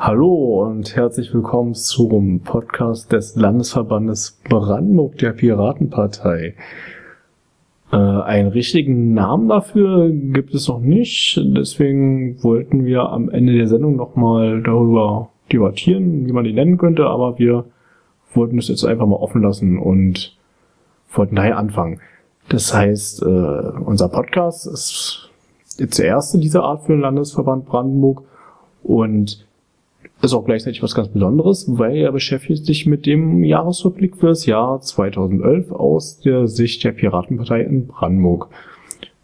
Hallo und herzlich willkommen zum Podcast des Landesverbandes Brandenburg der Piratenpartei. Äh, einen richtigen Namen dafür gibt es noch nicht, deswegen wollten wir am Ende der Sendung nochmal darüber debattieren, wie man die nennen könnte, aber wir wollten es jetzt einfach mal offen lassen und wollten daher anfangen. Das heißt, äh, unser Podcast ist jetzt der erste dieser Art für den Landesverband Brandenburg und ist auch gleichzeitig was ganz Besonderes, weil er beschäftigt sich mit dem Jahresrückblick für das Jahr 2011 aus der Sicht der Piratenpartei in Brandenburg.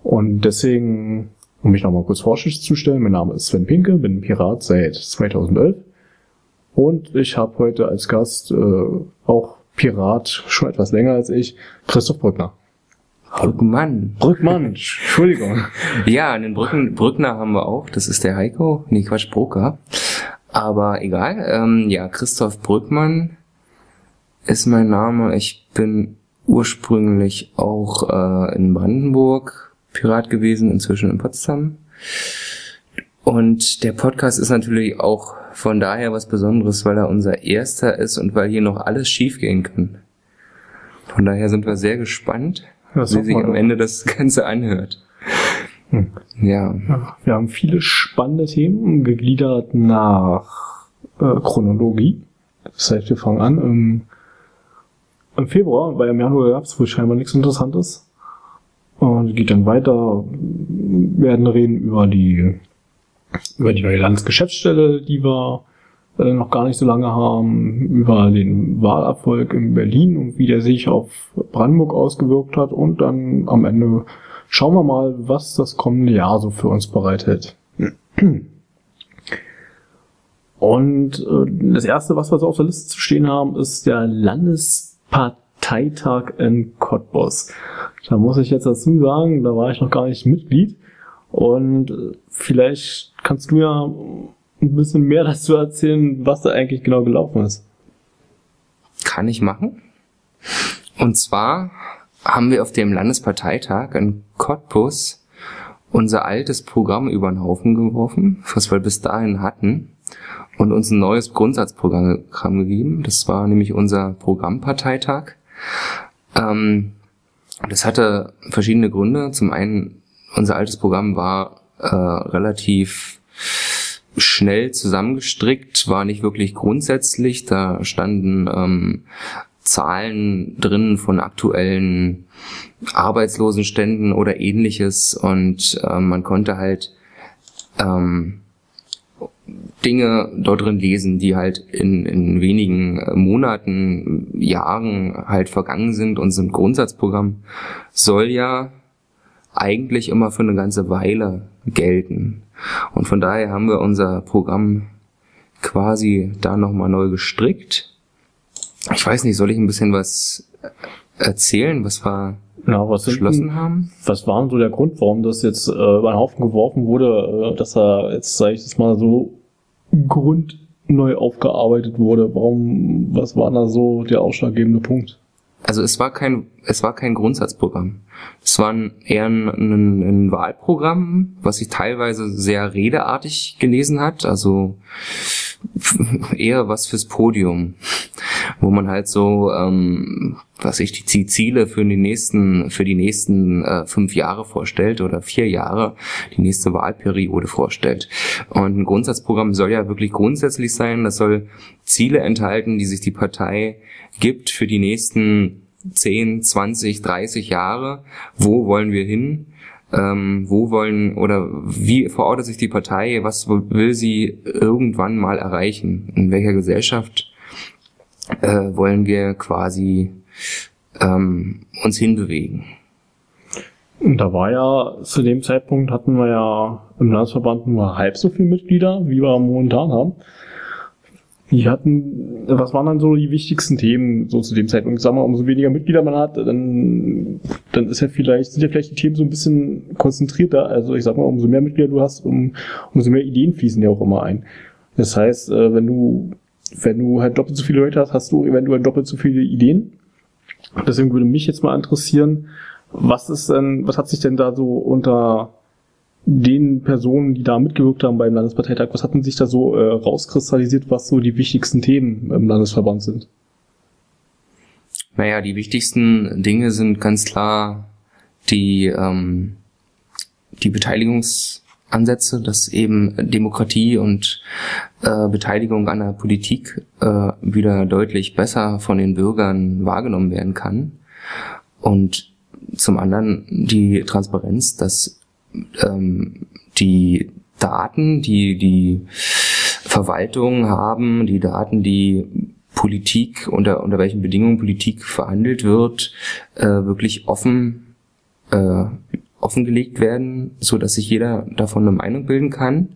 Und deswegen, um mich nochmal kurz vorzustellen, mein Name ist Sven Pinke, bin Pirat seit 2011 und ich habe heute als Gast äh, auch Pirat, schon etwas länger als ich, Christoph Brückner. Brückmann. Brückmann, Entschuldigung. ja, einen Brücken, Brückner haben wir auch. Das ist der Heiko. Nee, Quatsch, Brucker. Aber egal. Ähm, ja, Christoph Brückmann ist mein Name. Ich bin ursprünglich auch äh, in Brandenburg Pirat gewesen, inzwischen in Potsdam. Und der Podcast ist natürlich auch von daher was Besonderes, weil er unser erster ist und weil hier noch alles schiefgehen kann. Von daher sind wir sehr gespannt, wie sich am Ende das Ganze anhört. Hm. Ja. ja. Wir haben viele spannende Themen gegliedert nach äh, Chronologie. Das heißt, wir fangen an im, im Februar, weil im Januar gab es wohl scheinbar nichts Interessantes. Und geht dann weiter. Werden reden über die über die neue Landesgeschäftsstelle, die wir äh, noch gar nicht so lange haben, über den Wahlerfolg in Berlin und wie der sich auf Brandenburg ausgewirkt hat und dann am Ende schauen wir mal, was das kommende Jahr so für uns bereithält. Und äh, das erste, was wir so auf der Liste zu stehen haben, ist der Landesparteitag in Cottbus. Da muss ich jetzt dazu sagen, da war ich noch gar nicht Mitglied. Und äh, vielleicht kannst du ja ein bisschen mehr dazu erzählen, was da eigentlich genau gelaufen ist. Kann ich machen. Und zwar haben wir auf dem Landesparteitag in Cottbus unser altes Programm über den Haufen geworfen, was wir bis dahin hatten, und uns ein neues Grundsatzprogramm gegeben. Das war nämlich unser Programmparteitag. Ähm, das hatte verschiedene Gründe. Zum einen, unser altes Programm war äh, relativ schnell zusammengestrickt, war nicht wirklich grundsätzlich. Da standen ähm, Zahlen drin von aktuellen Arbeitslosenständen oder ähnliches und äh, man konnte halt ähm, Dinge dort drin lesen, die halt in, in wenigen Monaten, Jahren halt vergangen sind. Und so ein Grundsatzprogramm soll ja eigentlich immer für eine ganze Weile gelten. Und von daher haben wir unser Programm quasi da nochmal neu gestrickt ich weiß nicht, soll ich ein bisschen was erzählen, was wir ja, was beschlossen haben? Was war denn so der Grund, warum das jetzt äh, über den Haufen geworfen wurde, äh, dass er jetzt, sag ich das mal, so grundneu aufgearbeitet wurde? Warum, was war da so der ausschlaggebende Punkt? Also es war kein, es war kein Grundsatzprogramm. Es war ein, eher ein, ein, ein Wahlprogramm, was sich teilweise sehr redeartig gelesen hat, also eher was fürs Podium wo man halt so, ähm, was ich die Ziele für die nächsten, für die nächsten äh, fünf Jahre vorstellt oder vier Jahre, die nächste Wahlperiode vorstellt. Und ein Grundsatzprogramm soll ja wirklich grundsätzlich sein. Das soll Ziele enthalten, die sich die Partei gibt für die nächsten 10, 20, 30 Jahre. Wo wollen wir hin? Ähm, wo wollen oder wie verortet sich die Partei? Was will sie irgendwann mal erreichen? In welcher Gesellschaft äh, wollen wir quasi ähm, uns hinbewegen. Da war ja, zu dem Zeitpunkt hatten wir ja im Landesverband nur halb so viele Mitglieder, wie wir momentan haben. Die hatten, was waren dann so die wichtigsten Themen so zu dem Zeitpunkt? Ich sag mal, umso weniger Mitglieder man hat, dann, dann ist ja vielleicht, sind ja vielleicht die Themen so ein bisschen konzentrierter. Also ich sag mal, umso mehr Mitglieder du hast, um, umso mehr Ideen fließen ja auch immer ein. Das heißt, äh, wenn du wenn du halt doppelt so viele Leute hast, hast du eventuell doppelt so viele Ideen. Deswegen würde mich jetzt mal interessieren, was ist denn, was hat sich denn da so unter den Personen, die da mitgewirkt haben beim Landesparteitag, was hatten sich da so äh, rauskristallisiert, was so die wichtigsten Themen im Landesverband sind? Naja, die wichtigsten Dinge sind ganz klar die, ähm, die Beteiligungsansätze, dass eben Demokratie und äh, Beteiligung an der Politik äh, wieder deutlich besser von den Bürgern wahrgenommen werden kann. Und zum anderen die Transparenz, dass ähm, die Daten, die die Verwaltung haben, die Daten, die Politik, unter, unter welchen Bedingungen Politik verhandelt wird, äh, wirklich offen, äh, offengelegt werden, so dass sich jeder davon eine Meinung bilden kann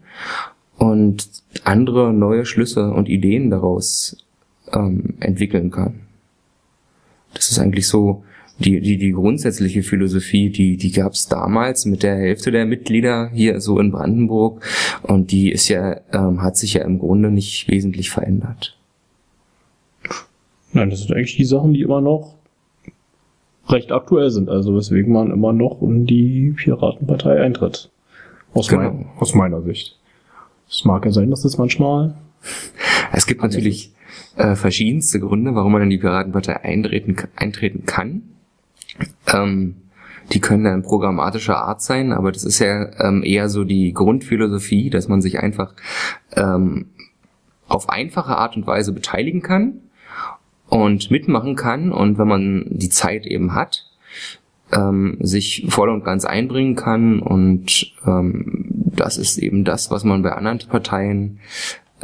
und andere neue Schlüsse und Ideen daraus ähm, entwickeln kann. Das ist eigentlich so die, die, die grundsätzliche Philosophie, die, die gab es damals mit der Hälfte der Mitglieder hier so in Brandenburg und die ist ja, ähm, hat sich ja im Grunde nicht wesentlich verändert. Nein, das sind eigentlich die Sachen, die immer noch recht aktuell sind, also weswegen man immer noch in die Piratenpartei eintritt. Aus, genau. mein, aus meiner Sicht. Es mag ja sein, dass das manchmal. Es gibt natürlich äh, verschiedenste Gründe, warum man in die Piratenpartei eintreten, eintreten kann. Ähm, die können dann programmatischer Art sein, aber das ist ja ähm, eher so die Grundphilosophie, dass man sich einfach ähm, auf einfache Art und Weise beteiligen kann und mitmachen kann und wenn man die Zeit eben hat, ähm, sich voll und ganz einbringen kann und ähm, das ist eben das, was man bei anderen Parteien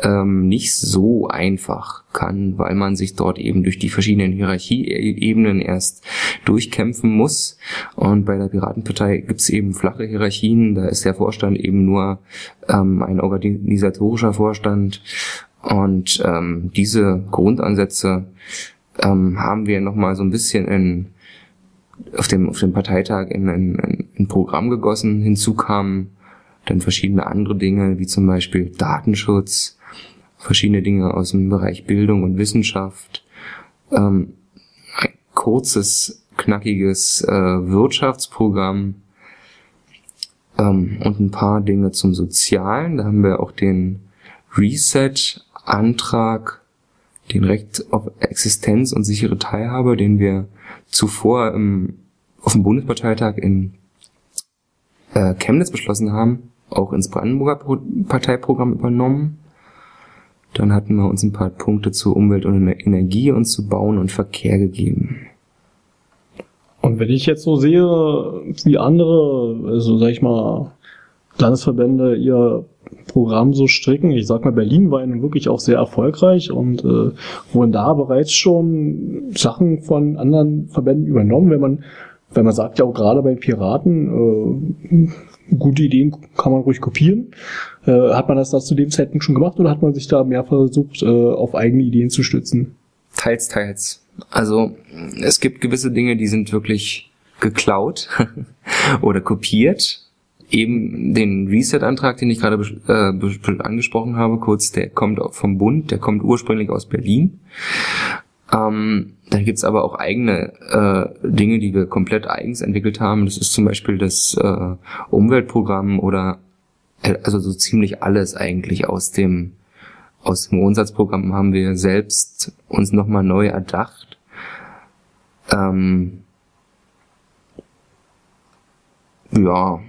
ähm, nicht so einfach kann, weil man sich dort eben durch die verschiedenen Hierarchieebenen erst durchkämpfen muss. Und bei der Piratenpartei gibt es eben flache Hierarchien, da ist der Vorstand eben nur ähm, ein organisatorischer Vorstand. Und ähm, diese Grundansätze ähm, haben wir nochmal so ein bisschen in, auf, dem, auf dem Parteitag in ein in, in Programm gegossen. Hinzu kamen dann verschiedene andere Dinge, wie zum Beispiel Datenschutz, verschiedene Dinge aus dem Bereich Bildung und Wissenschaft, ähm, ein kurzes, knackiges äh, Wirtschaftsprogramm ähm, und ein paar Dinge zum Sozialen. Da haben wir auch den Reset-Antrag, den Recht auf Existenz und sichere Teilhabe, den wir zuvor im, auf dem Bundesparteitag in äh, Chemnitz beschlossen haben, auch ins Brandenburger Parteiprogramm übernommen. Dann hatten wir uns ein paar Punkte zu Umwelt und Energie und zu Bauen und Verkehr gegeben. Und wenn ich jetzt so sehe, wie andere, also sag ich mal, Landesverbände ihr Programm so stricken, ich sag mal, Berlin war ja wirklich auch sehr erfolgreich und äh, wurden da bereits schon Sachen von anderen Verbänden übernommen, wenn man, wenn man sagt ja auch gerade bei Piraten, äh, gute Ideen kann man ruhig kopieren. Äh, hat man das da zu dem Zeitpunkt schon gemacht oder hat man sich da mehr versucht, äh, auf eigene Ideen zu stützen? Teils, teils. Also es gibt gewisse Dinge, die sind wirklich geklaut oder kopiert. Eben den Reset-Antrag, den ich gerade äh, angesprochen habe, kurz, der kommt vom Bund, der kommt ursprünglich aus Berlin. Ähm, dann gibt's aber auch eigene äh, Dinge, die wir komplett eigens entwickelt haben. Das ist zum Beispiel das äh, Umweltprogramm oder also so ziemlich alles eigentlich aus dem aus dem Grundsatzprogramm haben wir selbst uns nochmal neu erdacht. Ähm, ja,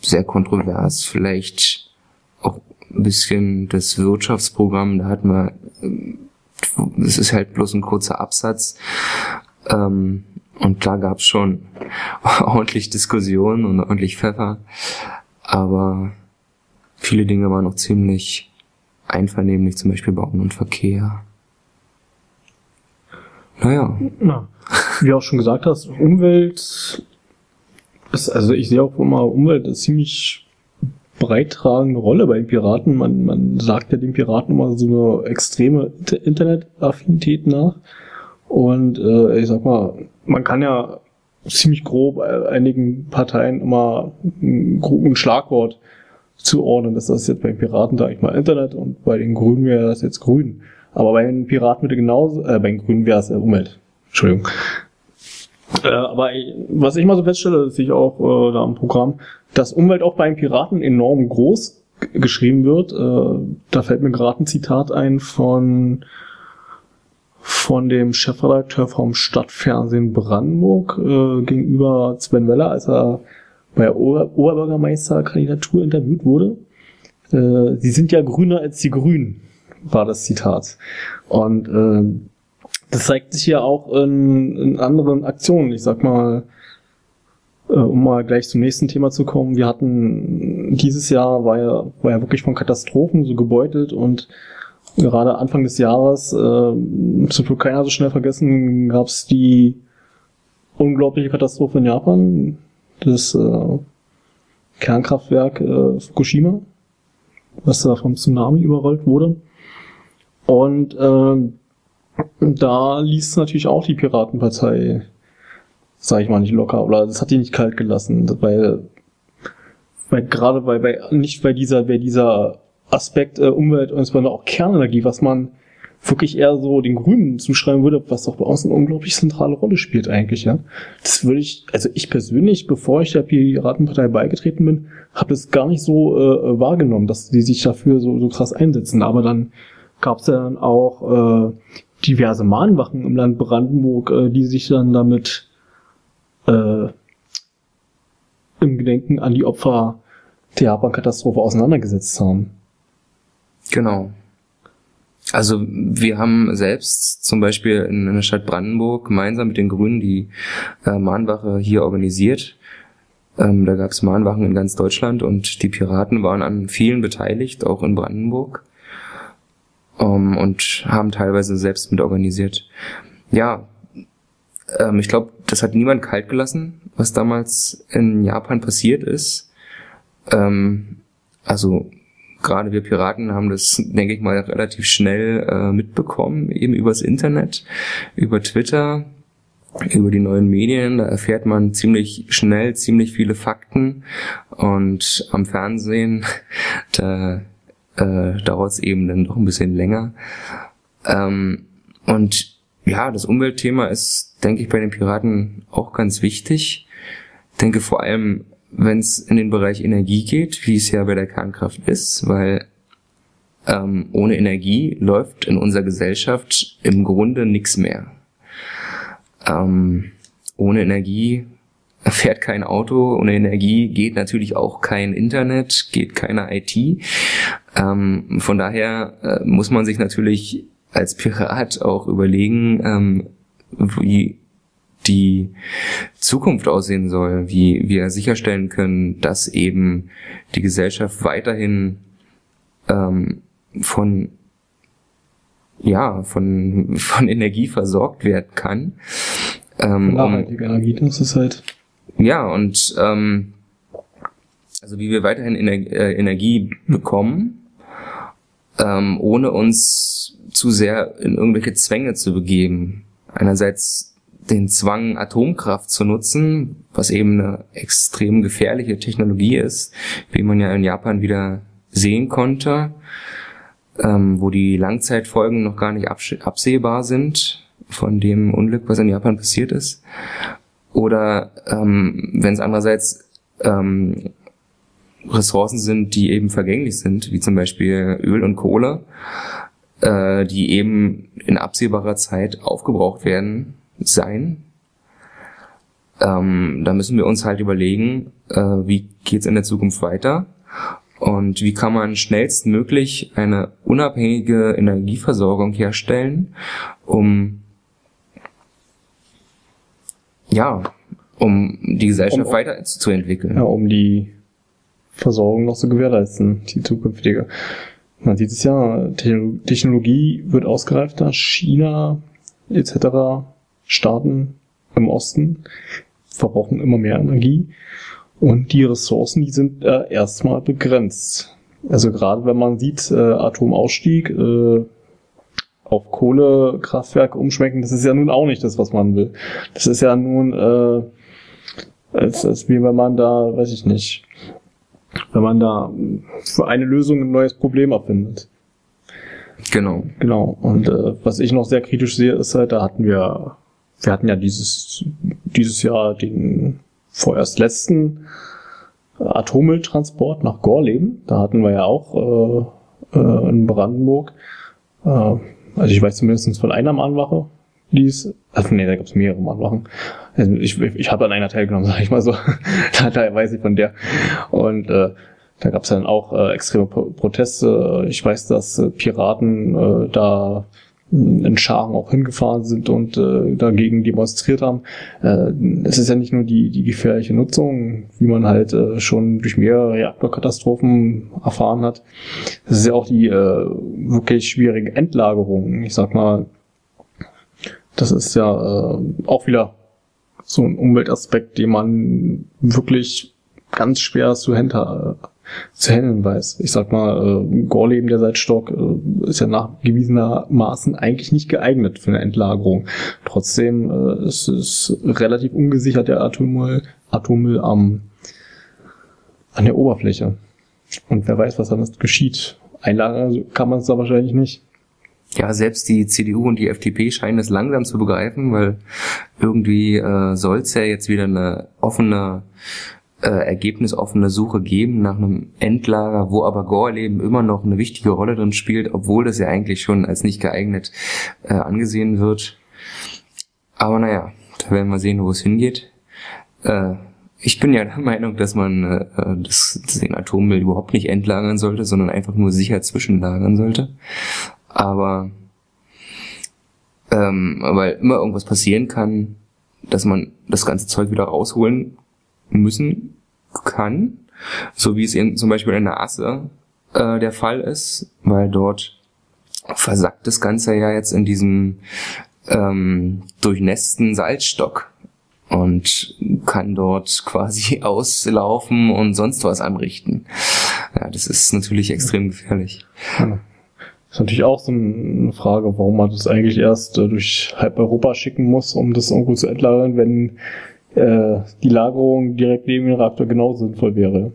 sehr kontrovers, vielleicht auch ein bisschen das Wirtschaftsprogramm, da hatten wir ähm, es ist halt bloß ein kurzer Absatz. Ähm, und da gab's schon ordentlich Diskussionen und ordentlich Pfeffer. Aber viele Dinge waren noch ziemlich einvernehmlich, zum Beispiel Bauen und Verkehr. Naja. Na, wie du auch schon gesagt hast, Umwelt ist, also ich sehe auch immer, Umwelt ist ziemlich breittragende Rolle bei den Piraten. Man, man sagt ja den Piraten immer so eine extreme Internetaffinität nach. Und äh, ich sag mal, man kann ja ziemlich grob einigen Parteien immer ein, Schlagwort zuordnen. Das ist jetzt bei den Piraten, sag ich mal, Internet und bei den Grünen wäre das jetzt Grün. Aber bei den Piraten bitte genauso, äh, bei den Grünen wäre es äh, Umwelt. Entschuldigung. Äh, aber was ich mal so feststelle, das sehe ich auch äh, da im Programm, dass Umwelt auch beim Piraten enorm groß geschrieben wird. Äh, da fällt mir gerade ein Zitat ein von von dem Chefredakteur vom Stadtfernsehen Brandenburg äh, gegenüber Sven Weller, als er bei der Ober Oberbürgermeisterkandidatur interviewt wurde. Äh, Sie sind ja grüner als die Grünen, war das Zitat. Und äh, das zeigt sich ja auch in, in anderen Aktionen. Ich sag mal, äh, um mal gleich zum nächsten Thema zu kommen. Wir hatten dieses Jahr war ja, war ja wirklich von Katastrophen so gebeutelt und gerade Anfang des Jahres, äh, zum Glück keiner so schnell vergessen, gab es die unglaubliche Katastrophe in Japan, das äh, Kernkraftwerk äh, Fukushima, was da vom Tsunami überrollt wurde. Und äh, da ließ natürlich auch die Piratenpartei, sag ich mal, nicht locker, oder das hat die nicht kalt gelassen, weil, weil gerade bei, bei nicht bei dieser, bei dieser Aspekt äh, Umwelt und insbesondere auch Kernenergie, was man wirklich eher so den Grünen zuschreiben würde, was doch bei uns eine unglaublich zentrale Rolle spielt eigentlich, ja. Das würde ich, also ich persönlich, bevor ich der Piratenpartei beigetreten bin, habe das gar nicht so äh, wahrgenommen, dass die sich dafür so, so krass einsetzen. Aber dann gab es ja dann auch äh, diverse Mahnwachen im Land Brandenburg, äh, die sich dann damit äh, im Gedenken an die Opfer der Japan-Katastrophe auseinandergesetzt haben. Genau. Also wir haben selbst zum Beispiel in der Stadt Brandenburg gemeinsam mit den Grünen die äh, Mahnwache hier organisiert. Ähm, da gab es Mahnwachen in ganz Deutschland und die Piraten waren an vielen beteiligt, auch in Brandenburg. Ähm, und haben teilweise selbst mit organisiert. Ja, ähm, ich glaube, das hat niemand kalt gelassen, was damals in Japan passiert ist. Ähm, also gerade wir Piraten haben das, denke ich mal, relativ schnell äh, mitbekommen, eben übers Internet, über Twitter, über die neuen Medien. Da erfährt man ziemlich schnell ziemlich viele Fakten und am Fernsehen, da äh, dauert es eben dann doch ein bisschen länger. Ähm, und ja, das Umweltthema ist, denke ich, bei den Piraten auch ganz wichtig. Ich denke vor allem wenn es in den Bereich Energie geht, wie es ja bei der Kernkraft ist, weil ähm, ohne Energie läuft in unserer Gesellschaft im Grunde nichts mehr. Ähm, ohne Energie fährt kein Auto, ohne Energie geht natürlich auch kein Internet, geht keine IT. Ähm, von daher äh, muss man sich natürlich als Pirat auch überlegen, ähm, wie die Zukunft aussehen soll, wie wir sicherstellen können, dass eben die Gesellschaft weiterhin ähm, von ja von von Energie versorgt werden kann. Ähm, Nachhaltige um, Energie, das ist halt. Ja und ähm, also wie wir weiterhin Ener äh, Energie bekommen, ähm, ohne uns zu sehr in irgendwelche Zwänge zu begeben. Einerseits den Zwang, Atomkraft zu nutzen, was eben eine extrem gefährliche Technologie ist, wie man ja in Japan wieder sehen konnte, ähm, wo die Langzeitfolgen noch gar nicht absehbar sind von dem Unglück, was in Japan passiert ist. Oder ähm, wenn es andererseits ähm, Ressourcen sind, die eben vergänglich sind, wie zum Beispiel Öl und Kohle, äh, die eben in absehbarer Zeit aufgebraucht werden sein. Ähm, da müssen wir uns halt überlegen, äh, wie geht's in der Zukunft weiter und wie kann man schnellstmöglich eine unabhängige Energieversorgung herstellen, um ja, um die Gesellschaft um, weiterzuentwickeln. Ja, um die Versorgung noch zu gewährleisten, die zukünftige. Man sieht es ja, Technologie wird ausgereifter, China etc. Staaten im Osten verbrauchen immer mehr Energie und die Ressourcen, die sind äh, erstmal begrenzt. Also gerade wenn man sieht, äh, Atomausstieg, äh, auf Kohlekraftwerke umschmecken, das ist ja nun auch nicht das, was man will. Das ist ja nun, äh, als, als wie wenn man da, weiß ich nicht, wenn man da für eine Lösung ein neues Problem erfindet. Genau. Genau. Und äh, was ich noch sehr kritisch sehe, ist halt, da hatten wir wir hatten ja dieses, dieses Jahr den vorerst letzten Atommülltransport nach Gorleben. Da hatten wir ja auch äh, äh, in Brandenburg, äh, also ich weiß zumindest von einer Mahnwache, die ist, also nee, da gab es mehrere Mahnwachen. Also ich, ich habe an einer teilgenommen, sag ich mal so. da weiß ich von der. Und äh, da gab es dann auch äh, extreme Proteste. Ich weiß, dass äh, Piraten äh, da in Scharen auch hingefahren sind und äh, dagegen demonstriert haben. Äh, es ist ja nicht nur die, die gefährliche Nutzung, wie man halt äh, schon durch mehrere Reaktorkatastrophen erfahren hat. Es ist ja auch die äh, wirklich schwierige Endlagerung. Ich sag mal, das ist ja äh, auch wieder so ein Umweltaspekt, den man wirklich ganz schwer zu hinter zu handeln weiß. Ich sag mal, äh, Gorleben, der Salzstock, äh, ist ja nachgewiesenermaßen eigentlich nicht geeignet für eine Endlagerung. Trotzdem äh, ist es relativ ungesichert, der Atommüll, Atommüll am, an der Oberfläche. Und wer weiß, was damit geschieht. Einlagern kann man es da wahrscheinlich nicht. Ja, selbst die CDU und die FDP scheinen es langsam zu begreifen, weil irgendwie äh, soll es ja jetzt wieder eine offene äh, ergebnisoffene Suche geben nach einem Endlager, wo aber Gorleben immer noch eine wichtige Rolle drin spielt, obwohl das ja eigentlich schon als nicht geeignet äh, angesehen wird. Aber naja, da werden wir sehen, wo es hingeht. Äh, ich bin ja der Meinung, dass man äh, das, den Atommüll überhaupt nicht entlagern sollte, sondern einfach nur sicher zwischenlagern sollte. Aber ähm, weil immer irgendwas passieren kann, dass man das ganze Zeug wieder rausholen müssen kann, so wie es eben zum Beispiel in der Asse äh, der Fall ist, weil dort versackt das Ganze ja jetzt in diesem ähm, durchnässten Salzstock und kann dort quasi auslaufen und sonst was anrichten. Ja, das ist natürlich extrem gefährlich. Ja. Ist natürlich auch so eine Frage, warum man das eigentlich erst äh, durch halb Europa schicken muss, um das irgendwo zu entlagern, wenn äh, die Lagerung direkt neben dem Reaktor genauso sinnvoll wäre.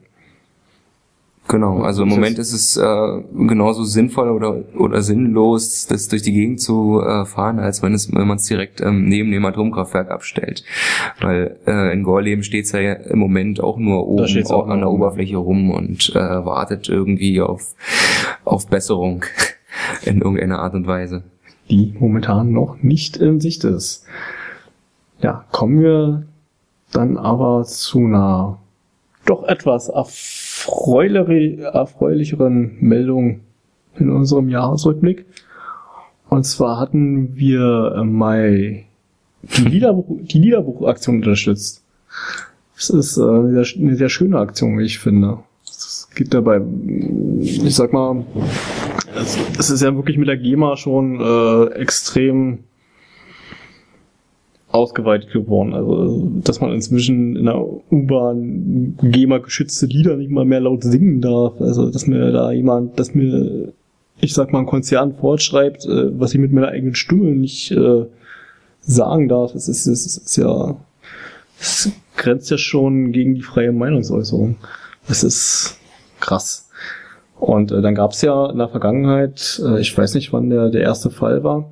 Genau, also im Moment ist es äh, genauso sinnvoll oder oder sinnlos, das durch die Gegend zu äh, fahren, als wenn es wenn man es direkt ähm, neben dem Atomkraftwerk abstellt. Weil äh, in Gorleben steht es ja im Moment auch nur oben auch, an der Oberfläche rum und äh, wartet irgendwie auf auf Besserung in irgendeiner Art und Weise. Die momentan noch nicht in Sicht ist. Ja, kommen wir dann aber zu einer doch etwas erfreulicheren Meldung in unserem Jahresrückblick. Und zwar hatten wir im Mai die, Liederbuch, die Liederbuchaktion unterstützt. Das ist äh, eine sehr, schöne Aktion, wie ich finde. Es geht dabei, ich sag mal, es, es ist ja wirklich mit der GEMA schon äh, extrem ausgeweitet geworden. Also, dass man inzwischen in der U-Bahn GEMA-geschützte Lieder nicht mal mehr laut singen darf. Also, dass mir da jemand, dass mir, ich sag mal, ein Konzern fortschreibt, äh, was ich mit meiner eigenen Stimme nicht äh, sagen darf. Das ist, das ist ja, das grenzt ja schon gegen die freie Meinungsäußerung. Das ist krass. Und äh, dann gab es ja in der Vergangenheit, äh, ich weiß nicht, wann der, der erste Fall war,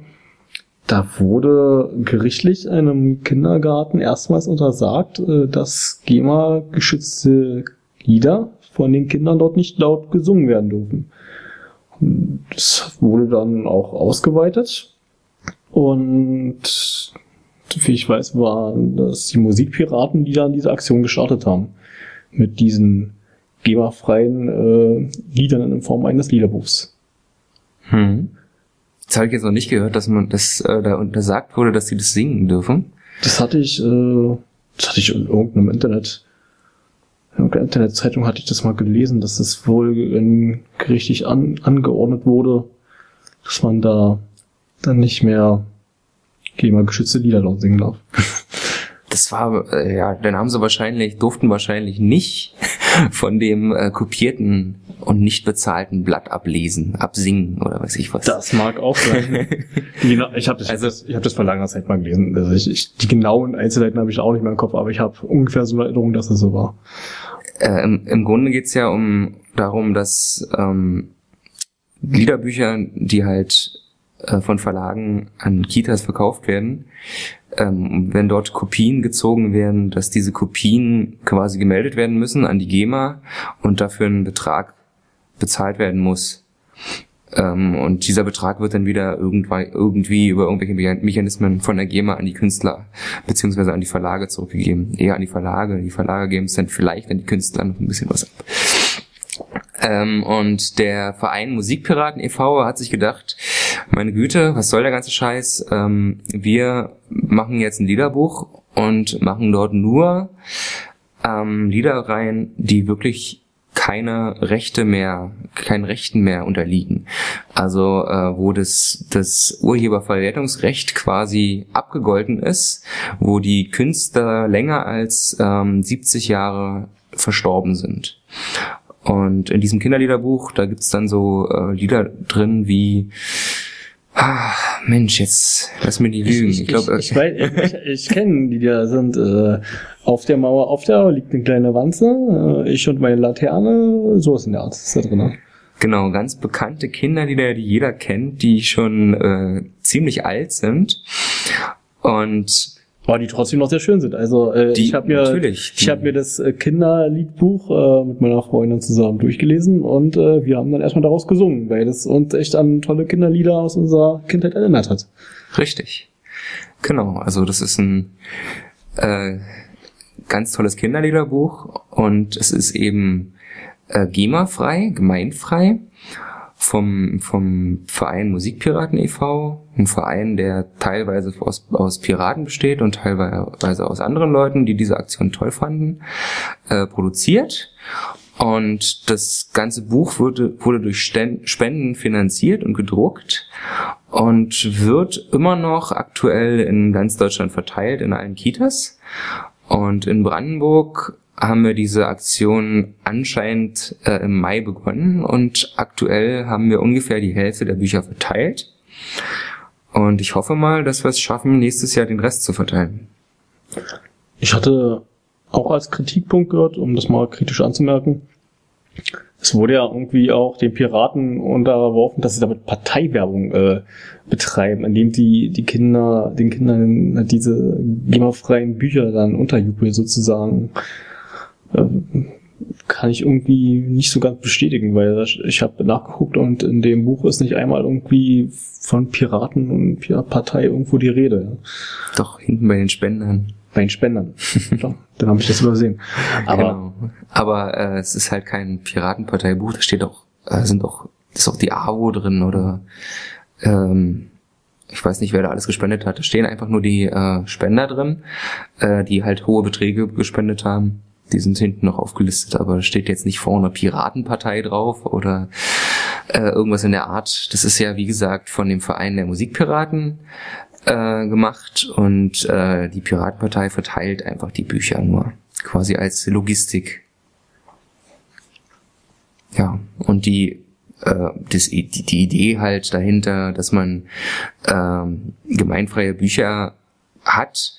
da wurde gerichtlich einem Kindergarten erstmals untersagt, äh, dass GEMA-geschützte Lieder von den Kindern dort nicht laut gesungen werden dürfen. Das wurde dann auch ausgeweitet und wie ich weiß, waren das die Musikpiraten, die dann diese Aktion gestartet haben. Mit diesen GEMA-freien äh, Liedern in Form eines Liederbuchs. Hm. Das habe ich jetzt noch nicht gehört, dass man das äh, da untersagt wurde, dass sie das singen dürfen. Das hatte ich, äh, das hatte ich in irgendeinem Internet, in irgendeiner Internetzeitung hatte ich das mal gelesen, dass das wohl in, gerichtlich an, angeordnet wurde, dass man da dann nicht mehr GEMA-geschützte Lieder laut singen darf. Das war, äh, ja, dann haben sie wahrscheinlich, durften wahrscheinlich nicht von dem äh, kopierten und nicht bezahlten Blatt ablesen, absingen oder weiß ich was. Das mag auch sein. genau, ich habe das, also, ich hab das vor langer Zeit mal gelesen. Also ich, ich, die genauen Einzelheiten habe ich auch nicht mehr im Kopf, aber ich habe ungefähr so eine Erinnerung, dass es so war. Äh, im, Im Grunde geht's ja um darum, dass ähm, Liederbücher, die halt äh, von Verlagen an Kitas verkauft werden, ähm, wenn dort Kopien gezogen werden, dass diese Kopien quasi gemeldet werden müssen an die GEMA und dafür ein Betrag bezahlt werden muss. Ähm, und dieser Betrag wird dann wieder irgendwie über irgendwelche Mechanismen von der GEMA an die Künstler beziehungsweise an die Verlage zurückgegeben. Eher an die Verlage. Die Verlage geben es dann vielleicht an die Künstler noch ein bisschen was ab. Ähm, und der Verein Musikpiraten e.V. hat sich gedacht, meine Güte, was soll der ganze Scheiß? Ähm, wir machen jetzt ein Liederbuch und machen dort nur ähm, Lieder rein, die wirklich keine Rechte mehr, keinen Rechten mehr unterliegen. Also äh, wo das, das Urheberverwertungsrecht quasi abgegolten ist, wo die Künstler länger als ähm, 70 Jahre verstorben sind. Und in diesem Kinderliederbuch, da gibt's dann so äh, Lieder drin wie Ah, Mensch, jetzt lass mir die lügen. Ich, ich, ich, ich, ich, ich kenne die, da sind äh, auf der Mauer, auf der liegt eine kleine Wanze, äh, ich und meine Laterne, so ist in der Art, ist da drin. Genau, ganz bekannte Kinderlieder, die jeder kennt, die schon äh, ziemlich alt sind. Und aber die trotzdem noch sehr schön sind. Also äh, die, ich habe mir, natürlich, ich habe mir das äh, Kinderliedbuch äh, mit meiner Freundin zusammen durchgelesen und äh, wir haben dann erstmal daraus gesungen, weil das uns echt an tolle Kinderlieder aus unserer Kindheit erinnert hat. Richtig, genau. Also das ist ein äh, ganz tolles Kinderliederbuch und es ist eben äh, GEMA-frei, gemeinfrei vom, vom Verein Musikpiraten e.V., ein Verein, der teilweise aus, aus Piraten besteht und teilweise aus anderen Leuten, die diese Aktion toll fanden, äh, produziert. Und das ganze Buch wurde, wurde durch Spenden finanziert und gedruckt und wird immer noch aktuell in ganz Deutschland verteilt in allen Kitas. Und in Brandenburg haben wir diese Aktion anscheinend äh, im Mai begonnen und aktuell haben wir ungefähr die Hälfte der Bücher verteilt. Und ich hoffe mal, dass wir es schaffen, nächstes Jahr den Rest zu verteilen. Ich hatte auch als Kritikpunkt gehört, um das mal kritisch anzumerken, es wurde ja irgendwie auch den Piraten unterworfen, dass sie damit Parteiwerbung äh, betreiben, indem die die Kinder den Kindern diese GEMA-freien Bücher dann unterjubeln sozusagen. Ähm, kann ich irgendwie nicht so ganz bestätigen, weil ich habe nachgeguckt und in dem Buch ist nicht einmal irgendwie von Piraten und Partei irgendwo die Rede. Doch, hinten bei den Spendern. Bei den Spendern. Dann habe ich das übersehen. Aber, genau. Aber äh, es ist halt kein Piratenparteibuch, da steht auch, äh, sind auch, ist auch die AWO drin oder ähm, ich weiß nicht, wer da alles gespendet hat. Da stehen einfach nur die äh, Spender drin, äh, die halt hohe Beträge gespendet haben. Die sind hinten noch aufgelistet, aber steht jetzt nicht vorne Piratenpartei drauf oder äh, irgendwas in der Art. Das ist ja, wie gesagt, von dem Verein der Musikpiraten äh, gemacht und äh, die Piratenpartei verteilt einfach die Bücher nur. Quasi als Logistik. Ja, und die äh, das, die, die Idee halt dahinter, dass man ähm, gemeinfreie Bücher hat,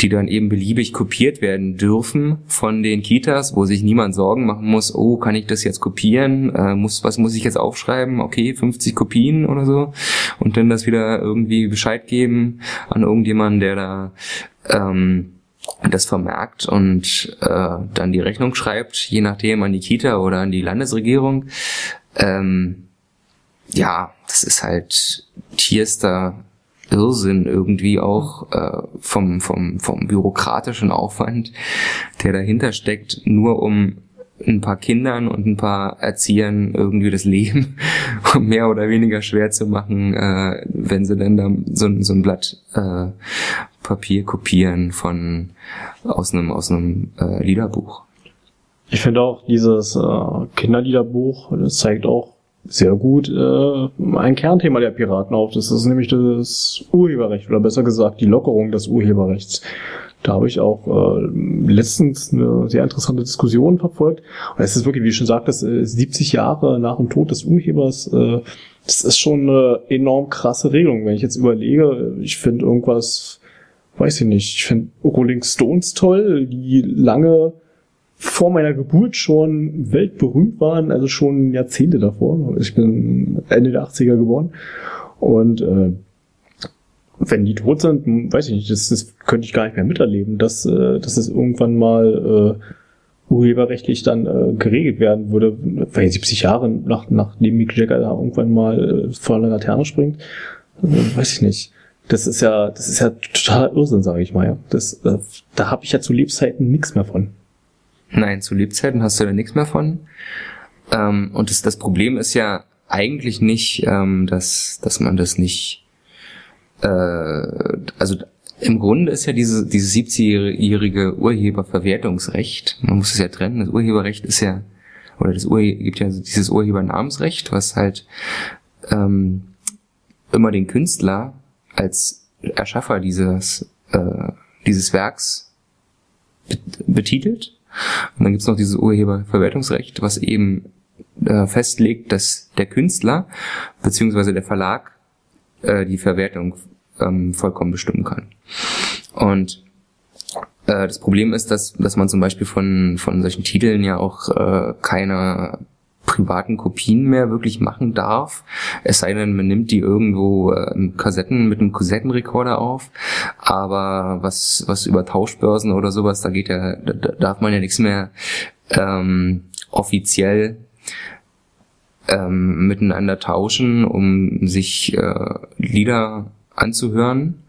die dann eben beliebig kopiert werden dürfen von den Kitas, wo sich niemand Sorgen machen muss, oh, kann ich das jetzt kopieren? Äh, muss, was muss ich jetzt aufschreiben? Okay, 50 Kopien oder so. Und dann das wieder irgendwie Bescheid geben an irgendjemanden, der da ähm, das vermerkt und äh, dann die Rechnung schreibt, je nachdem an die Kita oder an die Landesregierung. Ähm, ja, das ist halt tierster Irrsinn irgendwie auch äh, vom, vom, vom bürokratischen Aufwand, der dahinter steckt, nur um ein paar Kindern und ein paar Erziehern irgendwie das Leben mehr oder weniger schwer zu machen, äh, wenn sie denn da so, so ein Blatt äh, Papier kopieren von aus einem aus einem äh, Liederbuch. Ich finde auch dieses äh, Kinderliederbuch, das zeigt auch sehr gut äh, ein Kernthema der Piraten auf. Das ist nämlich das Urheberrecht oder besser gesagt die Lockerung des Urheberrechts. Da habe ich auch äh, letztens eine sehr interessante Diskussion verfolgt. Und es ist wirklich, wie ich schon sagte, 70 Jahre nach dem Tod des Urhebers. Äh, das ist schon eine enorm krasse Regelung. Wenn ich jetzt überlege, ich finde irgendwas, weiß ich nicht, ich finde Rolling Stones toll, die lange vor meiner Geburt schon weltberühmt waren, also schon Jahrzehnte davor. Ich bin Ende der 80er geboren. Und äh, wenn die tot sind, hm, weiß ich nicht, das, das könnte ich gar nicht mehr miterleben, dass, äh, dass es irgendwann mal äh, urheberrechtlich dann äh, geregelt werden würde, weil 70 Jahre nach, nachdem Mick Jagger da irgendwann mal äh, vor einer Laterne springt, äh, weiß ich nicht. Das ist ja, das ist ja totaler Irrsinn, sage ich mal. Ja. Das, äh, da habe ich ja zu Lebzeiten nichts mehr von. Nein, zu Lebzeiten hast du da nichts mehr von. Ähm, und das, das Problem ist ja eigentlich nicht, ähm, dass, dass man das nicht, äh, also im Grunde ist ja diese, dieses 70-jährige Urheberverwertungsrecht, man muss es ja trennen, das Urheberrecht ist ja, oder das Urhe gibt ja dieses Urhebernamensrecht, was halt ähm, immer den Künstler als Erschaffer dieses, äh, dieses Werks betitelt. Und dann gibt's noch dieses Urheberverwertungsrecht, was eben äh, festlegt, dass der Künstler beziehungsweise der Verlag äh, die Verwertung ähm, vollkommen bestimmen kann. Und äh, das Problem ist, dass, dass man zum Beispiel von, von solchen Titeln ja auch äh, keine privaten Kopien mehr wirklich machen darf. Es sei denn, man nimmt die irgendwo äh, Kassetten mit einem Kassettenrekorder auf. Aber was, was über Tauschbörsen oder sowas, da geht ja, da darf man ja nichts mehr ähm, offiziell ähm, miteinander tauschen, um sich äh, Lieder anzuhören.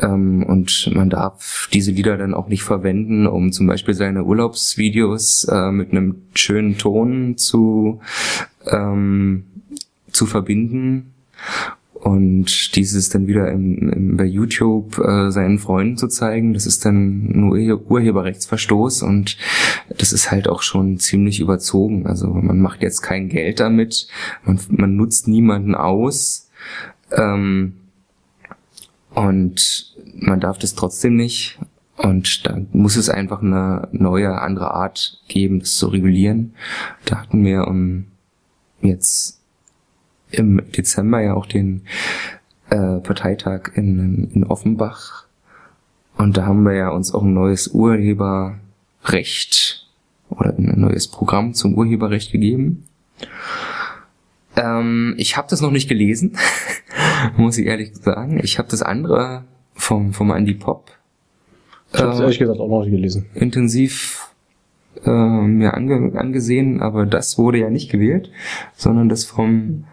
Ähm, und man darf diese Lieder dann auch nicht verwenden, um zum Beispiel seine Urlaubsvideos äh, mit einem schönen Ton zu, ähm, zu verbinden. Und dieses dann wieder im, im, bei YouTube äh, seinen Freunden zu zeigen, das ist dann nur Urheberrechtsverstoß und das ist halt auch schon ziemlich überzogen. Also man macht jetzt kein Geld damit, man, man nutzt niemanden aus. Ähm, und man darf das trotzdem nicht. Und da muss es einfach eine neue, andere Art geben, das zu regulieren. Da hatten wir um jetzt im Dezember ja auch den äh, Parteitag in, in Offenbach. Und da haben wir ja uns auch ein neues Urheberrecht oder ein neues Programm zum Urheberrecht gegeben. Ähm, ich habe das noch nicht gelesen, muss ich ehrlich sagen. Ich habe das andere vom, vom Andy Pop. Ich habe äh, ehrlich gesagt auch noch nicht gelesen. Intensiv äh, mir ange angesehen, aber das wurde ja nicht gewählt, sondern das vom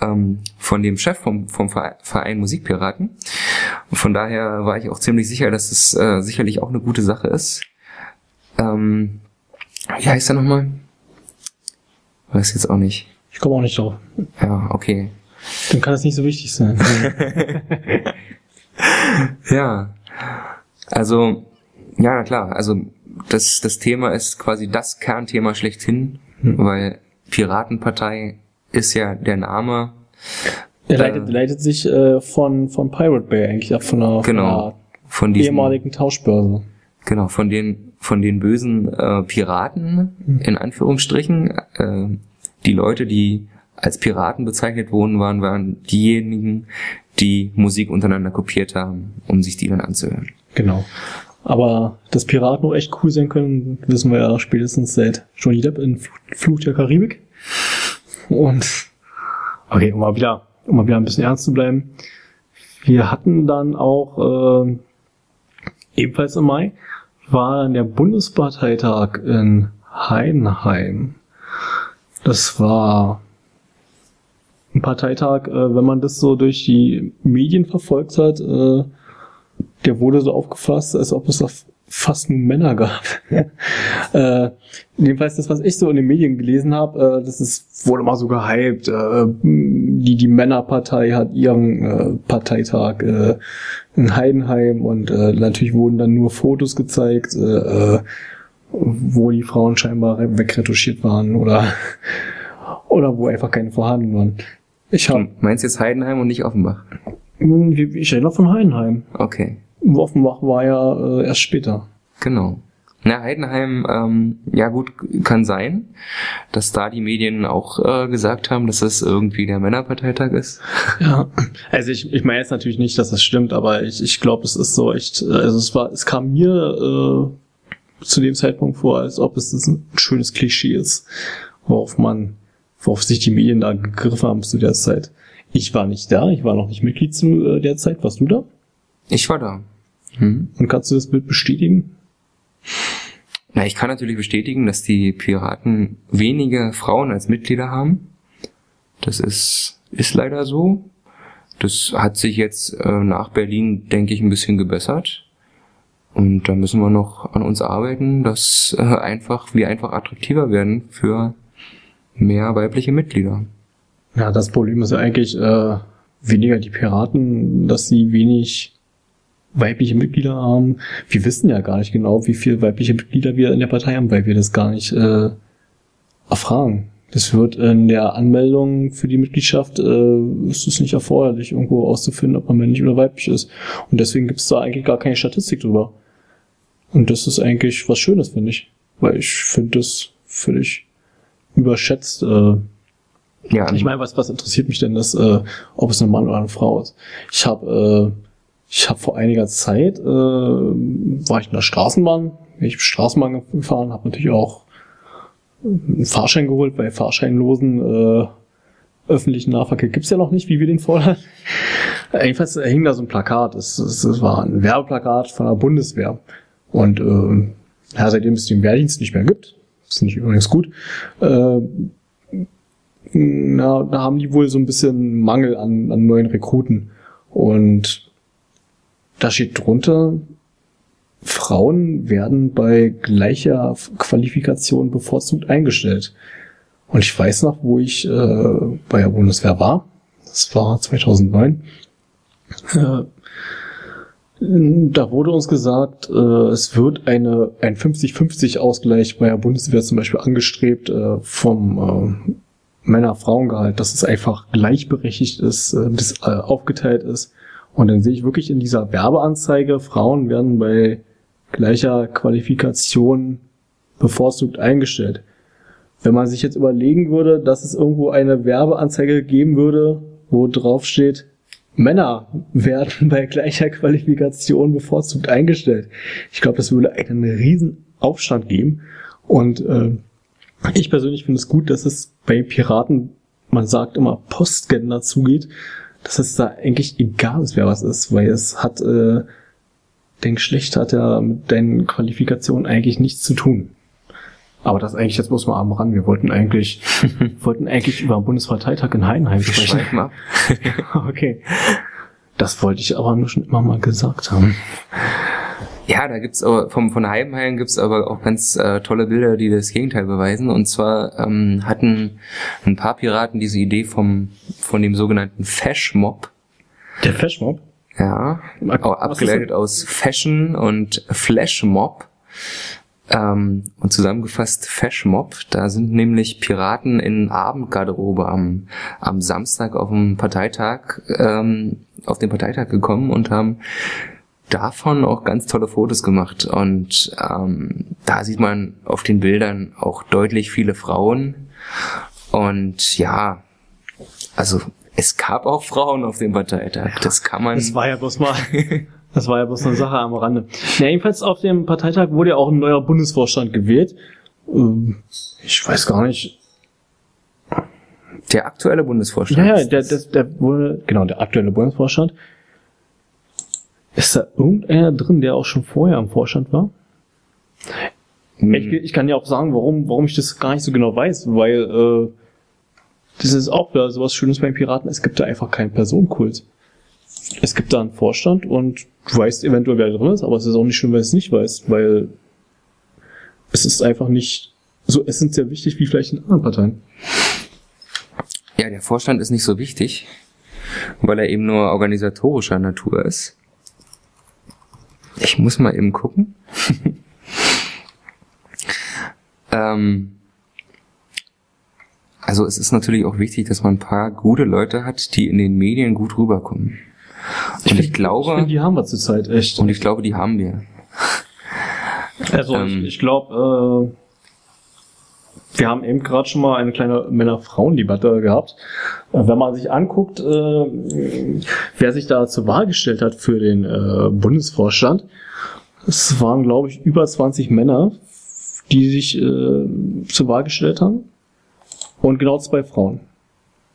ähm, von dem Chef vom, vom Verein Musikpiraten. Und von daher war ich auch ziemlich sicher, dass es äh, sicherlich auch eine gute Sache ist. Ähm, wie heißt er nochmal? Weiß jetzt auch nicht. Ich komme auch nicht drauf. Ja, okay. Dann kann es nicht so wichtig sein. ja. Also, ja, na klar. Also, das, das Thema ist quasi das Kernthema schlechthin, hm. weil Piratenpartei ist ja der Name. Er leitet, äh, leitet sich äh, von, von Pirate Bay eigentlich ab, von einer, genau, von, einer von diesen, ehemaligen Tauschbörse. Genau, von den, von den bösen äh, Piraten, mhm. in Anführungsstrichen. Äh, die Leute, die als Piraten bezeichnet wurden, waren, waren diejenigen, die Musik untereinander kopiert haben, um sich die dann anzuhören. Genau. Aber dass Piraten auch echt cool sein können, wissen wir ja spätestens seit Johnny Depp in Fluch der Karibik. Und okay, um mal wieder, um mal wieder ein bisschen ernst zu bleiben. Wir hatten dann auch äh, ebenfalls im Mai war der Bundesparteitag in Heidenheim. Das war Parteitag, äh, wenn man das so durch die Medien verfolgt hat, äh, der wurde so aufgefasst, als ob es fast nur Männer gab. äh, jedenfalls das, was ich so in den Medien gelesen habe, äh, das ist, wurde mal so gehypt. Äh, die, die Männerpartei hat ihren äh, Parteitag äh, in Heidenheim und äh, natürlich wurden dann nur Fotos gezeigt, äh, äh wo die Frauen scheinbar wegretuschiert waren oder oder wo einfach keine vorhanden waren. Ich hab, du meinst jetzt Heidenheim und nicht Offenbach? Hm, ich rede noch von Heidenheim. Okay. Offenbach war ja äh, erst später. Genau. Na, Heidenheim, ähm, ja gut, kann sein, dass da die Medien auch äh, gesagt haben, dass das irgendwie der Männerparteitag ist. Ja, also ich, ich meine jetzt natürlich nicht, dass das stimmt, aber ich, ich glaube, es ist so echt, also es war, es kam mir äh, zu dem Zeitpunkt vor, als ob es ein schönes Klischee ist, worauf man, worauf sich die Medien da gegriffen haben zu der Zeit. Ich war nicht da, ich war noch nicht Mitglied zu äh, der Zeit. Warst du da? Ich war da. Hm. Und kannst du das Bild bestätigen? Na, ich kann natürlich bestätigen, dass die Piraten wenige Frauen als Mitglieder haben. Das ist, ist leider so. Das hat sich jetzt äh, nach Berlin, denke ich, ein bisschen gebessert. Und da müssen wir noch an uns arbeiten, dass äh, einfach wir einfach attraktiver werden für mehr weibliche Mitglieder. Ja, das Problem ist ja eigentlich äh, weniger die Piraten, dass sie wenig weibliche Mitglieder haben. Wir wissen ja gar nicht genau, wie viele weibliche Mitglieder wir in der Partei haben, weil wir das gar nicht äh, erfragen. Das wird in der Anmeldung für die Mitgliedschaft, äh, ist es nicht erforderlich, irgendwo auszufinden, ob man männlich oder weiblich ist. Und deswegen gibt es da eigentlich gar keine Statistik drüber. Und das ist eigentlich was Schönes, finde ich. Weil ich finde das völlig überschätzt. Äh, ja, ich meine, was, was interessiert mich denn das, äh, ob es ein Mann oder eine Frau ist? Ich habe äh, ich habe vor einiger Zeit äh, war ich in der Straßenbahn, bin ich Straßenbahn gefahren, habe natürlich auch einen Fahrschein geholt, bei fahrscheinlosen äh, öffentlichen Nahverkehr gibt's ja noch nicht, wie wir den fordern. Jedenfalls hing da so ein Plakat. Es, es, es war ein Werbeplakat von der Bundeswehr. Und äh, ja, seitdem es den Wehrdienst nicht mehr gibt, finde ich übrigens gut, äh, na, da haben die wohl so ein bisschen Mangel an, an neuen Rekruten. Und da steht drunter, Frauen werden bei gleicher Qualifikation bevorzugt eingestellt. Und ich weiß noch, wo ich äh, bei der Bundeswehr war. Das war 2009. Äh, da wurde uns gesagt, äh, es wird eine, ein 50-50-Ausgleich bei der Bundeswehr zum Beispiel angestrebt äh, vom äh, Männer-Frauen-Gehalt, dass es einfach gleichberechtigt ist, äh, das äh, aufgeteilt ist. Und dann sehe ich wirklich in dieser Werbeanzeige, Frauen werden bei gleicher Qualifikation bevorzugt eingestellt. Wenn man sich jetzt überlegen würde, dass es irgendwo eine Werbeanzeige geben würde, wo drauf steht, Männer werden bei gleicher Qualifikation bevorzugt eingestellt. Ich glaube, das würde einen riesen Aufstand geben. Und äh, ich persönlich finde es gut, dass es bei Piraten, man sagt immer, Postgender zugeht, dass es da eigentlich egal ist, wer was ist, weil es hat, äh, dein Geschlecht hat ja mit deinen Qualifikationen eigentlich nichts zu tun. Aber das eigentlich, jetzt muss man am ran. Wir wollten eigentlich, wollten eigentlich über den Bundesparteitag in Heidenheim sprechen. okay. Das wollte ich aber nur schon immer mal gesagt haben. Ja, da gibt's aber vom von Heidenheim gibt's aber auch ganz äh, tolle Bilder, die das Gegenteil beweisen. Und zwar ähm, hatten ein paar Piraten diese Idee vom von dem sogenannten Fash-Mob. Der Fash-Mob? Ja, auch abgeleitet aus Fashion und Flash-Mob. Ähm, und zusammengefasst Fashmob, da sind nämlich Piraten in Abendgarderobe am, am Samstag auf dem Parteitag, ähm, auf den Parteitag gekommen und haben davon auch ganz tolle Fotos gemacht. Und ähm, da sieht man auf den Bildern auch deutlich viele Frauen. Und ja, also es gab auch Frauen auf dem Parteitag. Das kann man. Das war ja bloß mal Das war ja bloß eine Sache am Rande. Ja, jedenfalls auf dem Parteitag wurde ja auch ein neuer Bundesvorstand gewählt. Ähm, ich weiß gar nicht. Der aktuelle Bundesvorstand. Ja, ja, der, der, der wurde, genau, der aktuelle Bundesvorstand. Ist da irgendeiner drin, der auch schon vorher im Vorstand war? Hm. Ich, ich, kann ja auch sagen, warum, warum ich das gar nicht so genau weiß, weil äh, das ist auch wieder sowas Schönes beim Piraten, es gibt da einfach keinen Personenkult es gibt da einen Vorstand und du weißt eventuell, wer da drin ist, aber es ist auch nicht schön, wenn du es nicht weißt, weil es ist einfach nicht so essentiell wichtig wie vielleicht in anderen Parteien. Ja, der Vorstand ist nicht so wichtig, weil er eben nur organisatorischer Natur ist. Ich muss mal eben gucken. ähm, also es ist natürlich auch wichtig, dass man ein paar gute Leute hat, die in den Medien gut rüberkommen. Ich, ich glaube, ich find, die haben wir zurzeit echt. Und ich glaube, die haben wir. Also ähm, ich, ich glaube, äh, wir haben eben gerade schon mal eine kleine Männer-Frauen-Debatte gehabt. Äh, wenn man sich anguckt, äh, wer sich da zur Wahl gestellt hat für den äh, Bundesvorstand, es waren, glaube ich, über 20 Männer, die sich äh, zur Wahl gestellt haben. Und genau zwei Frauen.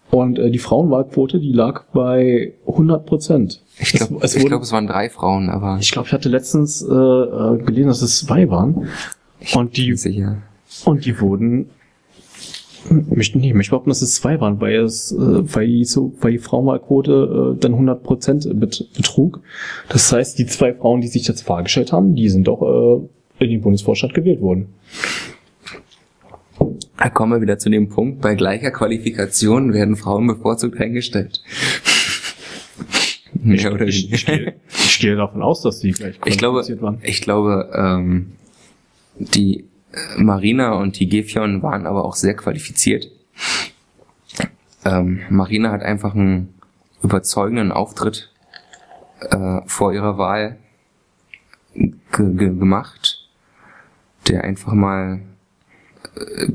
Und äh, die Frauenwahlquote, die lag bei 100 Prozent. Ich glaube, Es- es ich glaub, es waren drei Frauen, aber Ich glaube, ich hatte letztens äh, äh, gelesen, dass es zwei waren. Und die, sicher. und die wurden. Ich möchte nicht, ich möchte behaupten, dass es zwei waren, weil es, äh, weil die, so, weil die Frauenwahlquote äh, dann 100 Prozent bet betrug. Das heißt, die zwei Frauen, die sich jetzt vorgestellt haben, die sind auch äh, in den Bundesvorstand gewählt worden. Da kommen wir wieder zu dem Punkt, bei gleicher Qualifikation werden Frauen bevorzugt eingestellt. Mehr oder Ich, ich, gehe, ich gehe davon aus, dass die gleich Ich glaube, qualifiziert waren. ich glaube, ähm, die äh, Marina und die Gefjon waren aber auch sehr qualifiziert. Ähm, Marina hat einfach einen überzeugenden Auftritt äh, vor ihrer Wahl ge ge gemacht, der einfach mal, äh,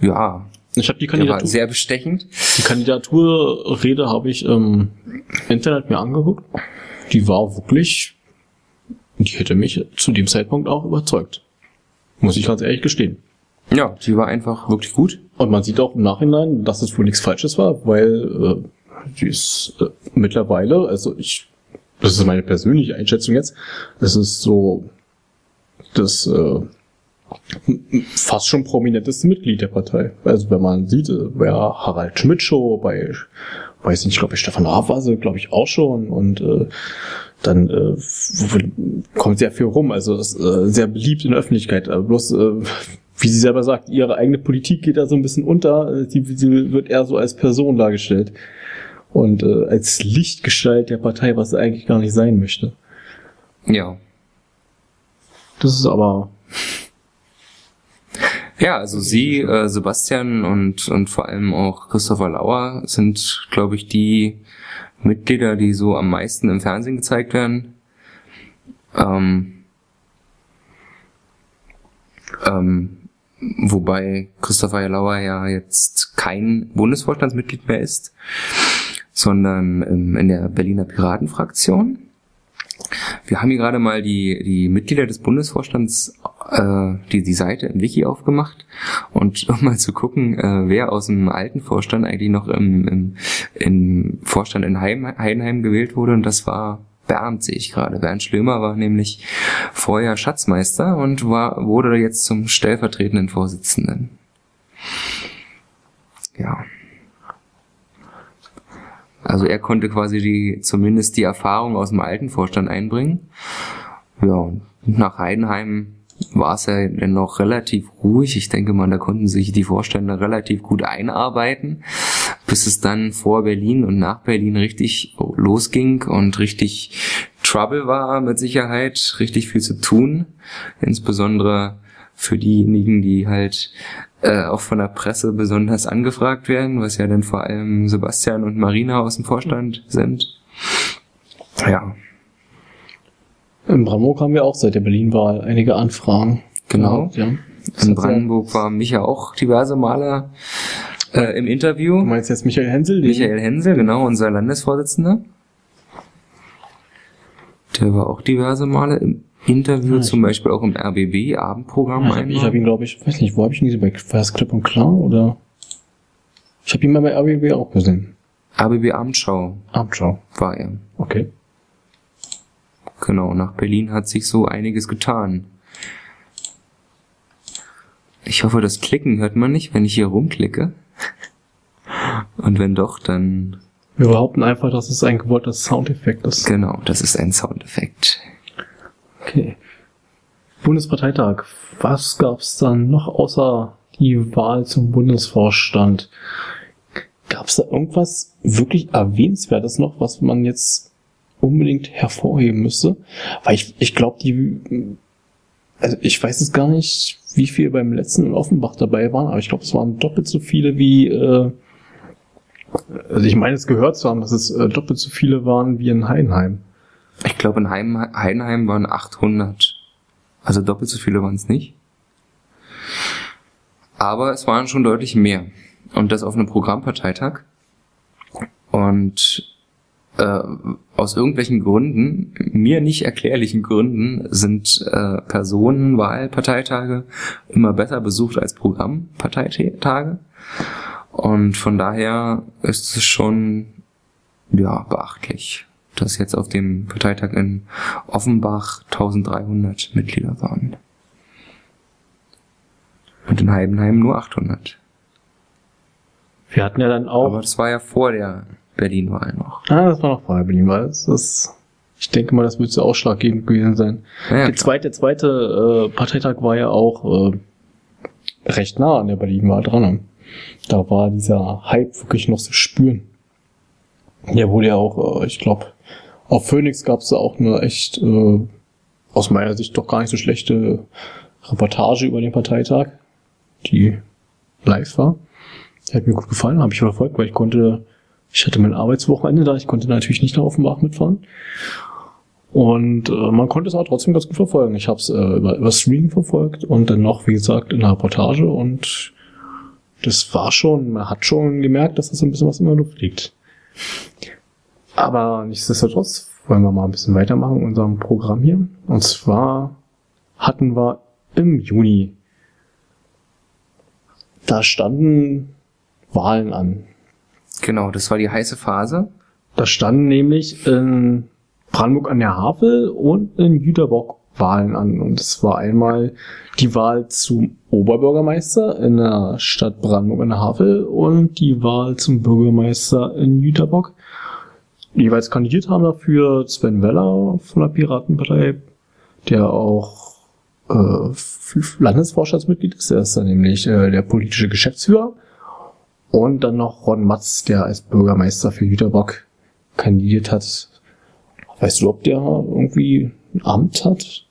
ja, Ich habe die der war Kandidatur, sehr bestechend. die Kandidaturrede habe ich im Internet mir angeguckt. Die war wirklich, die hätte mich zu dem Zeitpunkt auch überzeugt. Muss ich ganz ehrlich gestehen. Ja, die war einfach wirklich gut. Und man sieht auch im Nachhinein, dass es wohl nichts Falsches war, weil äh, die ist äh, mittlerweile, also ich, das ist meine persönliche Einschätzung jetzt, das ist so das äh, fast schon prominenteste Mitglied der Partei. Also wenn man sieht, äh, wer Harald Schmidt Show bei, weiß nicht, ich glaube, Stefan Raab war sie, glaube ich, auch schon und äh, dann äh, kommt sehr viel rum. Also ist äh, sehr beliebt in der Öffentlichkeit. Aber bloß, äh, wie sie selber sagt, ihre eigene Politik geht da so ein bisschen unter. Äh, Sie, sie wird eher so als Person dargestellt. Und äh, als Lichtgestalt der Partei, was sie eigentlich gar nicht sein möchte. Ja. Das ist aber Ja, also Sie, äh, Sebastian und, und vor allem auch Christopher Lauer sind, glaube ich, die Mitglieder, die so am meisten im Fernsehen gezeigt werden. Ähm, ähm, wobei Christopher Lauer ja jetzt kein Bundesvorstandsmitglied mehr ist, sondern ähm, in der Berliner Piratenfraktion. Wir haben hier gerade mal die, die Mitglieder des Bundesvorstands äh, die, die Seite im Wiki aufgemacht und um mal zu gucken, äh, wer aus dem alten Vorstand eigentlich noch im, im, im Vorstand in Heim, Heidenheim gewählt wurde und das war Bernd, sehe ich gerade. Bernd Schlömer war nämlich vorher Schatzmeister und war, wurde jetzt zum stellvertretenden Vorsitzenden. Ja. Also er konnte quasi die, zumindest die Erfahrung aus dem alten Vorstand einbringen. Ja, und nach Heidenheim war es ja dann noch relativ ruhig. Ich denke mal, da konnten sich die Vorstände relativ gut einarbeiten, bis es dann vor Berlin und nach Berlin richtig losging und richtig Trouble war mit Sicherheit, richtig viel zu tun. Insbesondere für diejenigen, die halt äh, auch von der Presse besonders angefragt werden, was ja dann vor allem Sebastian und Marina aus dem Vorstand sind. Ja, in Brandenburg haben wir auch seit der Berlin-Wahl einige Anfragen. Genau. Ja. In Brandenburg war Micha auch diverse Male äh, im Interview. Du meinst jetzt Michael Hensel? Michael Hensel, genau, unser Landesvorsitzender. Der war auch diverse Male im Interview, Ah, ich- zum Beispiel auch im RBB-Abendprogramm Ja, ich habe hab ihn, glaube ich, weiß nicht, wo habe ich ihn gesehen? Bei Clip und Klar oder? Ich habe ihn mal bei RBB auch gesehen. RBB-Abendschau Abschau. war er. Okay. Genau, nach Berlin hat sich so einiges getan. Ich hoffe, das Klicken hört man nicht, wenn ich hier rumklicke. Und wenn doch, dann Wir behaupten einfach, dass es ein gewollter Soundeffekt ist. genau, das ist ein Soundeffekt. Okay. Bundesparteitag. Was gab's dann noch außer die Wahl zum Bundesvorstand? Gab's da irgendwas wirklich erwähnenswertes noch, was man jetzt unbedingt hervorheben müsste? Weil ich, ich glaube, die, also ich weiß es gar nicht, wie viel beim letzten in Offenbach dabei waren, aber ich glaube, es waren doppelt so viele wie, äh, also ich meine es gehört zu haben, dass es äh, doppelt so viele waren wie in Heidenheim. Ich glaube, in Heim, Heidenheim waren 800. Also doppelt so viele waren es nicht. Aber es waren schon deutlich mehr. Und das auf einem Programmparteitag. Und äh, aus irgendwelchen Gründen, mir nicht erklärlichen Gründen, sind äh, Personenwahlparteitage immer besser besucht als Programmparteitage. Und von daher ist es schon, ja, beachtlich, dass jetzt auf dem Parteitag in Offenbach 1300 Mitglieder waren. Und in Heidenheim nur 800. Wir hatten ja dann auch. Aber das war ja vor der Berlin-Wahl noch. Ah, das war noch vor der Berlin-Wahl. Das ist, ich denke mal, das wird so ausschlaggebend gewesen sein. Ja, der zweite, der zweite äh, Parteitag war ja auch äh, recht nah an der Berlin-Wahl dran. Da war dieser Hype wirklich noch zu spüren. Der wurde ja auch, äh, ich glaube, auf Phoenix gab es da auch eine echt, äh, aus meiner Sicht doch gar nicht so schlechte Reportage über den Parteitag, die live war. Die hat mir gut gefallen, habe ich verfolgt, weil ich konnte, ich hatte mein Arbeitswochenende da, ich konnte natürlich nicht nach Offenbach mitfahren. Und äh, man konnte es auch trotzdem ganz gut verfolgen. Ich habe es äh, über, über Stream verfolgt und dann noch, wie gesagt, in der Reportage und das war schon, man hat schon gemerkt, dass das ein bisschen was in der Luft liegt. Aber nichtsdestotrotz wollen wir mal ein bisschen weitermachen in unserem Programm hier. Und zwar hatten wir im Juni, da standen Wahlen an. Genau, das war die heiße Phase. Da standen nämlich in Brandenburg an der Havel und in Jüterbock Wahlen an. Und es war einmal die Wahl zum Oberbürgermeister in der Stadt Brandenburg an der Havel und die Wahl zum Bürgermeister in Jüterbock. Jeweils kandidiert haben dafür Sven Weller von der Piratenpartei, der auch äh, Landesvorstandsmitglied ist. Er ist dann nämlich äh, der politische Geschäftsführer. Und dann noch Ron Matz, der als Bürgermeister für Jüterbock kandidiert hat. Weißt du, ob der irgendwie ein Amt hat?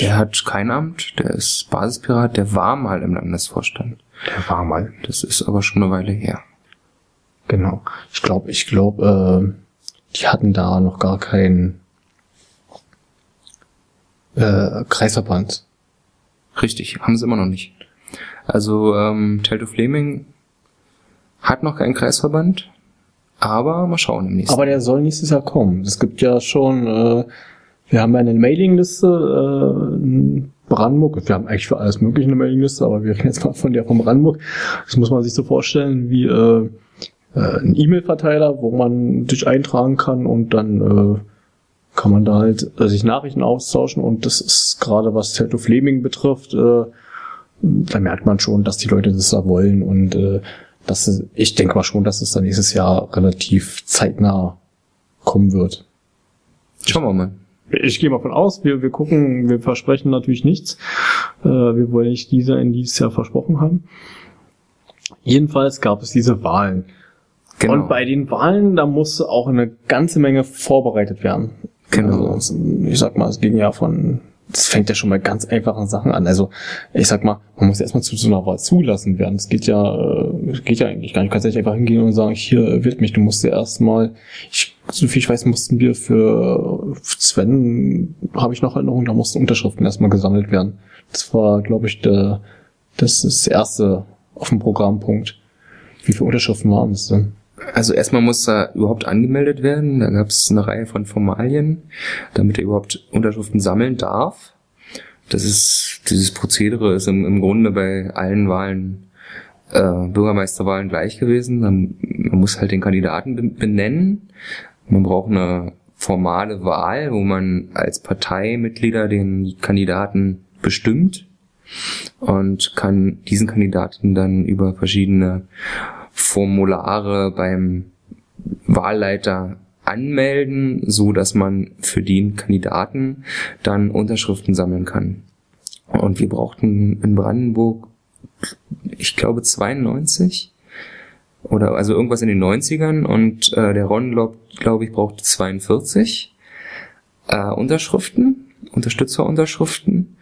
Der hat kein Amt, der ist Basispirat, der war mal im Landesvorstand. Der war mal. Das ist aber schon eine Weile her. Genau. Ich glaube, ich glaube, äh, die hatten da noch gar keinen äh, Kreisverband. Richtig, haben sie immer noch nicht. Also ähm, Telto Fleming hat noch keinen Kreisverband, aber mal schauen im nächsten Aber der soll nächstes Jahr kommen. Es gibt ja schon, äh, wir haben ja eine Mailingliste äh, Brandenburg. Wir haben eigentlich für alles mögliche eine Mailingliste, aber wir reden jetzt mal von der von Brandenburg. Das muss man sich so vorstellen wie äh, äh, ein E-Mail-Verteiler, wo man sich eintragen kann und dann äh, kann man da halt äh, sich Nachrichten austauschen und das ist gerade was Telto Fleming betrifft, äh, da merkt man schon, dass die Leute das da wollen und äh, das, ich denke mal schon, dass es dann nächstes Jahr relativ zeitnah kommen wird. Schauen wir mal. Ich gehe mal von aus, wir, wir gucken, wir versprechen natürlich nichts. Äh, wir wollen nicht dieser in dieses Jahr versprochen haben. Jedenfalls gab es diese Wahlen. Genau. Und bei den Wahlen, da musste auch eine ganze Menge vorbereitet werden. Genau. Also, ich sag mal, es ging ja von, das fängt ja schon bei ganz einfachen Sachen an. Also, ich sag mal, man muss erstmal zu so einer Wahl zulassen werden. Es geht ja, äh, es geht ja eigentlich gar nicht. Du kannst nicht einfach hingehen und sagen, hier wird mich, du musst ja erstmal, ich, so viel ich weiß, mussten wir für Sven, habe ich noch Erinnerung, da mussten Unterschriften erstmal gesammelt werden. Das war, glaube ich, der, das ist der erste auf dem Programmpunkt. Wie viele Unterschriften waren es denn? Also erstmal muss er überhaupt angemeldet werden. Da gab es eine Reihe von Formalien, damit er überhaupt Unterschriften sammeln darf. Das ist dieses Prozedere ist im, im Grunde bei allen Wahlen, äh, Bürgermeisterwahlen gleich gewesen. Man, man muss halt den Kandidaten be- benennen. Man braucht eine formale Wahl, wo man als Parteimitglieder den Kandidaten bestimmt und kann diesen Kandidaten dann über verschiedene Formulare beim Wahlleiter anmelden, so dass man für den Kandidaten dann Unterschriften sammeln kann. Und wir brauchten in Brandenburg, ich glaube 92 oder also irgendwas in den 90ern und äh, der Ron, glaube glaub ich, brauchte 42 äh, Unterschriften, Unterstützerunterschriften.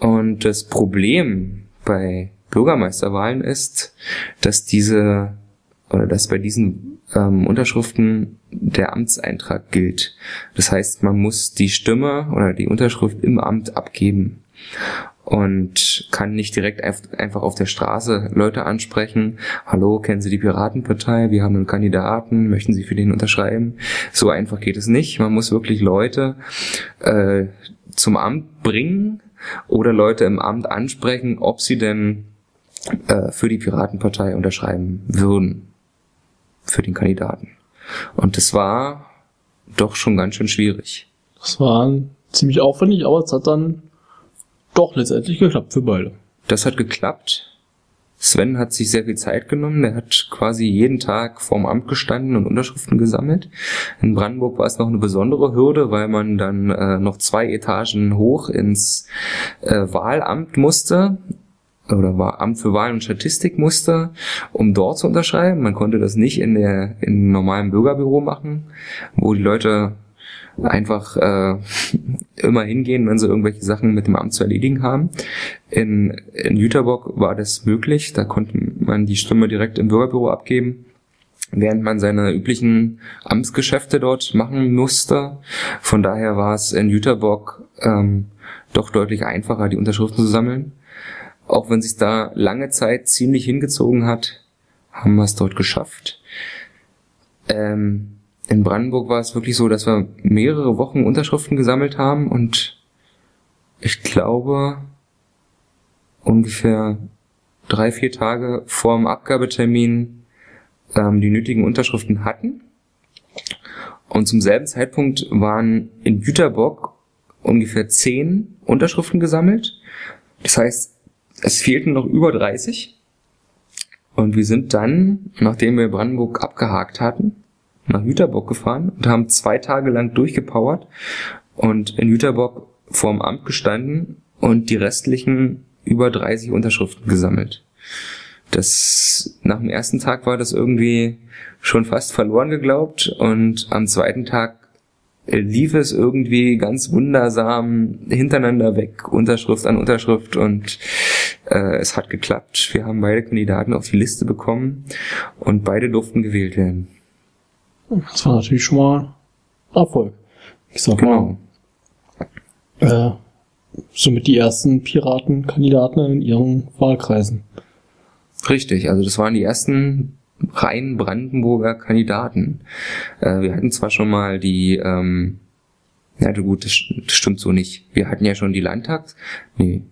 Und das Problem bei Bürgermeisterwahlen ist, dass diese oder dass bei diesen ähm, Unterschriften der Amtseintrag gilt. Das heißt, man muss die Stimme oder die Unterschrift im Amt abgeben und kann nicht direkt einf- einfach auf der Straße Leute ansprechen. Hallo, kennen Sie die Piratenpartei? Wir haben einen Kandidaten, möchten Sie für den unterschreiben? So einfach geht es nicht. Man muss wirklich Leute äh, zum Amt bringen oder Leute im Amt ansprechen, ob sie denn äh, für die Piratenpartei unterschreiben würden. Für den Kandidaten. Und das war doch schon ganz schön schwierig. Das war ziemlich aufwendig, aber es hat dann doch letztendlich geklappt für beide. Das hat geklappt. Sven hat sich sehr viel Zeit genommen. Der hat quasi jeden Tag vorm Amt gestanden und Unterschriften gesammelt. In Brandenburg war es noch eine besondere Hürde, weil man dann äh, noch zwei Etagen hoch ins äh, Wahlamt musste oder war Amt für Wahlen und Statistik musste, um dort zu unterschreiben. Man konnte das nicht in der in normalen Bürgerbüro machen, wo die Leute einfach äh, immer hingehen, wenn sie irgendwelche Sachen mit dem Amt zu erledigen haben. In, in Jüterbock war das möglich, da konnte man die Stimme direkt im Bürgerbüro abgeben während man seine üblichen Amtsgeschäfte dort machen musste. Von daher war es in Jüterbock ähm, doch deutlich einfacher, die Unterschriften zu sammeln. Auch wenn sich da lange Zeit ziemlich hingezogen hat, haben wir es dort geschafft. Ähm, in Brandenburg war es wirklich so, dass wir mehrere Wochen Unterschriften gesammelt haben und ich glaube ungefähr drei, vier Tage vor dem Abgabetermin ähm, die nötigen Unterschriften hatten. Und zum selben Zeitpunkt waren in Jüterbock ungefähr zehn Unterschriften gesammelt. Das heißt, es fehlten noch über 30. Und wir sind dann, nachdem wir Brandenburg abgehakt hatten, nach Jüterbock gefahren und haben zwei Tage lang durchgepowert und in Jüterbock vorm Amt gestanden und die restlichen über 30 Unterschriften gesammelt. Das, nach dem ersten Tag war das irgendwie schon fast verloren geglaubt und am zweiten Tag lief es irgendwie ganz wundersam hintereinander weg, Unterschrift an Unterschrift und äh, es hat geklappt. Wir haben beide Kandidaten auf die Liste bekommen und beide durften gewählt werden. Das war natürlich schon mal Erfolg. Ich sag genau. mal, äh, somit die ersten Piratenkandidaten in ihren Wahlkreisen. Richtig, also das waren die ersten rein Brandenburger Kandidaten. Äh, wir hatten zwar schon mal die, ähm, ja gut, das, das stimmt so nicht. Wir hatten ja schon die Landtags, nee,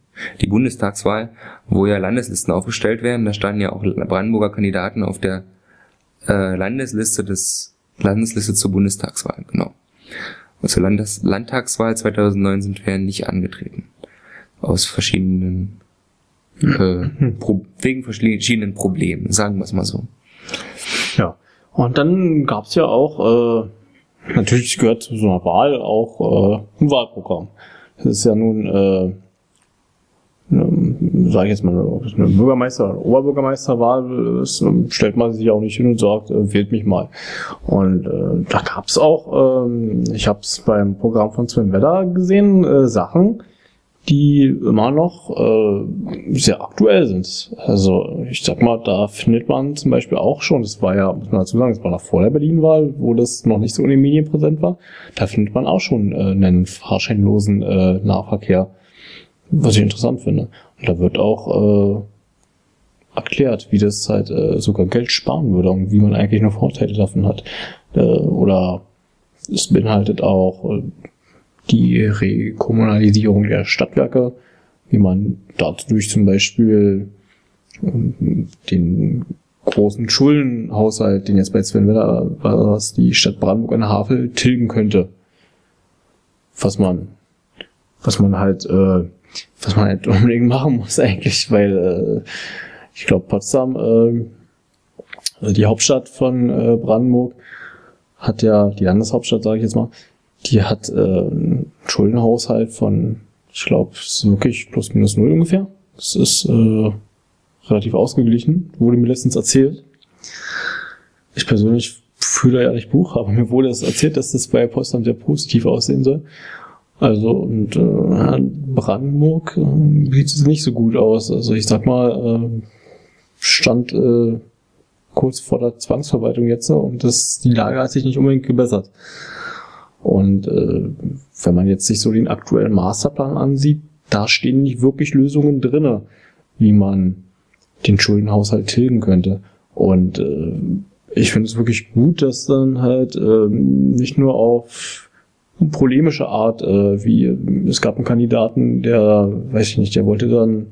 die Bundestagswahl, wo ja Landeslisten aufgestellt werden. Da standen ja auch Brandenburger Kandidaten auf der äh, Landesliste des Landesliste zur Bundestagswahl, genau. Und zur Landes Landtagswahl 2009 sind wir nicht angetreten. Aus verschiedenen, äh, wegen verschiedenen Problemen, sagen wir es mal so. Ja. Und dann gab's ja auch, äh, natürlich gehört zu so einer Wahl auch äh, ein Wahlprogramm. Das ist ja nun äh, sage ich jetzt mal, eine Bürgermeister- oder Oberbürgermeisterwahl ist, stellt man sich auch nicht hin und sagt, äh, wählt mich mal. Und äh, da gab es auch, ähm, ich habe es beim Programm von Sven Weller gesehen, äh, Sachen, die immer noch äh, sehr aktuell sind. Also ich sag mal, da findet man zum Beispiel auch schon, das war ja, muss man dazu sagen, das war noch vor der Berlin-Wahl, wo das noch nicht so in den Medien präsent war, da findet man auch schon äh, einen fahrscheinlosen äh, Nahverkehr was ich interessant finde. Und da wird auch äh, erklärt, wie das halt äh, sogar Geld sparen würde und wie man eigentlich nur Vorteile davon hat. Äh, oder es beinhaltet auch äh, die Rekommunalisierung der Stadtwerke, wie man dadurch zum Beispiel äh, den großen Schuldenhaushalt, den jetzt bei Sven Weller was die Stadt Brandenburg an Havel tilgen könnte. Was man, was man halt äh, was man halt unbedingt machen muss eigentlich, weil äh, ich glaube Potsdam, äh, also die Hauptstadt von äh, Brandenburg, hat ja, die Landeshauptstadt sage ich jetzt mal, die hat äh, einen Schuldenhaushalt von, ich glaube, wirklich plus minus null ungefähr. Das ist äh, relativ ausgeglichen, wurde mir letztens erzählt. Ich persönlich fühle ja nicht Buch, aber mir wurde es erzählt, dass das bei Potsdam sehr positiv aussehen soll. Also und äh, Brandenburg äh, sieht es nicht so gut aus. Also ich sag mal, äh, stand äh, kurz vor der Zwangsverwaltung jetzt und das, die Lage hat sich nicht unbedingt gebessert. Und äh, wenn man jetzt sich so den aktuellen Masterplan ansieht, da stehen nicht wirklich Lösungen drinne, wie man den Schuldenhaushalt tilgen könnte. Und äh, ich finde es wirklich gut, dass dann halt äh, nicht nur auf polemische Art, äh, wie es gab einen Kandidaten, der, weiß ich nicht, der wollte dann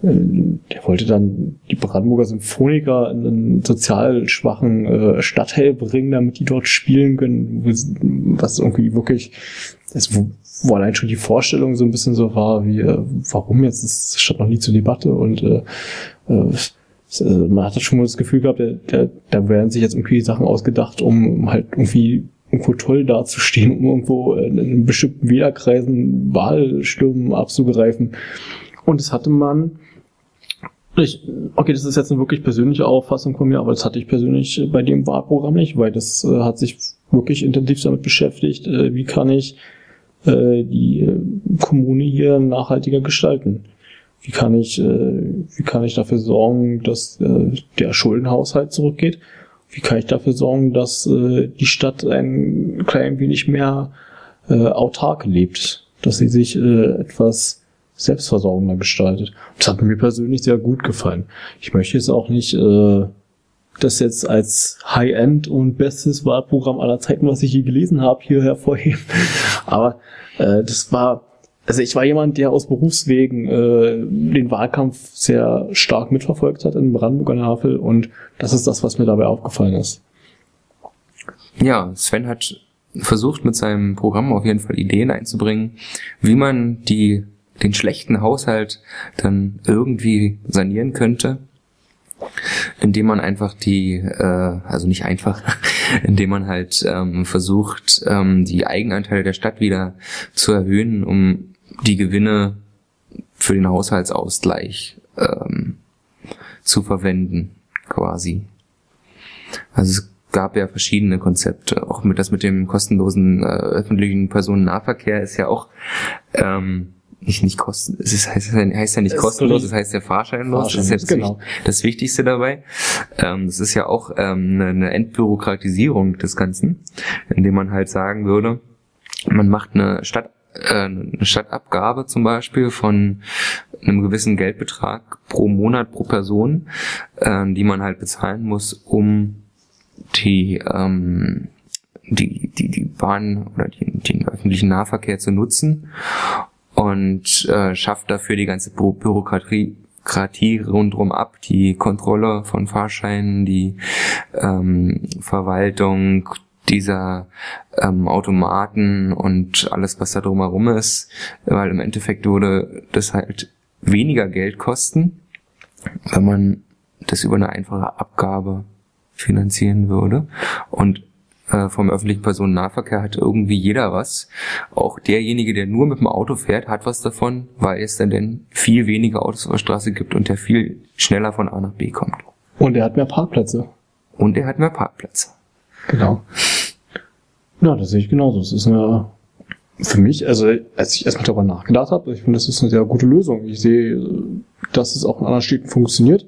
der wollte dann die Brandenburger Symphoniker in einen sozial schwachen äh, Stadtteil bringen, damit die dort spielen können, was irgendwie wirklich, das, wo, wo allein schon die Vorstellung so ein bisschen so war, wie, äh, warum jetzt, das stand noch nie zur Debatte und äh, äh, man hat schon mal das Gefühl gehabt, der, da werden sich jetzt irgendwie Sachen ausgedacht, um halt irgendwie irgendwo toll dazustehen, um irgendwo in bestimmten Wählerkreisen Wahlstimmen abzugreifen. Und das hatte man ich, okay, das ist jetzt eine wirklich persönliche Auffassung von mir, aber das hatte ich persönlich bei dem Wahlprogramm nicht, weil das äh, hat sich wirklich intensiv damit beschäftigt, äh, wie kann ich äh, die äh, Kommune hier nachhaltiger gestalten. Wie kann ich, äh, wie kann ich dafür sorgen, dass äh, der Schuldenhaushalt zurückgeht? Wie kann ich dafür sorgen, dass äh, die Stadt ein klein wenig mehr äh, autark lebt, dass sie sich äh, etwas selbstversorgender gestaltet. Das hat mir persönlich sehr gut gefallen. Ich möchte jetzt auch nicht äh, das jetzt als High-End und bestes Wahlprogramm aller Zeiten, was ich je gelesen habe, hier hervorheben. Aber äh, das war, also ich war jemand, der aus Berufswegen äh, den Wahlkampf sehr stark mitverfolgt hat in Brandenburg an der Havel und das ist das, was mir dabei aufgefallen ist. Ja, Sven hat versucht mit seinem Programm auf jeden Fall Ideen einzubringen, wie man die den schlechten Haushalt dann irgendwie sanieren könnte, indem man einfach die, äh, also nicht einfach, indem man halt ähm, versucht, ähm, die Eigenanteile der Stadt wieder zu erhöhen, um die Gewinne für den Haushaltsausgleich ähm, zu verwenden, quasi. Also es gab ja verschiedene Konzepte, auch mit das mit dem kostenlosen äh, öffentlichen Personennahverkehr ist ja auch ähm, nicht, nicht kosten, es ist, heißt, heißt ja nicht es kostenlos, es heißt ja fahrscheinlos, Fahrschein, das ist ja das, genau. das Wichtigste dabei. Ähm, das ist ja auch ähm, eine, Entbürokratisierung des Ganzen, indem man halt sagen würde, man macht eine Stadt eine Stadtabgabe zum Beispiel von einem gewissen Geldbetrag pro Monat pro Person, äh, die man halt bezahlen muss, um die ähm, die, die, die Bahn oder die, den öffentlichen Nahverkehr zu nutzen und äh, schafft dafür die ganze Bü Bürokratie Bürokratie rundherum ab, die Kontrolle von Fahrscheinen, die ähm, Verwaltung dieser ähm, Automaten und alles, was da drumherum ist, weil im Endeffekt würde das halt weniger Geld kosten, wenn man das über eine einfache Abgabe finanzieren würde. Und äh, vom öffentlichen Personennahverkehr hat irgendwie jeder was. Auch derjenige, der nur mit dem Auto fährt, hat was davon, weil es dann denn viel weniger Autos auf der Straße gibt und der viel schneller von A nach B kommt. Und er hat mehr Parkplätze. Und er hat mehr Parkplätze. Genau. Ja, das sehe ich genauso. Das ist eine, für mich, also als ich erstmal darüber nachgedacht habe, ich finde, das ist eine sehr gute Lösung. Ich sehe, dass es auch in anderen Städten funktioniert.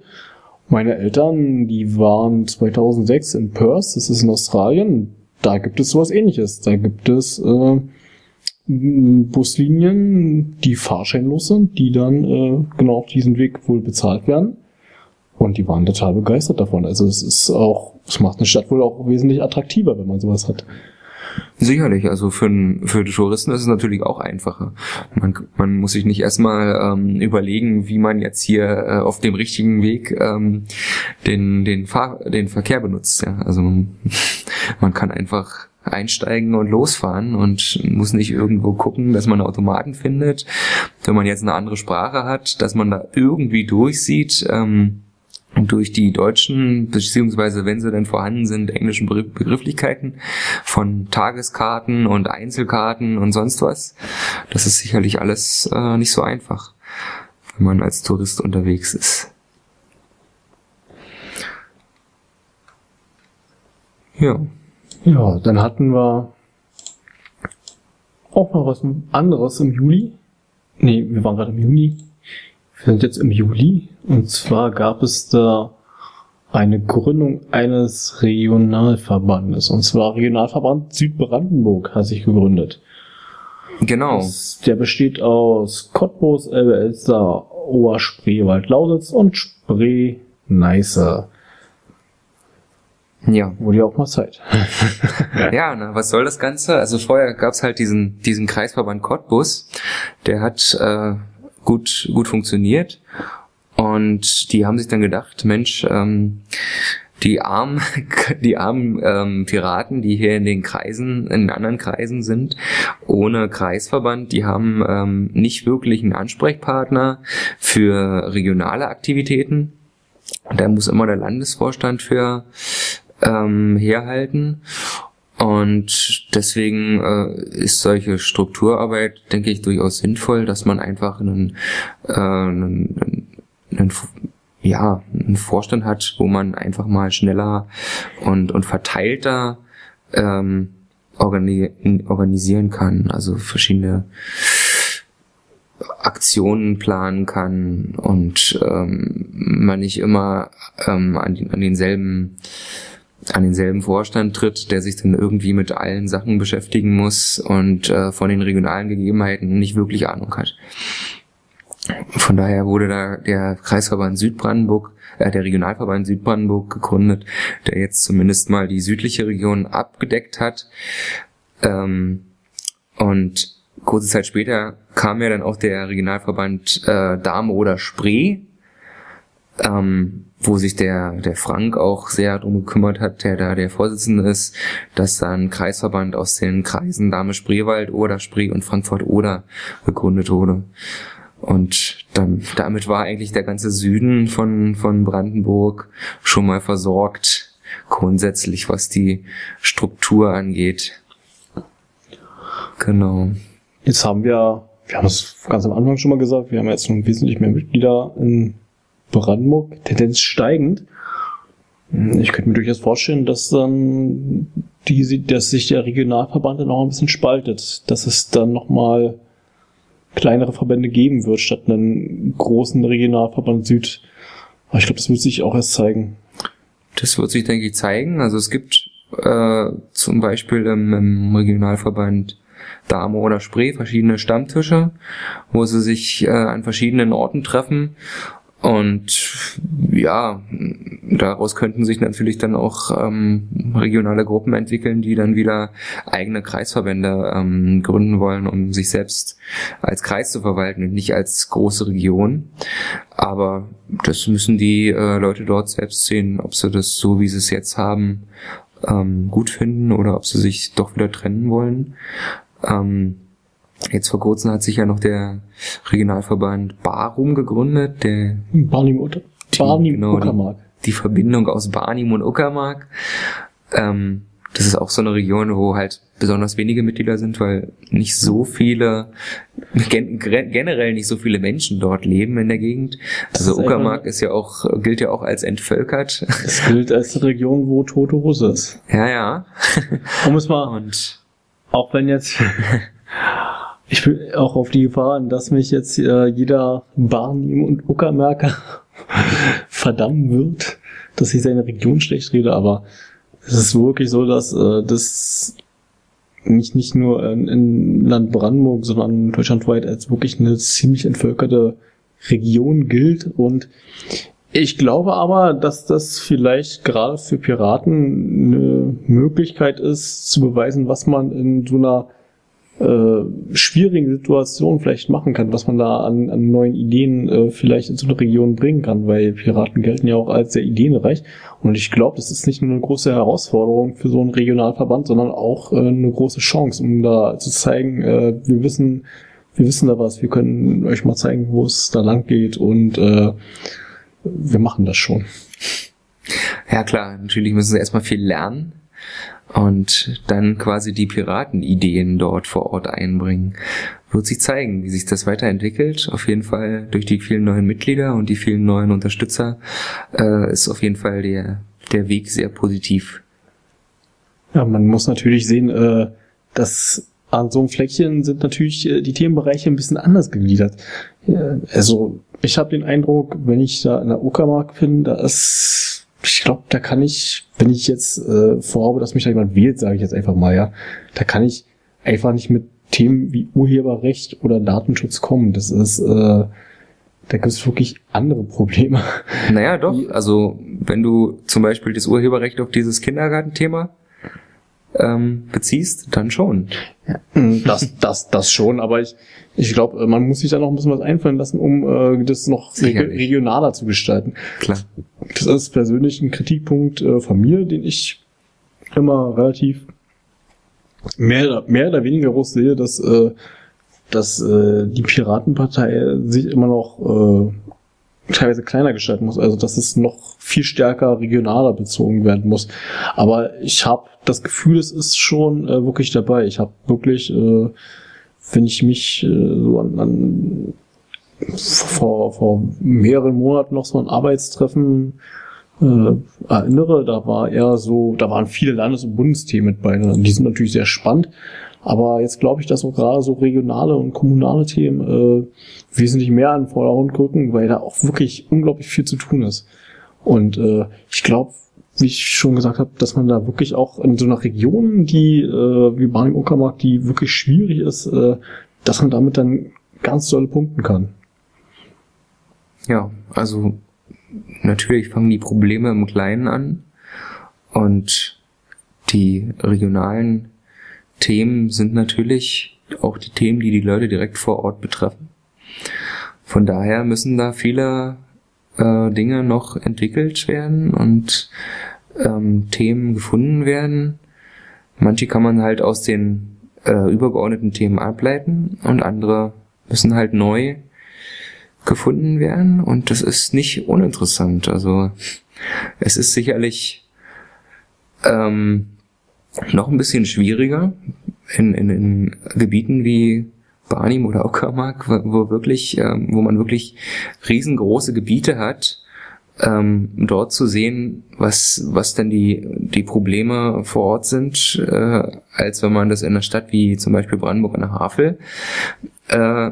Meine Eltern, die waren 2006 in Perth, das ist in Australien. Da gibt es sowas ähnliches. Da gibt es äh, Buslinien, die fahrscheinlos sind, die dann äh, genau auf diesem Weg wohl bezahlt werden. Und die waren total begeistert davon. Also es ist auch, es macht eine Stadt wohl auch wesentlich attraktiver, wenn man sowas hat. Sicherlich, also für, für die Touristen ist es natürlich auch einfacher. Man, man muss sich nicht erstmal ähm, überlegen, wie man jetzt hier äh, auf dem richtigen Weg ähm, den, den, Fahr den Verkehr benutzt. Ja? Also man kann einfach einsteigen und losfahren und muss nicht irgendwo gucken, dass man Automaten findet. Wenn man jetzt eine andere Sprache hat, dass man da irgendwie durchsieht. Ähm, durch die deutschen, beziehungsweise wenn sie denn vorhanden sind, englischen Begrifflichkeiten von Tageskarten und Einzelkarten und sonst was. Das ist sicherlich alles äh, nicht so einfach, wenn man als Tourist unterwegs ist. Ja. Ja, dann hatten wir auch noch was anderes im Juli. Nee, wir waren gerade im Juni. Wir sind jetzt im Juli und zwar gab es da eine Gründung eines Regionalverbandes und zwar Regionalverband Südbrandenburg hat sich gegründet. Genau. Das, der besteht aus Cottbus, Elbe, Elster, Oberspreewald, Lausitz und Spree-Neiße. Ja. Wurde ja auch mal Zeit. ja, na, was soll das Ganze? Also vorher gab's halt diesen, diesen Kreisverband Cottbus, der hat äh, gut, gut funktioniert. Und die haben sich dann gedacht, Mensch, ähm, die armen, die armen ähm, Piraten, die hier in den Kreisen, in anderen Kreisen sind, ohne Kreisverband, die haben ähm, nicht wirklich einen Ansprechpartner für regionale Aktivitäten. Da muss immer der Landesvorstand für ähm, herhalten. Und deswegen äh, ist solche Strukturarbeit, denke ich, durchaus sinnvoll, dass man einfach einen, äh, einen, einen ja, einen Vorstand hat, wo man einfach mal schneller und, und verteilter ähm, organi organisieren kann, also verschiedene Aktionen planen kann und ähm, man nicht immer ähm, an, den, an denselben an denselben Vorstand tritt, der sich dann irgendwie mit allen Sachen beschäftigen muss und äh, von den regionalen Gegebenheiten nicht wirklich Ahnung hat. Von daher wurde da der Kreisverband Südbrandenburg, äh, der Regionalverband Südbrandenburg gegründet, der jetzt zumindest mal die südliche Region abgedeckt hat. Ähm, und kurze Zeit später kam ja dann auch der Regionalverband äh, Dame oder Spree ähm, wo sich der, der Frank auch sehr drum gekümmert hat, der da der Vorsitzende ist, dass da ein Kreisverband aus den Kreisen Dame Spreewald, Oder Spree und Frankfurt Oder gegründet wurde. Und dann, damit war eigentlich der ganze Süden von, von Brandenburg schon mal versorgt, grundsätzlich, was die Struktur angeht. Genau. Jetzt haben wir, wir haben es ganz am Anfang schon mal gesagt, wir haben jetzt schon wesentlich mehr Mitglieder in Brandenburg, Tendenz steigend. Ich könnte mir durchaus vorstellen, dass dann die, dass sich der Regionalverband dann auch ein bisschen spaltet, dass es dann nochmal kleinere Verbände geben wird, statt einen großen Regionalverband Süd. Aber ich glaube, das wird sich auch erst zeigen. Das wird sich, denke ich, zeigen. Also es gibt äh, zum Beispiel im, im Regionalverband Dame oder Spree verschiedene Stammtische, wo sie sich äh, an verschiedenen Orten treffen und ja, daraus könnten sich natürlich dann auch ähm, regionale Gruppen entwickeln, die dann wieder eigene Kreisverbände ähm, gründen wollen, um sich selbst als Kreis zu verwalten und nicht als große Region. Aber das müssen die äh, Leute dort selbst sehen, ob sie das so, wie sie es jetzt haben, ähm, gut finden oder ob sie sich doch wieder trennen wollen. Ähm, Jetzt vor kurzem hat sich ja noch der Regionalverband Barum gegründet, der Barnim, Barnim genau, Uckermark. Die, die, Verbindung aus Barnim und Uckermark. Ähm, das ist auch so eine Region, wo halt besonders wenige Mitglieder sind, weil nicht so viele, gen generell nicht so viele Menschen dort leben in der Gegend. Also Uckermark ist ja auch, gilt ja auch als entvölkert. Es gilt als eine Region, wo tote Hose ist. Ja, ja. Um es mal, und auch wenn jetzt Ich bin auch auf die Gefahr, dass mich jetzt äh, jeder Barnim und Uckermerker verdammen wird, dass ich seine Region schlecht rede, aber es ist wirklich so, dass äh, das nicht, nicht nur in, in Land Brandenburg, sondern deutschlandweit als wirklich eine ziemlich entvölkerte Region gilt. Und ich glaube aber, dass das vielleicht gerade für Piraten eine Möglichkeit ist, zu beweisen, was man in so einer äh, schwierigen Situationen vielleicht machen kann, was man da an, an neuen Ideen äh, vielleicht in so eine Region bringen kann, weil Piraten gelten ja auch als sehr ideenreich. Und ich glaube, das ist nicht nur eine große Herausforderung für so einen Regionalverband, sondern auch äh, eine große Chance, um da zu zeigen, äh, wir wissen, wir wissen da was, wir können euch mal zeigen, wo es da lang geht und äh, wir machen das schon. Ja klar, natürlich müssen sie erstmal viel lernen und dann quasi die Piratenideen dort vor Ort einbringen. Wird sich zeigen, wie sich das weiterentwickelt. Auf jeden Fall durch die vielen neuen Mitglieder und die vielen neuen Unterstützer äh, ist auf jeden Fall der, der Weg sehr positiv. Ja, man muss natürlich sehen, äh, dass an so einem Fleckchen sind natürlich äh, die Themenbereiche ein bisschen anders gegliedert. Ja, also ich habe den Eindruck, wenn ich da in der Uckermark bin, da ist ich glaube, da kann ich, wenn ich jetzt äh, vorhabe, dass mich da jemand wählt, sage ich jetzt einfach mal, ja, da kann ich einfach nicht mit Themen wie Urheberrecht oder Datenschutz kommen. Das ist, äh, da gibt es wirklich andere Probleme. Naja, doch. Also wenn du zum Beispiel das Urheberrecht auf dieses Kindergartenthema äh, ähm, beziehst, dann schon. Das, das, das schon, aber ich, ich glaube, man muss sich da noch ein bisschen was einfallen lassen, um äh, das noch Sicherlich. regionaler zu gestalten. Klar. Das ist persönlich ein Kritikpunkt äh, von mir, den ich immer relativ mehr, mehr oder weniger groß sehe, dass, äh, dass äh, die Piratenpartei sich immer noch äh, teilweise kleiner gestalten muss, also dass es noch viel stärker regionaler bezogen werden muss. Aber ich habe das Gefühl, es ist schon äh, wirklich dabei. Ich habe wirklich, äh, wenn ich mich äh, so an, an vor, vor mehreren Monaten noch so ein Arbeitstreffen äh, erinnere, da war eher so, da waren viele Landes- und Bundesthemen mit bei. ne? Die sind natürlich sehr spannend, aber jetzt glaube ich, dass auch gerade so regionale und kommunale Themen äh, wesentlich mehr in den Vordergrund rücken, weil da auch wirklich unglaublich viel zu tun ist. Und äh, ich glaube, wie ich schon gesagt habe, dass man da wirklich auch in so einer Region, die äh, wie Barnim Uckermark, die wirklich schwierig ist, äh, dass man damit dann ganz dolle punkten kann. Ja, also natürlich fangen die Probleme im Kleinen an und die regionalen Themen sind natürlich auch die Themen, die die Leute direkt vor Ort betreffen. Von daher müssen da viele äh, Dinge noch entwickelt werden und ähm, Themen gefunden werden. Manche kann man halt aus den äh, übergeordneten Themen ableiten und andere müssen halt neu gefunden werden und das ist nicht uninteressant. Also es ist sicherlich ähm, noch ein bisschen schwieriger in, in, in Gebieten wie Barnim oder Uckermark, wo wirklich, ähm, wo man wirklich riesengroße Gebiete hat, ähm, dort zu sehen, was, was denn die, die Probleme vor Ort sind, äh, als wenn man das in einer Stadt wie zum Beispiel Brandenburg an der Havel äh,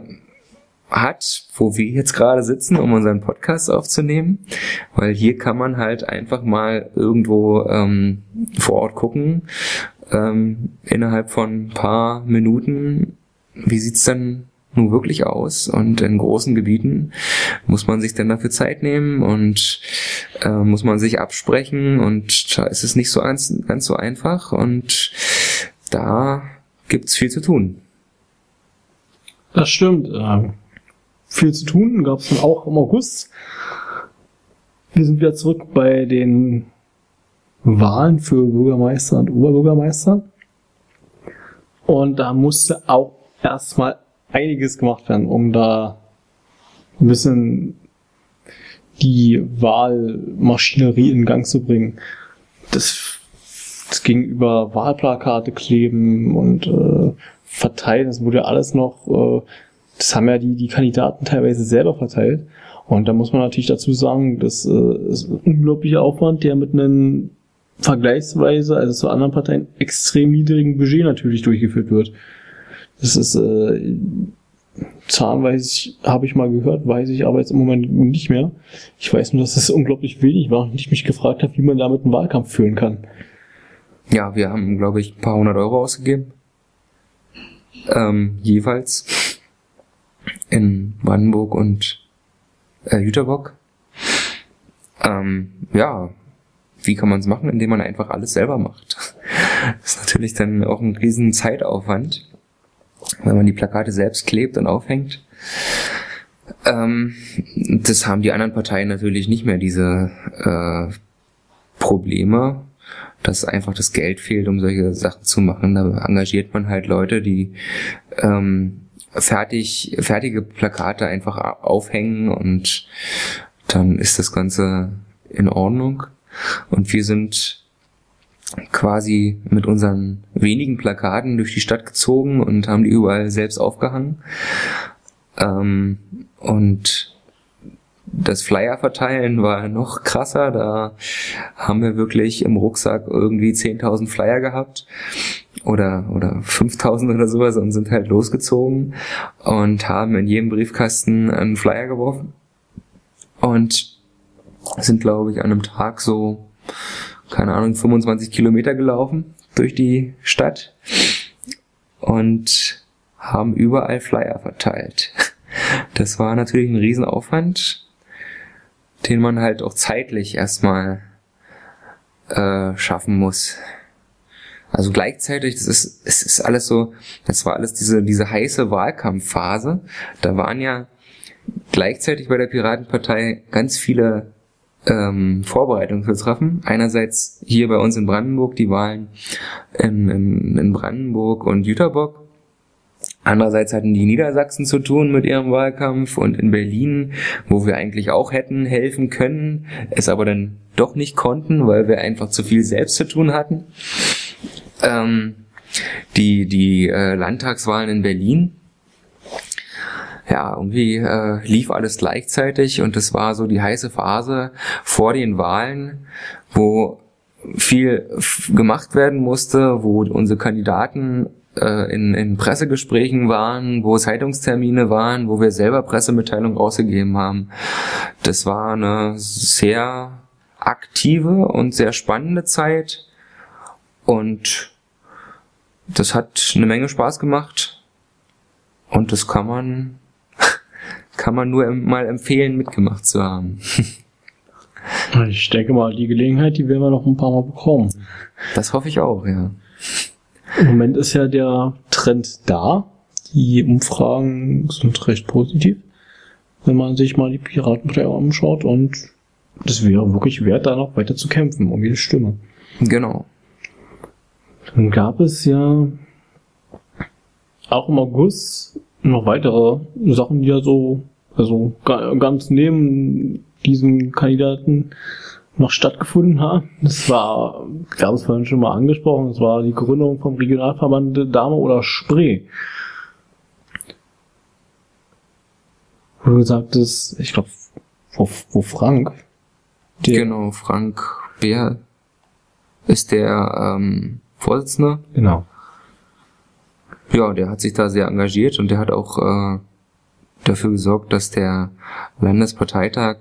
hat, wo wir jetzt gerade sitzen, um unseren Podcast aufzunehmen, weil hier kann man halt einfach mal irgendwo ähm, vor Ort gucken, ähm, innerhalb von ein paar Minuten, wie sieht's denn nun wirklich aus und in großen Gebieten muss man sich dann dafür Zeit nehmen und äh, muss man sich absprechen und da ist es nicht so ganz, ganz so einfach und da gibt's viel zu tun. Das stimmt. Ähm, viel zu tun gab es dann auch im August. Wir sind wieder zurück bei den Wahlen für Bürgermeister und Oberbürgermeister. Und da musste auch erstmal einiges gemacht werden, um da ein bisschen die Wahlmaschinerie in Gang zu bringen. Das, das ging über Wahlplakate kleben und äh, verteilen. Das wurde ja alles noch, äh, das haben ja die, die Kandidaten teilweise selber verteilt. Und da muss man natürlich dazu sagen, das äh, ist ein unglaublicher Aufwand, der mit einem vergleichsweise, also zu anderen Parteien, extrem niedrigen Budget natürlich durchgeführt wird. Das ist äh, Zahlen weiß ich, habe ich mal gehört, weiß ich aber jetzt im Moment nicht mehr. Ich weiß nur, dass es unglaublich wenig war und ich mich gefragt habe, wie man damit einen Wahlkampf führen kann. Ja, wir haben, glaube ich, ein paar hundert Euro ausgegeben. Ähm, jeweils. In Brandenburg und äh, Jüterbock. Ähm, ja, wie kann man es machen? Indem man einfach alles selber macht. Das ist natürlich dann auch ein riesen Zeitaufwand, wenn man die Plakate selbst klebt und aufhängt. Ähm, das haben die anderen Parteien natürlich nicht mehr, diese äh, Probleme, dass einfach das Geld fehlt, um solche Sachen zu machen. Da engagiert man halt Leute, die ähm, fertig, fertige Plakate einfach aufhängen und dann ist das Ganze in Ordnung. Und wir sind quasi mit unseren wenigen Plakaten durch die Stadt gezogen und haben die überall selbst aufgehangen. Ähm, und das Flyer verteilen war noch krasser. Da haben wir wirklich im Rucksack irgendwie 10.000 Flyer gehabt oder, oder 5.000 oder sowas und sind halt losgezogen und haben in jedem Briefkasten einen Flyer geworfen und sind, glaube ich, an einem Tag so, keine Ahnung, 25 Kilometer gelaufen durch die Stadt und haben überall Flyer verteilt. Das war natürlich ein Riesenaufwand, den man halt auch zeitlich erstmal äh, schaffen muss. Also gleichzeitig, das ist, es ist alles so, das war alles diese, diese heiße Wahlkampfphase. Da waren ja gleichzeitig bei der Piratenpartei ganz viele ähm, Vorbereitungen zu treffen. Einerseits hier bei uns in Brandenburg die Wahlen in, in, in Brandenburg und Jüterbock. Andererseits hatten die Niedersachsen zu tun mit ihrem Wahlkampf und in Berlin, wo wir eigentlich auch hätten helfen können, es aber dann doch nicht konnten, weil wir einfach zu viel selbst zu tun hatten. Ähm, die die äh, Landtagswahlen in Berlin, ja, irgendwie äh, lief alles gleichzeitig und es war so die heiße Phase vor den Wahlen, wo viel gemacht werden musste, wo unsere Kandidaten äh, in, in Pressegesprächen waren, wo Zeitungstermine waren, wo wir selber Pressemitteilungen rausgegeben haben. Das war eine sehr aktive und sehr spannende Zeit und das hat eine Menge Spaß gemacht und das kann man kann man nur mal empfehlen, mitgemacht zu haben. Ich denke mal, die Gelegenheit, die werden wir noch ein paar Mal bekommen. Das hoffe ich auch, ja. Im Moment ist ja der Trend da. Die Umfragen sind recht positiv, wenn man sich mal die Piratenpartei anschaut und das wäre wirklich wert, da noch weiter zu kämpfen, um jede Stimme. Genau. Dann gab es ja auch im August noch weitere Sachen, die ja so, also ganz neben diesem Kandidaten noch stattgefunden haben. Das war, ich habe es vorhin schon mal angesprochen, das war die Gründung vom Regionalverband Dame oder Spree. Wo du gesagt hast, ich glaube, wo, wo Frank. Genau, Frank Bär ist der ähm, Vorsitzende. Genau. Ja, der hat sich da sehr engagiert und der hat auch äh, dafür gesorgt, dass der Landesparteitag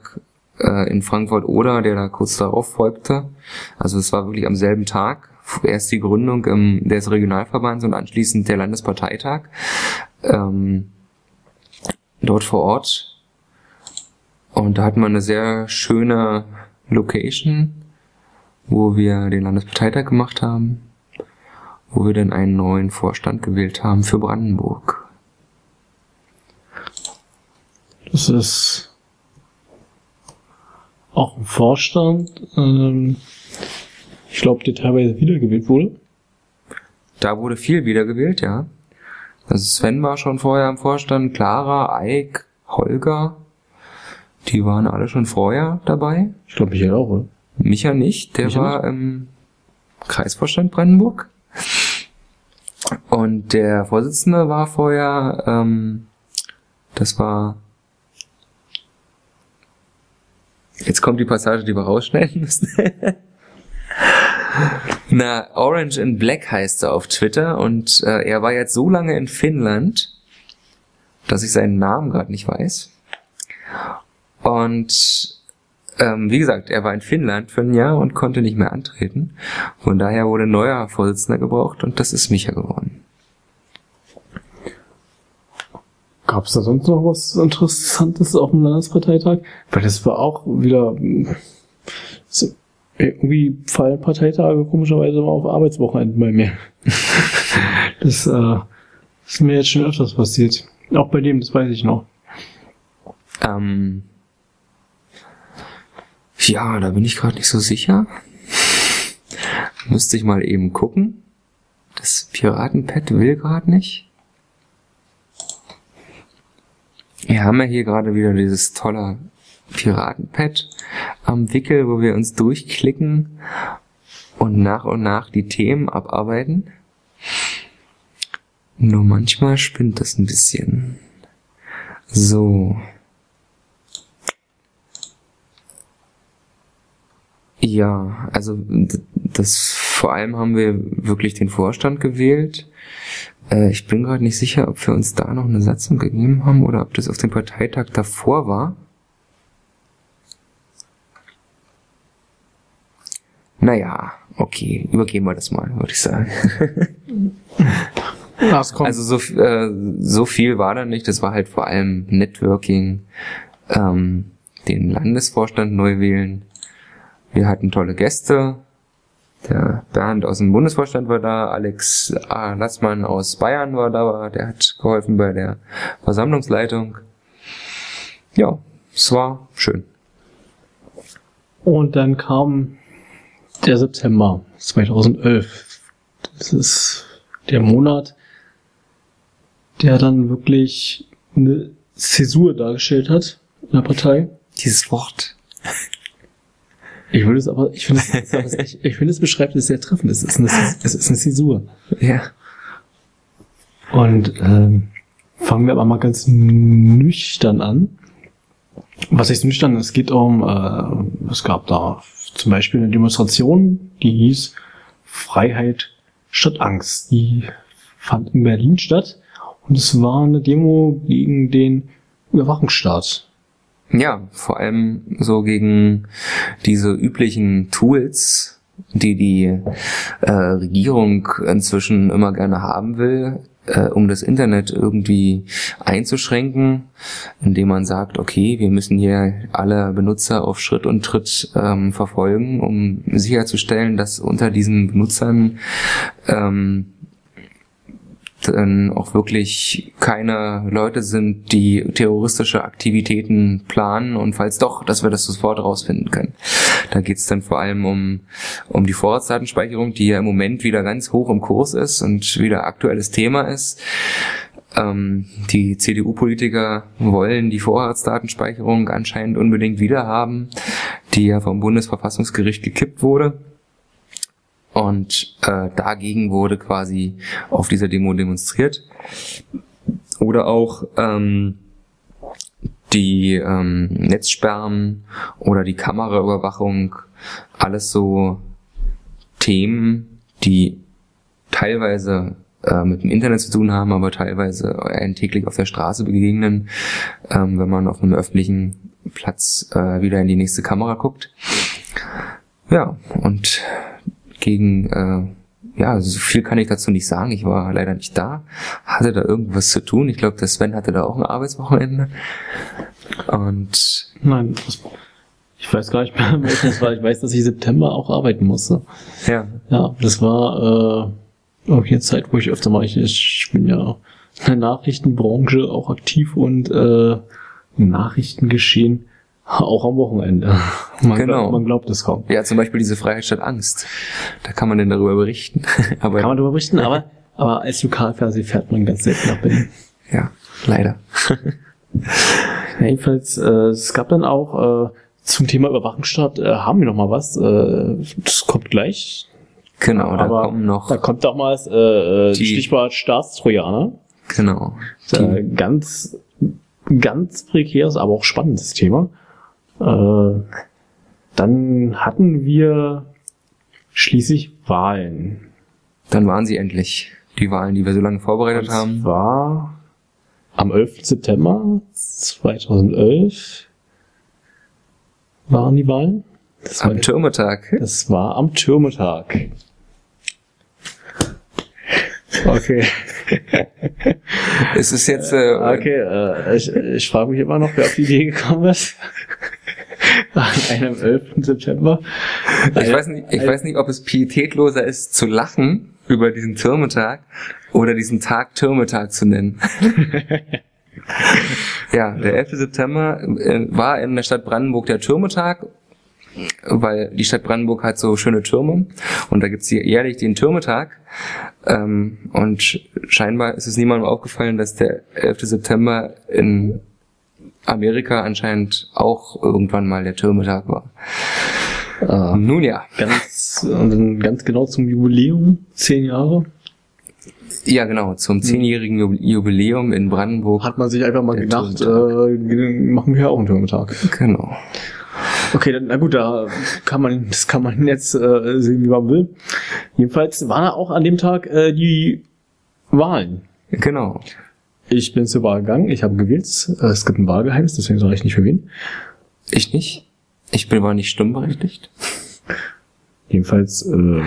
äh, in Frankfurt oder der da kurz darauf folgte. Also es war wirklich am selben Tag. Erst die Gründung im, des Regionalverbands und anschließend der Landesparteitag. Ähm, dort vor Ort. Und da hatten wir eine sehr schöne Location, wo wir den Landesparteitag gemacht haben, wo wir dann einen neuen Vorstand gewählt haben für Brandenburg. Das ist auch ein Vorstand, ähm, ich glaube, der teilweise wiedergewählt wurde. Da wurde viel wiedergewählt, ja. Also Sven war schon vorher im Vorstand, Clara, Eik, Holger, die waren alle schon vorher dabei. Ich glaube, Michael auch, oder? Micha nicht, der Micha war nicht? im Kreisvorstand Brandenburg. Und der Vorsitzende war vorher, ähm, das war Jetzt kommt die Passage, die wir rausschneiden müssen. Na, Orange in Black heißt er auf Twitter und äh, er war jetzt so lange in Finnland, dass ich seinen Namen gerade nicht weiß. Und ähm, wie gesagt, er war in Finnland für ein Jahr und konnte nicht mehr antreten. Von daher wurde ein neuer Vorsitzender gebraucht und das ist Micha geworden. Gab es da sonst noch was Interessantes auf dem Landesparteitag? Weil das war auch wieder so, irgendwie fallen Parteitage komischerweise immer auf Arbeitswochenenden bei mir. das äh, ist mir jetzt schon öfters passiert. Auch bei dem, das weiß ich noch. Ähm, ja, da bin ich gerade nicht so sicher. Müsste ich mal eben gucken. Das Piratenpad will gerade nicht. Wir haben ja hier gerade wieder dieses tolle Piratenpad am Wickel, wo wir uns durchklicken und nach und nach die Themen abarbeiten. Nur manchmal spinnt das ein bisschen. So. Ja, also das vor allem haben wir wirklich den Vorstand gewählt. Äh, ich bin gerade nicht sicher, ob wir uns da noch eine Satzung gegeben haben oder ob das auf dem Parteitag davor war. Naja, okay, übergeben wir das mal, würde ich sagen. also so, äh, so viel war da nicht, das war halt vor allem Networking, ähm, den Landesvorstand neu wählen. Wir hatten tolle Gäste, Der Bernd aus dem Bundesvorstand war da, Alex A. Lassmann aus Bayern war da, der hat geholfen bei der Versammlungsleitung. Ja, es war schön. Und dann kam der September 2011. Das ist der Monat, der dann wirklich eine Zäsur dargestellt hat in der Partei. Dieses Wort. Ich würde es aber, ich finde es, ich, ich finde es beschreibt es sehr treffend. Es ist eine, es ist eine Zäsur. Ja. Und ähm, fangen wir aber mal ganz nüchtern an. Was heißt nüchtern? Es geht um, äh, es gab da zum Beispiel eine Demonstration, die hieß Freiheit statt Angst. Die fand in Berlin statt und es war eine Demo gegen den Überwachungsstaat. Ja, vor allem so gegen diese üblichen Tools, die die äh, Regierung inzwischen immer gerne haben will, äh, um das Internet irgendwie einzuschränken, indem man sagt, okay, wir müssen hier alle Benutzer auf Schritt und Tritt ähm, verfolgen, um sicherzustellen, dass unter diesen Benutzern ähm, dann auch wirklich keine Leute sind, die terroristische Aktivitäten planen und falls doch, dass wir das sofort rausfinden können. Da geht es dann vor allem um, um die Vorratsdatenspeicherung, die ja im Moment wieder ganz hoch im Kurs ist und wieder aktuelles Thema ist. Ähm, die CDU-Politiker wollen die Vorratsdatenspeicherung anscheinend unbedingt wieder haben, die ja vom Bundesverfassungsgericht gekippt wurde. Und äh, dagegen wurde quasi auf dieser Demo demonstriert. Oder auch ähm, die ähm, Netzsperren oder die Kameraüberwachung, alles so Themen, die teilweise äh, mit dem Internet zu tun haben, aber teilweise einen täglich auf der Straße begegnen, ähm, wenn man auf einem öffentlichen Platz äh, wieder in die nächste Kamera guckt. Ja, und gegen, äh, ja, so viel kann ich dazu nicht sagen. Ich war leider nicht da, hatte da irgendwas zu tun. Ich glaube, der Sven hatte da auch ein Arbeitswochenende. Und Nein, ich weiß gar nicht mehr, welches war. Ich weiß, dass ich September auch arbeiten musste. ja, Ja, das war äh, auch eine Zeit, wo ich öfter mal, ich, ich bin ja in der Nachrichtenbranche auch aktiv und äh, Nachrichtengeschehen auch am Wochenende. Man, Genau. glaubt, man glaubt es kaum. ja, zum Beispiel diese Freiheit statt Angst. Da kann man denn darüber berichten. aber Kann man darüber berichten, aber, aber als Lokalfernseh fährt man ganz selten nach Berlin. ja, leider. Ja, jedenfalls, äh, es gab dann auch äh, zum Thema Überwachungsstaat, äh, haben wir noch mal was. Äh, das kommt gleich. Genau, da aber kommen noch, Da kommt auch mal das äh, äh, Die- Stichwort Staatstrojaner. genau. Äh, ganz, ganz prekäres, aber auch spannendes Thema. Äh, dann hatten wir schließlich Wahlen. Dann waren sie endlich. Die Wahlen, die wir so lange vorbereitet Das haben. war am 11. September 2011 waren die Wahlen. Das war, Am Türmetag. das war am Türmetag. Okay. Es ist jetzt, äh, Okay, äh, ich, ich frage mich immer noch, wer auf die Idee gekommen ist. An einem 11. September. ich weiß nicht, ich weiß nicht, ob es pietätloser ist, zu lachen über diesen Türmetag oder diesen Tag Türmetag zu nennen. ja, der 11. September äh, war in der Stadt Brandenburg der Türmetag, weil die Stadt Brandenburg hat so schöne Türme und da gibt's hier jährlich den Türmetag. Ähm, und scheinbar ist es niemandem aufgefallen, dass der 11. September in Amerika anscheinend auch irgendwann mal der Türmetag war. Äh, Nun ja, ganz, ganz genau zum Jubiläum, zehn Jahre, ja genau, zum zehnjährigen Ju- Jubiläum in Brandenburg. hat man sich einfach mal gedacht, äh, machen wir auch einen Türmetag. Genau. Okay, dann, na gut, da kann man, das kann man jetzt äh, sehen, wie man will. Jedenfalls waren auch an dem Tag äh, die Wahlen. Genau. Ich bin zur Wahl gegangen, ich habe gewählt. Äh, Es gibt ein Wahlgeheimnis, deswegen sage ich nicht für wen. Ich nicht. Ich bin aber nicht stimmberechtigt. Jedenfalls äh,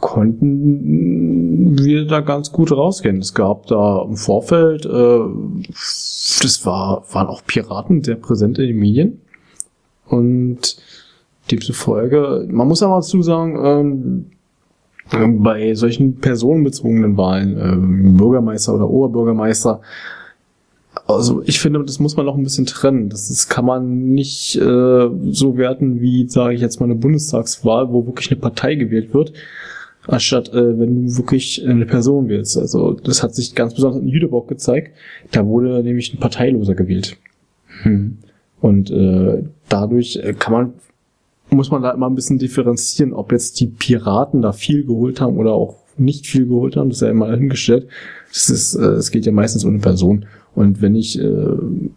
konnten wir da ganz gut rausgehen. Es gab da im Vorfeld, äh, das war, waren auch Piraten sehr präsent in den Medien. Und Demzufolge, man muss aber dazu sagen, ähm, bei solchen personenbezogenen Wahlen, ähm, Bürgermeister oder Oberbürgermeister, also ich finde, das muss man auch ein bisschen trennen. Das, das kann man nicht äh, so werten wie, sage ich jetzt mal, eine Bundestagswahl, wo wirklich eine Partei gewählt wird, anstatt äh, wenn du wirklich eine Person wählst. Also das hat sich ganz besonders in Jüterbog gezeigt. Da wurde nämlich ein Parteiloser gewählt. Hm. Und äh, dadurch äh, kann man muss man da immer ein bisschen differenzieren, ob jetzt die Piraten da viel geholt haben oder auch nicht viel geholt haben. Das ist ja immer hingestellt. Ist, äh, es geht ja meistens um eine Person. Und wenn ich äh, einen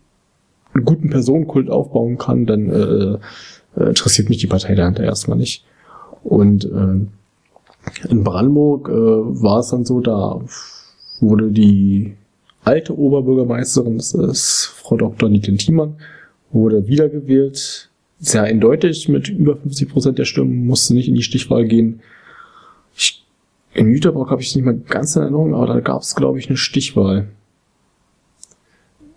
guten Personenkult aufbauen kann, dann äh, äh, interessiert mich die Partei dahinter erstmal nicht. Und äh, in Brandenburg äh, war es dann so, da wurde die alte Oberbürgermeisterin, das ist Frau Dr. Nikin Thiemann, wurde wiedergewählt, sehr eindeutig mit über 50 Prozent der Stimmen, musste nicht in die Stichwahl gehen. Ich, in Jüterbock habe ich es nicht mehr ganz in Erinnerung, aber da gab es, glaube ich, eine Stichwahl.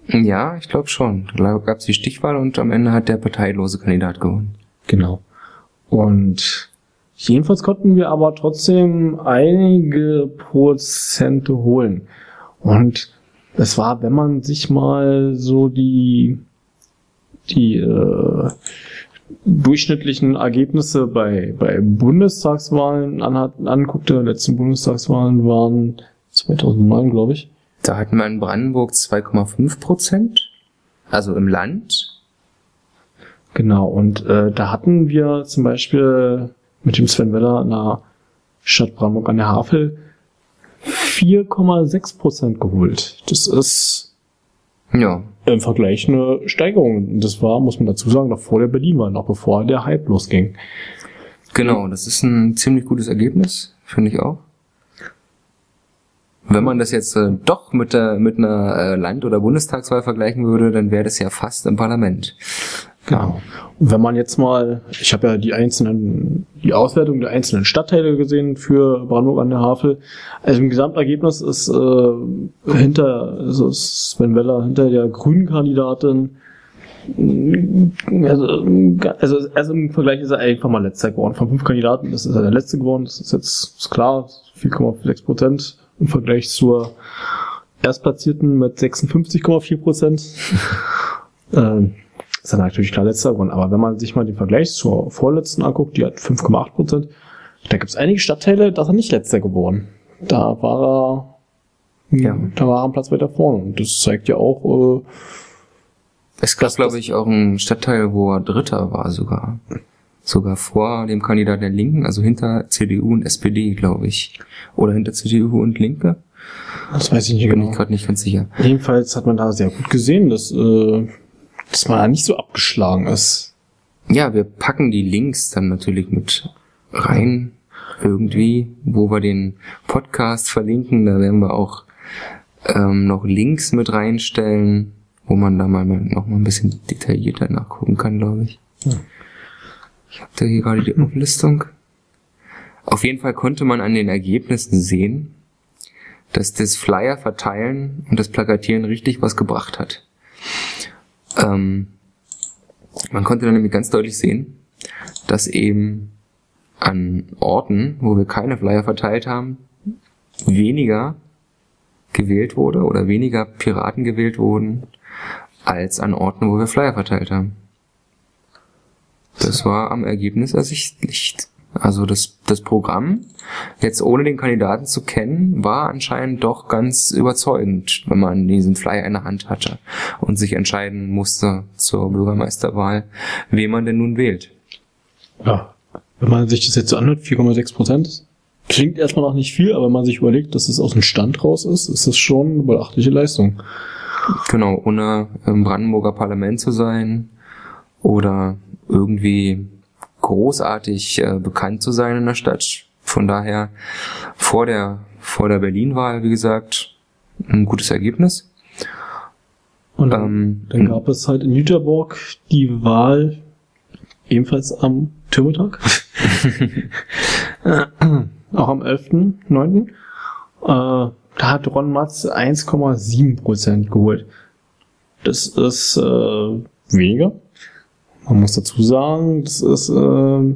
Ja, ich glaube schon. Da gab es die Stichwahl und am Ende hat der parteilose Kandidat gewonnen. Genau. Und jedenfalls konnten wir aber trotzdem einige Prozente holen. Und es war, wenn man sich mal so die, die äh, durchschnittlichen Ergebnisse bei, bei Bundestagswahlen an, anguckte, letzten Bundestagswahlen waren 2009, glaube ich, da hatten wir in Brandenburg 2,5 Prozent, also im Land. Genau, und äh, da hatten wir zum Beispiel mit dem Sven Weller in der Stadt Brandenburg an der Havel 4,6 Prozent geholt. Das ist ja im Vergleich eine Steigerung. Und das war, muss man dazu sagen, noch vor der Berlin-Wahl, noch bevor der Hype losging. Genau, das ist ein ziemlich gutes Ergebnis, finde ich auch. Wenn man das jetzt äh, doch mit, der, mit einer äh, Land- oder Bundestagswahl vergleichen würde, dann wäre das ja fast im Parlament. Genau. Und wenn man jetzt mal, ich habe ja die einzelnen, die Auswertung der einzelnen Stadtteile gesehen für Brandenburg an der Havel. Also im Gesamtergebnis ist äh, hinter, also ist Sven Weller hinter der grünen Kandidatin also, also, also im Vergleich ist er einfach mal letzter geworden. Von fünf Kandidaten ist er der letzte geworden. Das ist jetzt ist klar, 4,6 Prozent im Vergleich zur Erstplatzierten mit 56,4 Prozent. ähm, ist dann natürlich klar letzter geworden. Aber wenn man sich mal den Vergleich zur vorletzten anguckt, die hat 5,8 Prozent, da gibt es einige Stadtteile, da ist er nicht letzter geworden. Da war er, ja. da war er am Platz weiter vorne. Und das zeigt ja auch, äh, es gab, glaube ich, auch einen Stadtteil, wo er Dritter war sogar. Sogar vor dem Kandidaten der Linken, also hinter CDU und SPD, glaube ich. Oder hinter CDU und Linke. Das weiß ich nicht Bin genau. Bin ich gerade nicht ganz sicher. Jedenfalls hat man da sehr gut gesehen, dass, äh, dass man da nicht so abgeschlagen ist. Ja, wir packen die Links dann natürlich mit rein irgendwie, wo wir den Podcast verlinken. Da werden wir auch ähm, noch Links mit reinstellen, wo man da mal noch mal ein bisschen detaillierter nachgucken kann, glaube ich. Ja. Ich habe da hier gerade die Auflistung. Auf jeden Fall konnte man an den Ergebnissen sehen, dass das Flyer verteilen und das Plakatieren richtig was gebracht hat. Ähm, man konnte dann nämlich ganz deutlich sehen, dass eben an Orten, wo wir keine Flyer verteilt haben, weniger gewählt wurde oder weniger Piraten gewählt wurden, als an Orten, wo wir Flyer verteilt haben. Das war am Ergebnis ersichtlich. Also das, das Programm, jetzt ohne den Kandidaten zu kennen, war anscheinend doch ganz überzeugend, wenn man diesen Flyer in der Hand hatte und sich entscheiden musste zur Bürgermeisterwahl, wen man denn nun wählt. Ja, wenn man sich das jetzt so anhört, 4,6 Prozent, klingt erstmal noch nicht viel, aber wenn man sich überlegt, dass es aus dem Stand raus ist, ist das schon eine beachtliche Leistung. Genau, ohne im Brandenburger Parlament zu sein oder irgendwie großartig äh, bekannt zu sein in der Stadt. Von daher vor der vor der Berlin-Wahl, wie gesagt, ein gutes Ergebnis. Und dann, ähm, dann gab es halt in Jüterborg die Wahl ebenfalls am Türmetag. Auch am 11.9. Äh, da hat Ron Matz 1,7 Prozent geholt. Das ist äh, weniger Man muss dazu sagen, das ist äh,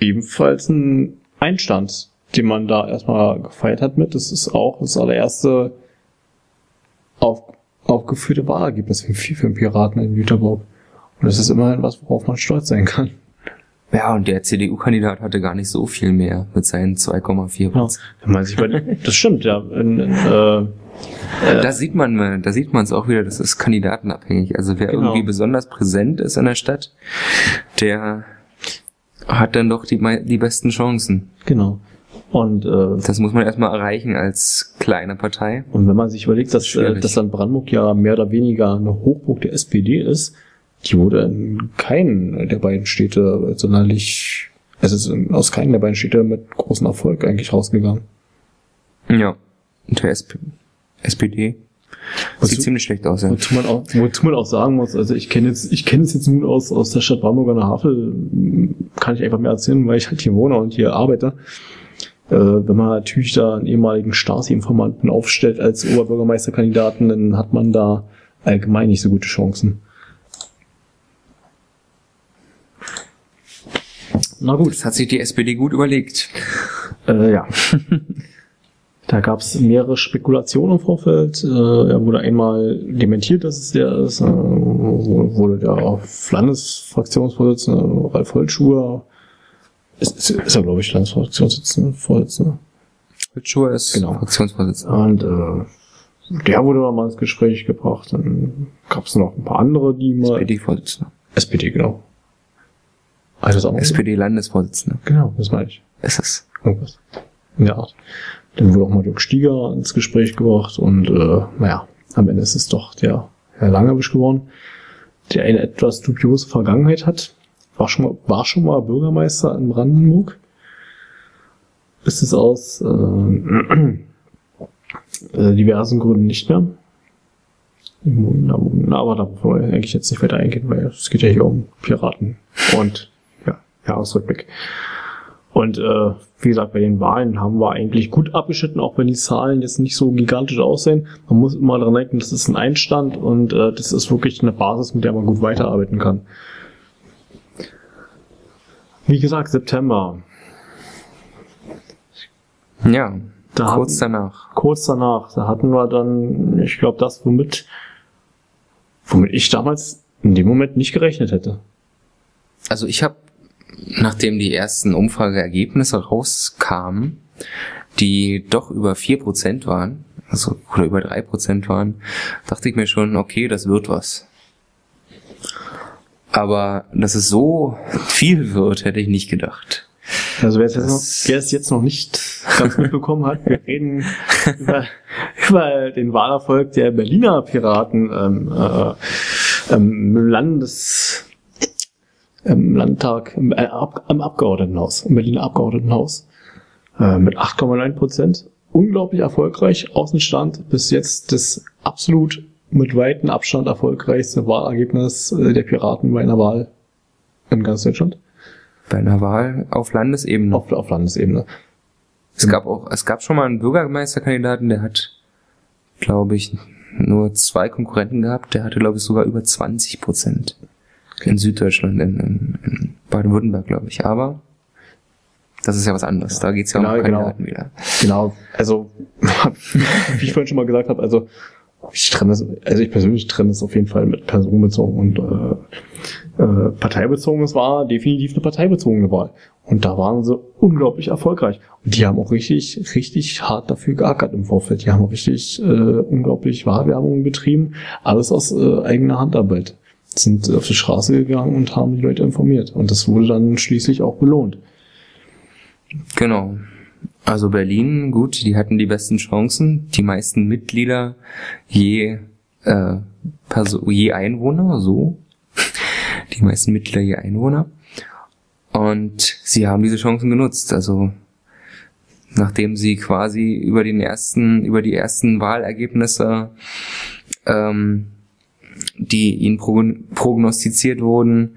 ebenfalls ein Einstand, den man da erstmal gefeiert hat mit. Das ist auch das allererste auf, aufgeführte Wahlergebnis für, für den Piraten in Jüterburg. Und das ist immerhin was, worauf man stolz sein kann. Ja, und der CDU-Kandidat hatte gar nicht so viel mehr mit seinen 2,4 Ja, Prozent. wenn man sich bei, das stimmt, ja. In, in, äh, Da sieht man, mal- da sieht man es auch wieder, das ist kandidatenabhängig. Also wer Genau. irgendwie besonders präsent ist in der Stadt, der hat dann doch die, die besten Chancen. genau. Und, äh, Das muss man erstmal erreichen als kleine Partei. und wenn man sich überlegt, dass, äh, Schwierig. dass dann Brandenburg ja mehr oder weniger eine Hochburg der SPD ist, die wurde in keinen der beiden Städte sonderlich, es ist aus keinem der beiden Städte mit großem Erfolg eigentlich rausgegangen. Ja. Und der SP SPD Was sieht du- ziemlich schlecht aus. Ja. Wozu man auch, wozu man auch sagen muss, also ich kenne jetzt, ich kenne es jetzt nun aus, aus der Stadt Brandenburg an der Havel, kann ich einfach mehr erzählen, weil ich halt hier wohne und hier arbeite. Äh, wenn man natürlich da einen ehemaligen Stasi-Informanten aufstellt als Oberbürgermeisterkandidaten, dann hat man da allgemein nicht so gute Chancen. Na gut. Das hat sich die SPD gut überlegt. Äh, ja. Da gab es mehrere Spekulationen im Vorfeld. Äh, er wurde einmal dementiert, dass es der ist. Äh, wurde der Landesfraktionsvorsitzende Ralf Holtschuher. Ist, ist, ist er, glaube ich, Landesfraktionsvorsitzender. Schur ist Genau. Fraktionsvorsitzender. Und äh, der wurde mal ins Gespräch gebracht. Dann gab es noch ein paar andere, die mal... SPD-Vorsitzender. SPD, genau. Also SPD-Landesvorsitzender. Genau, das meine ich. Ist es. Irgendwas in der Art. Dann wurde auch mal Dirk Stieger ins Gespräch gebracht und äh, naja, am Ende ist es doch der Herr Langerwisch geworden, der eine etwas dubiose Vergangenheit hat. War schon mal, war schon mal Bürgermeister in Brandenburg. Ist es aus äh, äh, diversen Gründen nicht mehr. Aber da wollen wir eigentlich jetzt nicht weiter eingehen, weil es geht ja hier um Piraten und ja, Jahresrückblick. Und äh, wie gesagt, bei den Wahlen haben wir eigentlich gut abgeschnitten, auch wenn die Zahlen jetzt nicht so gigantisch aussehen. Man muss immer daran denken, das ist ein Einstand und äh, das ist wirklich eine Basis, mit der man gut weiterarbeiten kann. Wie gesagt, September. Ja. Da kurz hatten- danach. Kurz danach, da hatten wir dann, ich glaube, das, womit, womit ich damals in dem Moment nicht gerechnet hätte. Also ich habe, nachdem die ersten Umfrageergebnisse rauskamen, die doch über 4% waren, also oder über 3% waren, dachte ich mir schon, okay, das wird was. Aber dass es so viel wird, hätte ich nicht gedacht. Also wer es jetzt, noch, wer es jetzt noch nicht ganz mitbekommen hat, wir reden über, über den Wahlerfolg der Berliner Piraten ähm, äh, im Landes im Landtag, im, äh, Ab, im Abgeordnetenhaus, im Berliner Abgeordnetenhaus äh, mit 8,9 Prozent. Unglaublich erfolgreich, Außenstand bis jetzt das absolut mit weitem Abstand erfolgreichste Wahlergebnis äh, der Piraten bei einer Wahl in ganz Deutschland. Bei einer Wahl auf Landesebene. Auf, auf Landesebene. Es gab auch, es gab schon mal einen Bürgermeisterkandidaten, der hat, glaube ich, nur zwei Konkurrenten gehabt. Der hatte, glaube ich, sogar über 20 Prozent. In Süddeutschland, in, in, in Baden-Württemberg, glaube ich. Aber das ist ja was anderes. Da geht's ja Genau, um genau. Kandidaten wieder. Genau, also wie ich vorhin schon mal gesagt habe, also ich trenne es, also ich persönlich trenne es auf jeden Fall mit personenbezogen und äh, äh, parteibezogen. Es war definitiv eine parteibezogene Wahl. Und da waren sie unglaublich erfolgreich. Und die haben auch richtig, richtig hart dafür geackert im Vorfeld. Die haben auch richtig äh, unglaublich Wahlwerbung betrieben. Alles aus äh, eigener Handarbeit. Sind auf die Straße gegangen und haben die Leute informiert. Und das wurde dann schließlich auch belohnt. Genau. Also Berlin, gut, die hatten die besten Chancen, die meisten Mitglieder je, äh, Perso je Einwohner, so. Die meisten Mitglieder je Einwohner. Und sie haben diese Chancen genutzt. Also nachdem sie quasi über den ersten, über die ersten Wahlergebnisse, ähm, die ihnen progn- prognostiziert wurden,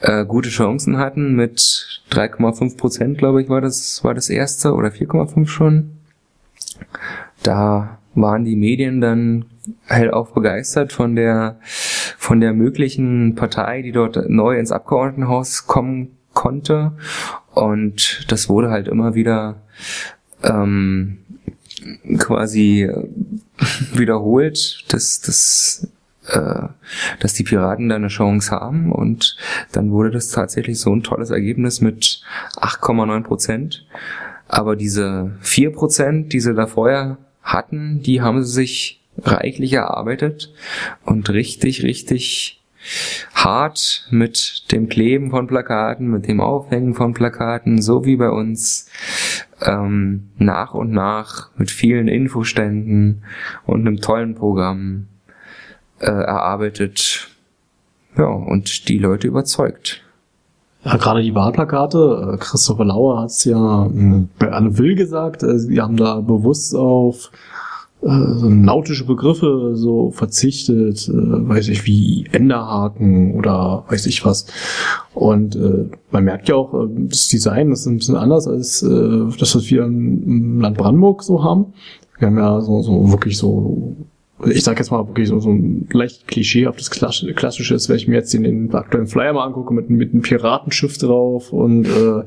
äh, gute Chancen hatten mit 3,5 Prozent, glaube ich, war das, war das erste oder 4,5 schon. Da waren die Medien dann hellauf begeistert von der, von der möglichen Partei, die dort neu ins Abgeordnetenhaus kommen konnte. Und das wurde halt immer wieder ähm, quasi wiederholt, dass, dass, äh, dass die Piraten da eine Chance haben. Und dann wurde das tatsächlich so ein tolles Ergebnis mit 8,9 Prozent. Aber diese 4 Prozent, die sie da vorher hatten, die haben sie sich reichlich erarbeitet und richtig, richtig hart mit dem Kleben von Plakaten, mit dem Aufhängen von Plakaten, so wie bei uns, ähm, nach und nach mit vielen Infoständen und einem tollen Programm äh, erarbeitet. Ja, und die Leute überzeugt. Ja, gerade die Wahlplakate, äh, Christopher Lauer hat es ja äh, bei Anne Will gesagt, äh, sie haben da bewusst auf äh, nautische Begriffe so verzichtet, äh, weiß ich wie Enderhaken oder weiß ich was. Und äh, man merkt ja auch, äh, das Design ist ein bisschen anders als das, was wir im Land Brandenburg so haben. Wir haben ja so, so wirklich so ich sag jetzt mal wirklich so, so ein leicht klischeehaftes Klassische ist, wenn ich mir jetzt den, den aktuellen Flyer mal angucke, mit, mit einem Piratenschiff drauf und äh,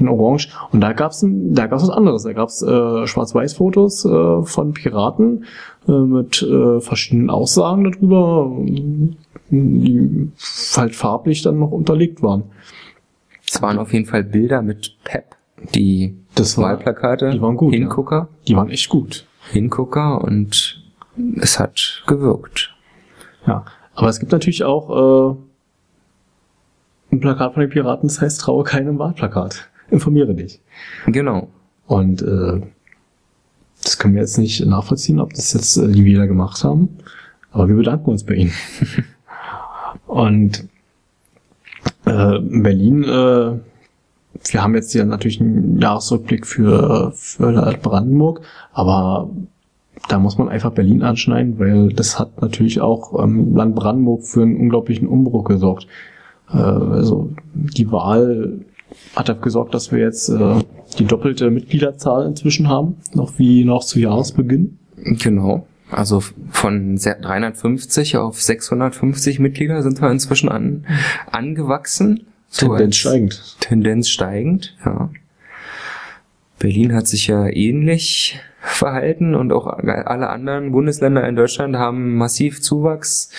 ein Orange. Und da gab's ein, da gab's was anderes. Da gab's äh, Schwarz-Weiß-Fotos äh, von Piraten äh, mit äh, verschiedenen Aussagen darüber, die halt farblich dann noch unterlegt waren. Es waren auf jeden Fall Bilder mit Pep, die das war, Wahlplakate, die waren gut, Hingucker. Ja. Die waren echt gut. Hingucker und es hat gewirkt. Ja, aber es gibt natürlich auch äh, ein Plakat von den Piraten, das heißt, traue keinem Wahlplakat. Informiere dich. Genau. Und äh, das können wir jetzt nicht nachvollziehen, ob das jetzt äh, die Wähler gemacht haben. Aber wir bedanken uns bei ihnen. Und äh, in Berlin, äh, wir haben jetzt ja natürlich einen Jahresrückblick für, für Brandenburg, aber da muss man einfach Berlin anschneiden, weil das hat natürlich auch ähm, Land Brandenburg für einen unglaublichen Umbruch gesorgt. Äh, also die Wahl hat dafür gesorgt, dass wir jetzt äh, die doppelte Mitgliederzahl inzwischen haben, noch wie noch zu Jahresbeginn. Genau. Also von 350 auf 650 Mitglieder sind wir inzwischen an, angewachsen. So Tendenz steigend. Tendenz steigend, ja. Berlin hat sich ja ähnlich verhalten und auch alle anderen Bundesländer in Deutschland haben massiv Zuwachs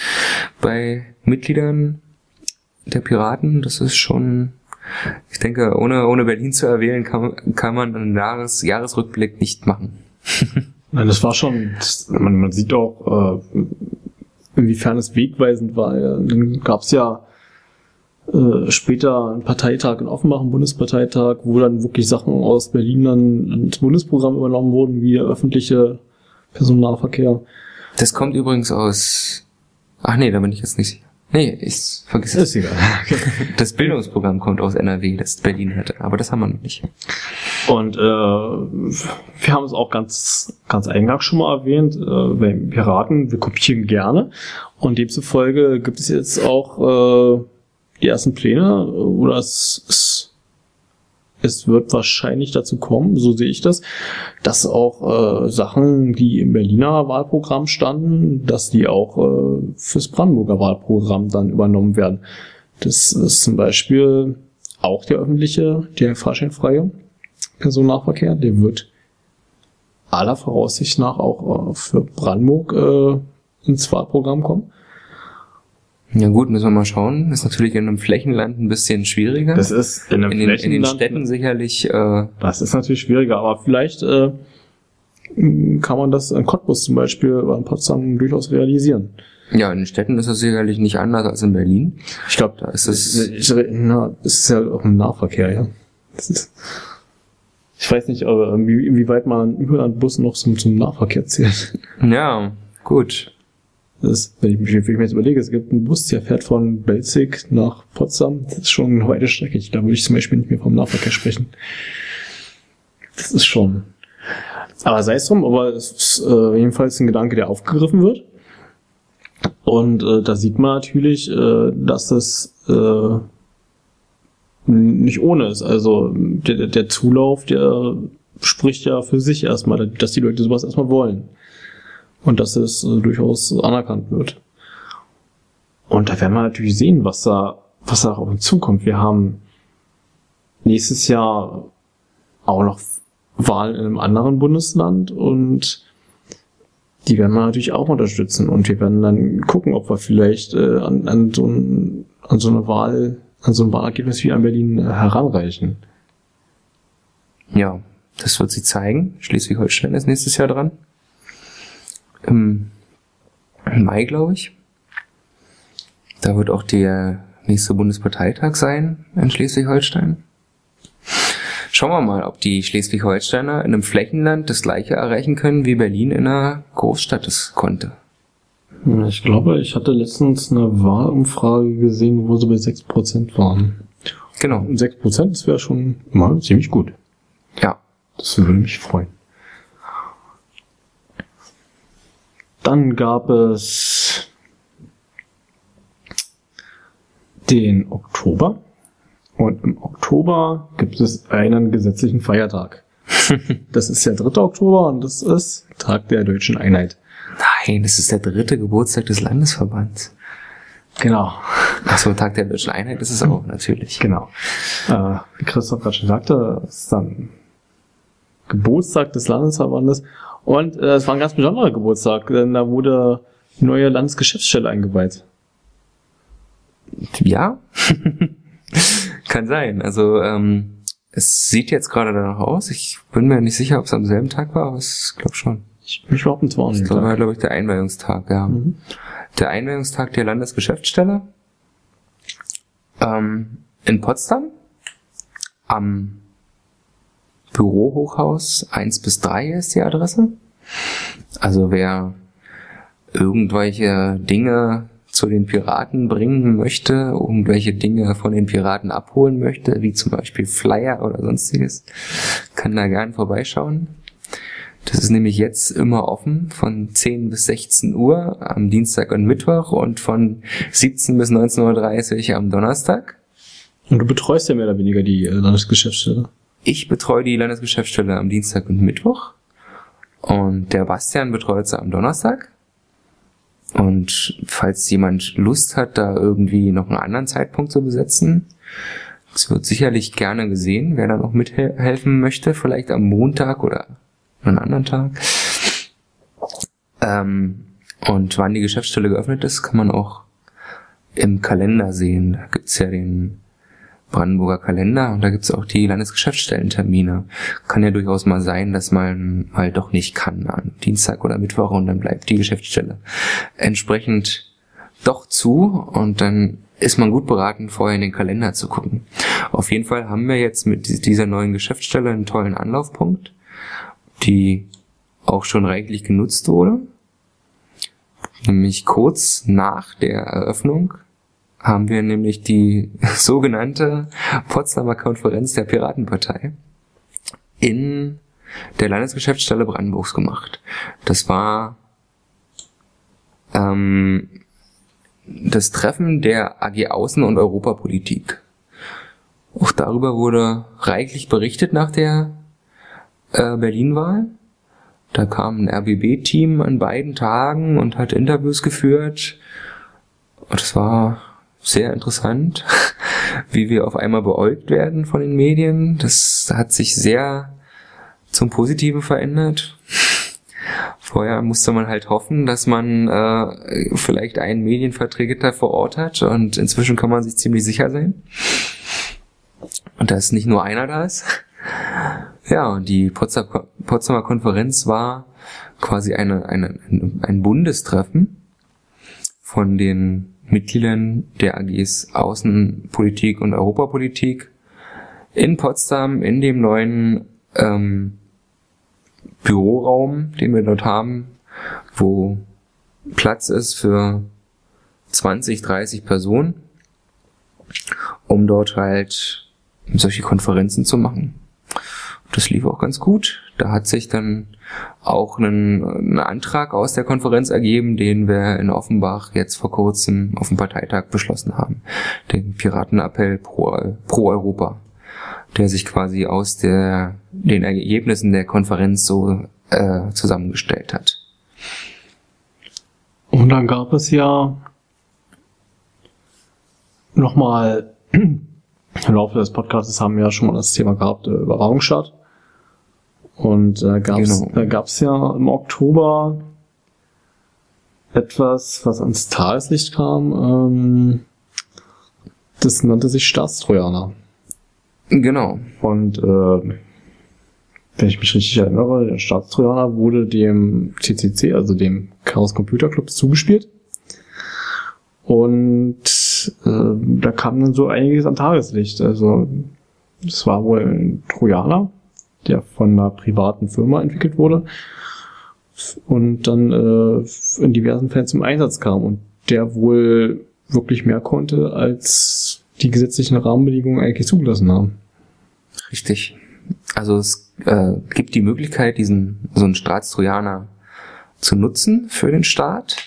bei Mitgliedern der Piraten. Das ist schon, ich denke, ohne, ohne Berlin zu erwähnen, kann, kann man einen Jahres, Jahresrückblick nicht machen. Nein, das war schon, man, man sieht auch, äh, inwiefern es wegweisend war. Dann gab es ja äh, später ein Parteitag in Offenbach, ein Bundesparteitag, wo dann wirklich Sachen aus Berlin dann ins Bundesprogramm übernommen wurden, wie der öffentliche Personennahverkehr. Das kommt übrigens aus. Ach nee, da bin ich jetzt nicht sicher. Nee, ich vergesse es. Ist egal. Das Bildungsprogramm kommt aus NRW, das Berlin hätte, aber das haben wir noch nicht. Und äh, wir haben es auch ganz, ganz eingangs schon mal erwähnt, äh, bei Piraten, wir kopieren gerne. Und demzufolge gibt es jetzt auch äh, die ersten Pläne oder es, es, es wird wahrscheinlich dazu kommen, so sehe ich das, dass auch äh, Sachen, die im Berliner Wahlprogramm standen, dass die auch äh, fürs Brandenburger Wahlprogramm dann übernommen werden. Das ist zum Beispiel auch der öffentliche, der fahrscheinfreie Personennahverkehr, der wird aller Voraussicht nach auch äh, für Brandenburg äh, ins Wahlprogramm kommen. Ja gut, müssen wir mal schauen. Ist natürlich in einem Flächenland ein bisschen schwieriger. Das ist in einem in den, Flächenland. In den Städten sicherlich. Äh, das ist natürlich schwieriger, aber vielleicht äh, kann man das in Cottbus zum Beispiel oder in Potsdam durchaus realisieren. Ja, in den Städten ist es sicherlich nicht anders als in Berlin. Ich glaube, da ist es. Ich, na, es ist ja auch ein Nahverkehr, ja. Ist, ich weiß nicht, aber wie, wie weit man über einen Bus noch zum, zum Nahverkehr zählt. Ja, gut. Das, wenn, ich wenn ich mir jetzt überlege, es gibt einen Bus, der fährt von Belzig nach Potsdam. Das ist schon eine weite Strecke. Da würde ich zum Beispiel nicht mehr vom Nahverkehr sprechen. Das ist schon. Aber sei es drum, aber es ist äh, jedenfalls ein Gedanke, der aufgegriffen wird. Und äh, da sieht man natürlich, äh, dass das äh, nicht ohne ist. Also der, der Zulauf, der spricht ja für sich erstmal, dass die Leute sowas erstmal wollen. Und dass es äh, durchaus anerkannt wird. Und da werden wir natürlich sehen, was da, was da auf uns zukommt. Wir haben nächstes Jahr auch noch Wahlen in einem anderen Bundesland und die werden wir natürlich auch unterstützen und wir werden dann gucken, ob wir vielleicht äh, an, an, so ein, an so eine Wahl, an so ein Wahlergebnis wie an Berlin äh, heranreichen. Ja, das wird sich zeigen. Schleswig-Holstein ist nächstes Jahr dran. Im Mai, glaube ich. Da wird auch der nächste Bundesparteitag sein in Schleswig-Holstein. Schauen wir mal, ob die Schleswig-Holsteiner in einem Flächenland das gleiche erreichen können, wie Berlin in einer Großstadt es konnte. Ich glaube, ich hatte letztens eine Wahlumfrage gesehen, wo sie bei 6% waren. Genau. Und 6%, das wäre schon mal ziemlich gut. Ja. Das würde mich freuen. Dann gab es den Oktober. Und im Oktober gibt es einen gesetzlichen Feiertag. Das ist der 3. Oktober und das ist Tag der deutschen Einheit. Nein, das ist der dritte Geburtstag des Landesverbands. Genau. Achso, Tag der deutschen Einheit ist es auch, natürlich. Genau. Äh, wie Christoph gerade schon sagte, ist dann Geburtstag des Landesverbandes. Und äh, es war ein ganz besonderer Geburtstag, denn da wurde die neue Landesgeschäftsstelle eingeweiht. Ja, kann sein. Also ähm, es sieht jetzt gerade danach aus. Ich bin mir nicht sicher, ob es am selben Tag war, aber ich glaube schon. Ich mich behaupten, es war Das war, glaube ich, der Einweihungstag, ja. Mhm. Der Einweihungstag der Landesgeschäftsstelle ähm, in Potsdam am Bürohochhaus 1 bis 3 ist die Adresse. Also wer irgendwelche Dinge zu den Piraten bringen möchte, irgendwelche Dinge von den Piraten abholen möchte, wie zum Beispiel Flyer oder sonstiges, kann da gern vorbeischauen. Das ist nämlich jetzt immer offen von 10 bis 16 Uhr am Dienstag und Mittwoch und von 17 bis 19.30 Uhr am Donnerstag. Und du betreust ja mehr oder weniger die äh, Landesgeschäftsstelle. Ich betreue die Landesgeschäftsstelle am Dienstag und Mittwoch und der Bastian betreut sie am Donnerstag. Und falls jemand Lust hat, da irgendwie noch einen anderen Zeitpunkt zu besetzen, es wird sicherlich gerne gesehen, wer da noch mithelfen möchte, vielleicht am Montag oder einen anderen Tag. Ähm, und wann die Geschäftsstelle geöffnet ist, kann man auch im Kalender sehen. Da gibt's ja den Brandenburger Kalender und da gibt's auch die Landesgeschäftsstellentermine. Kann ja durchaus mal sein, dass man mal doch nicht kann an Dienstag oder Mittwoch und dann bleibt die Geschäftsstelle entsprechend doch zu und dann ist man gut beraten, vorher in den Kalender zu gucken. Auf jeden Fall haben wir jetzt mit dieser neuen Geschäftsstelle einen tollen Anlaufpunkt, die auch schon reichlich genutzt wurde. Nämlich kurz nach der Eröffnung haben wir nämlich die sogenannte Potsdamer Konferenz der Piratenpartei in der Landesgeschäftsstelle Brandenburgs gemacht. Das war ähm, das Treffen der AG Außen- und Europapolitik. Auch darüber wurde reichlich berichtet nach der äh, Berlin-Wahl. Da kam ein RBB-Team an beiden Tagen und hat Interviews geführt. Und es war sehr interessant, wie wir auf einmal beäugt werden von den Medien. Das hat sich sehr zum Positiven verändert. Vorher musste man halt hoffen, dass man äh, vielleicht einen Medienvertreter vor Ort hat und inzwischen kann man sich ziemlich sicher sein. Und dass nicht nur einer da ist. Ja, und die Potsdam, Potsdamer Konferenz war quasi eine, eine, ein Bundestreffen von den Mitgliedern der AGs Außenpolitik und Europapolitik in Potsdam in dem neuen ähm, Büroraum, den wir dort haben, wo Platz ist für 20, 30 Personen, um dort halt solche Konferenzen zu machen. Das lief auch ganz gut. Da hat sich dann auch ein, ein Antrag aus der Konferenz ergeben, den wir in Offenbach jetzt vor kurzem auf dem Parteitag beschlossen haben. Den Piratenappell pro, pro Europa, der sich quasi aus der, den Ergebnissen der Konferenz so äh, zusammengestellt hat. Und dann gab es ja nochmal im Laufe des Podcasts haben wir ja schon mal das Thema gehabt, äh, Überwachungsstaat. Und äh, Genau. da gab's ja im Oktober etwas, was ans Tageslicht kam. Ähm, das nannte sich Staatstrojaner. Genau. Und äh, wenn ich mich richtig erinnere, der Staatstrojaner wurde dem CCC, also dem Chaos Computer Club, zugespielt. Und äh, da kam dann so einiges an Tageslicht. Also es war wohl ein Trojaner, der von einer privaten Firma entwickelt wurde und dann äh, in diversen Fällen zum Einsatz kam und der wohl wirklich mehr konnte, als die gesetzlichen Rahmenbedingungen eigentlich zugelassen haben. Richtig. Also es äh, gibt die Möglichkeit, diesen so einen Staatstrojaner zu nutzen für den Staat,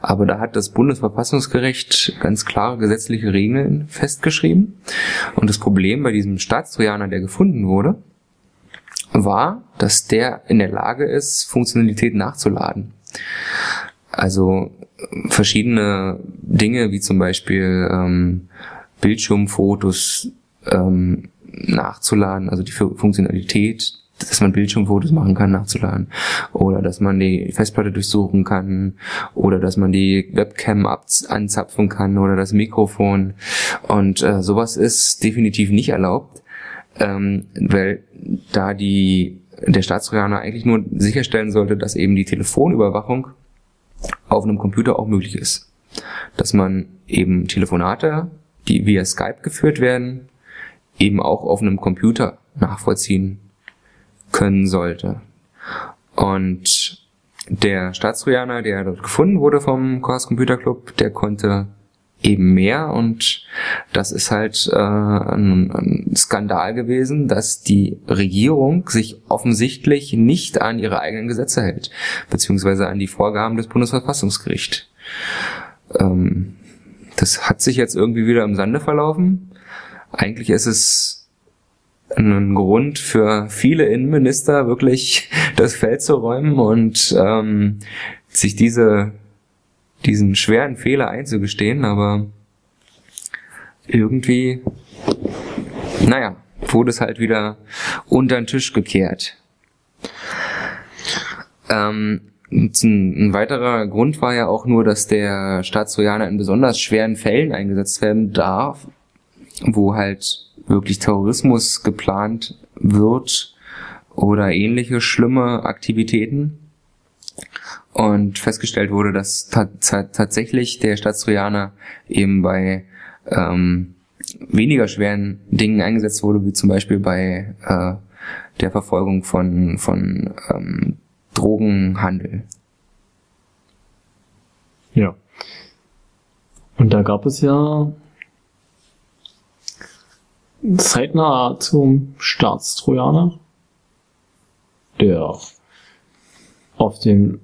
aber da hat das Bundesverfassungsgericht ganz klare gesetzliche Regeln festgeschrieben. Und das Problem bei diesem Staatstrojaner, der gefunden wurde, war, dass der in der Lage ist, Funktionalität nachzuladen. Also verschiedene Dinge, wie zum Beispiel ähm, Bildschirmfotos ähm, nachzuladen, also die Fu- Funktionalität, dass man Bildschirmfotos machen kann, nachzuladen. Oder dass man die Festplatte durchsuchen kann. Oder dass man die Webcam anzapfen kann. Oder das Mikrofon. Und äh, sowas ist definitiv nicht erlaubt, ähm, weil da die der Staatstrojaner eigentlich nur sicherstellen sollte, dass eben die Telefonüberwachung auf einem Computer auch möglich ist. Dass man eben Telefonate, die via Skype geführt werden, eben auch auf einem Computer nachvollziehen können sollte. Und der Staatstrojaner, der dort gefunden wurde vom Chaos Computer Club, der konnte eben mehr und das ist halt äh, ein, ein Skandal gewesen, dass die Regierung sich offensichtlich nicht an ihre eigenen Gesetze hält, beziehungsweise an die Vorgaben des Bundesverfassungsgerichts. Ähm, das hat sich jetzt irgendwie wieder im Sande verlaufen. Eigentlich ist es ein Grund für viele Innenminister, wirklich das Feld zu räumen und ähm, sich diese diesen schweren Fehler einzugestehen, aber irgendwie, naja, wurde es halt wieder unter den Tisch gekehrt. Ähm, ein, weiterer Grund war ja auch nur, dass der Staatstrojaner in besonders schweren Fällen eingesetzt werden darf, wo halt wirklich Terrorismus geplant wird oder ähnliche schlimme Aktivitäten. Und festgestellt wurde, dass ta ta tatsächlich der Staatstrojaner eben bei ähm, weniger schweren Dingen eingesetzt wurde, wie zum Beispiel bei äh, der Verfolgung von, von ähm, Drogenhandel. Ja. Und da gab es ja zeitnah zum Staatstrojaner, der auf den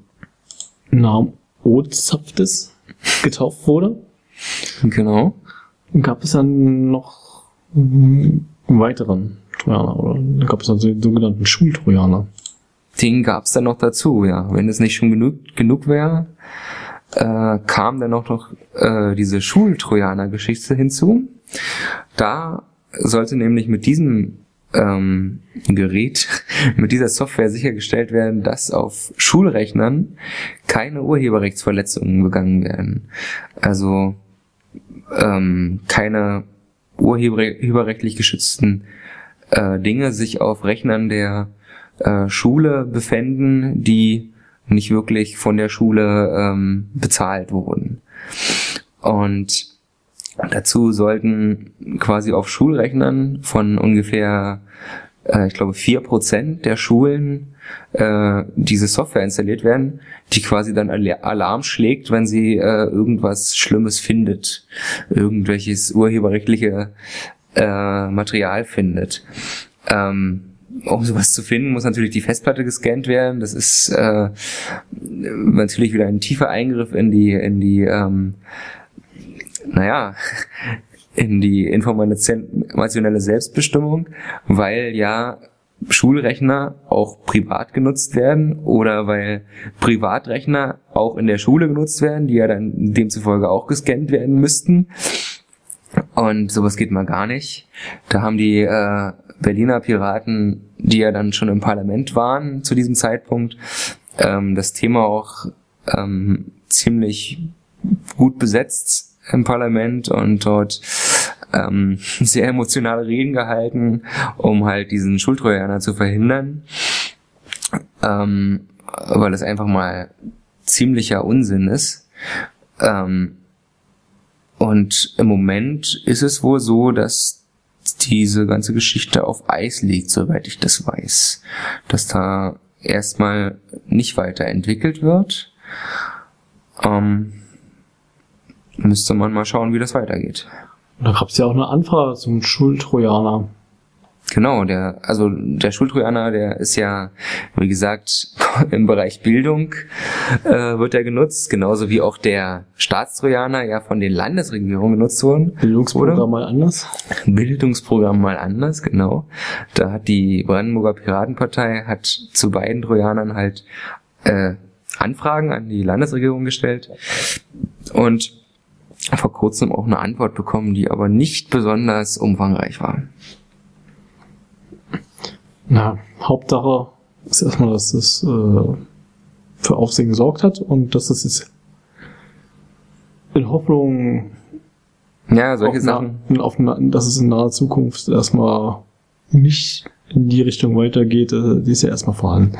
Namen Ozapftes getauft wurde. Genau. Gab es dann noch einen weiteren Trojaner, oder? Gab es dann den sogenannten Schultrojaner. Den gab's dann noch dazu, ja. Wenn es nicht schon genug, genug wäre, äh, kam dann auch noch äh, diese Schultrojaner-Geschichte hinzu. Da sollte nämlich mit diesem ähm, Gerät, mit dieser Software sichergestellt werden, dass auf Schulrechnern keine Urheberrechtsverletzungen begangen werden. Also ähm, keine urheberrechtlich geschützten äh, Dinge sich auf Rechnern der äh, Schule befänden, die nicht wirklich von der Schule ähm, bezahlt wurden. Und dazu sollten quasi auf Schulrechnern von ungefähr, äh, ich glaube, vier Prozent der Schulen äh, diese Software installiert werden, die quasi dann Al- Alarm schlägt, wenn sie äh, irgendwas Schlimmes findet, irgendwelches urheberrechtliche äh, Material findet. Ähm, um sowas zu finden, muss natürlich die Festplatte gescannt werden. Das ist äh, natürlich wieder ein tiefer Eingriff in die, in die, ähm, naja, in die informationelle Selbstbestimmung, weil ja Schulrechner auch privat genutzt werden oder weil Privatrechner auch in der Schule genutzt werden, die ja dann demzufolge auch gescannt werden müssten. Und sowas geht mal gar nicht. Da haben die äh, Berliner Piraten, die ja dann schon im Parlament waren zu diesem Zeitpunkt, ähm, das Thema auch ähm, ziemlich gut besetzt im Parlament und dort ähm, sehr emotionale Reden gehalten, um halt diesen Schultrojaner zu verhindern, ähm, weil es einfach mal ziemlicher Unsinn ist. Ähm, und im Moment ist es wohl so, dass diese ganze Geschichte auf Eis liegt, soweit ich das weiß. Dass da erstmal nicht weiterentwickelt wird. Ähm, müsste man mal schauen, wie das weitergeht. Da gab es ja auch eine Anfrage zum Schultrojaner. Genau, der, also der Schultrojaner, der ist ja, wie gesagt, im Bereich Bildung äh, wird er genutzt, genauso wie auch der Staatstrojaner ja von den Landesregierungen genutzt wurden. Bildungsprogramm wurde. mal anders. Bildungsprogramm mal anders, genau. Da hat die Brandenburger Piratenpartei hat zu beiden Trojanern halt äh, Anfragen an die Landesregierung gestellt und vor kurzem auch eine Antwort bekommen, die aber nicht besonders umfangreich war. Na, Hauptsache ist erstmal, dass es äh, für Aufsehen gesorgt hat und dass es jetzt in Hoffnung ja, solche Sachen. Na, auf, dass es in naher Zukunft erstmal nicht in die Richtung weitergeht, äh, die ist ja erstmal vorhanden.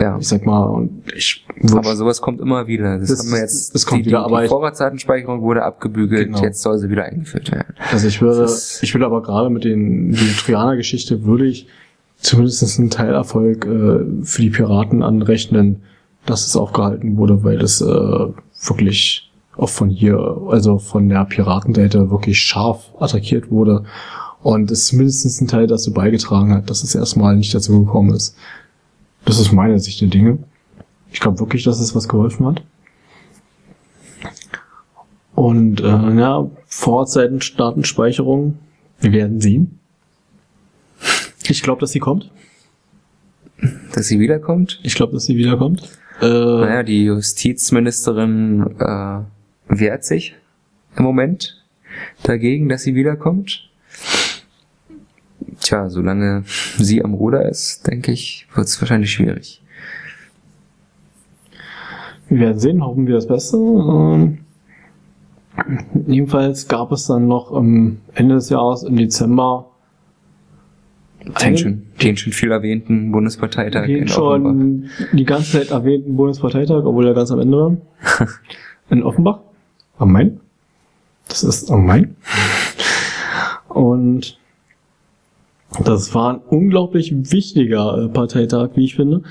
Ja. Ich sag mal, und ich Aber sowas kommt immer wieder. Das, das haben wir jetzt. Das kommt die, wieder, die, aber die Vorratsdatenspeicherung wurde abgebügelt, genau. jetzt soll sie wieder eingeführt werden. Also ich würde, ich würde aber gerade mit den, die Trojaner-Geschichte würde ich zumindest einen Teilerfolg äh, für die Piraten anrechnen, dass es aufgehalten wurde, weil es äh, wirklich auch von hier, also von der Piratenseite wirklich scharf attackiert wurde. Und es ist mindestens ein Teil dazu beigetragen hat, dass es erstmal nicht dazu gekommen ist. Das ist meine Sicht der Dinge. Ich glaube wirklich, dass es was geholfen hat. Und äh, ja, Vorzeiten-Datenspeicherung, wir werden sehen. Ich glaube, dass sie kommt. Dass sie wiederkommt? Ich glaube, dass sie wiederkommt. Äh, naja, die Justizministerin äh, wehrt sich im Moment dagegen, dass sie wiederkommt. Tja, solange sie am Ruder ist, denke ich, wird es wahrscheinlich schwierig. Wir werden sehen, hoffen wir das Beste. Ähm, jedenfalls gab es dann noch am Ende des Jahres im Dezember den schon, den schon viel erwähnten Bundesparteitag den in schon Offenbach. die ganze Zeit erwähnten Bundesparteitag, obwohl er ganz am Ende war. in Offenbach. Am Main. Das ist am Main. Und das war ein unglaublich wichtiger äh, Parteitag, wie ich finde,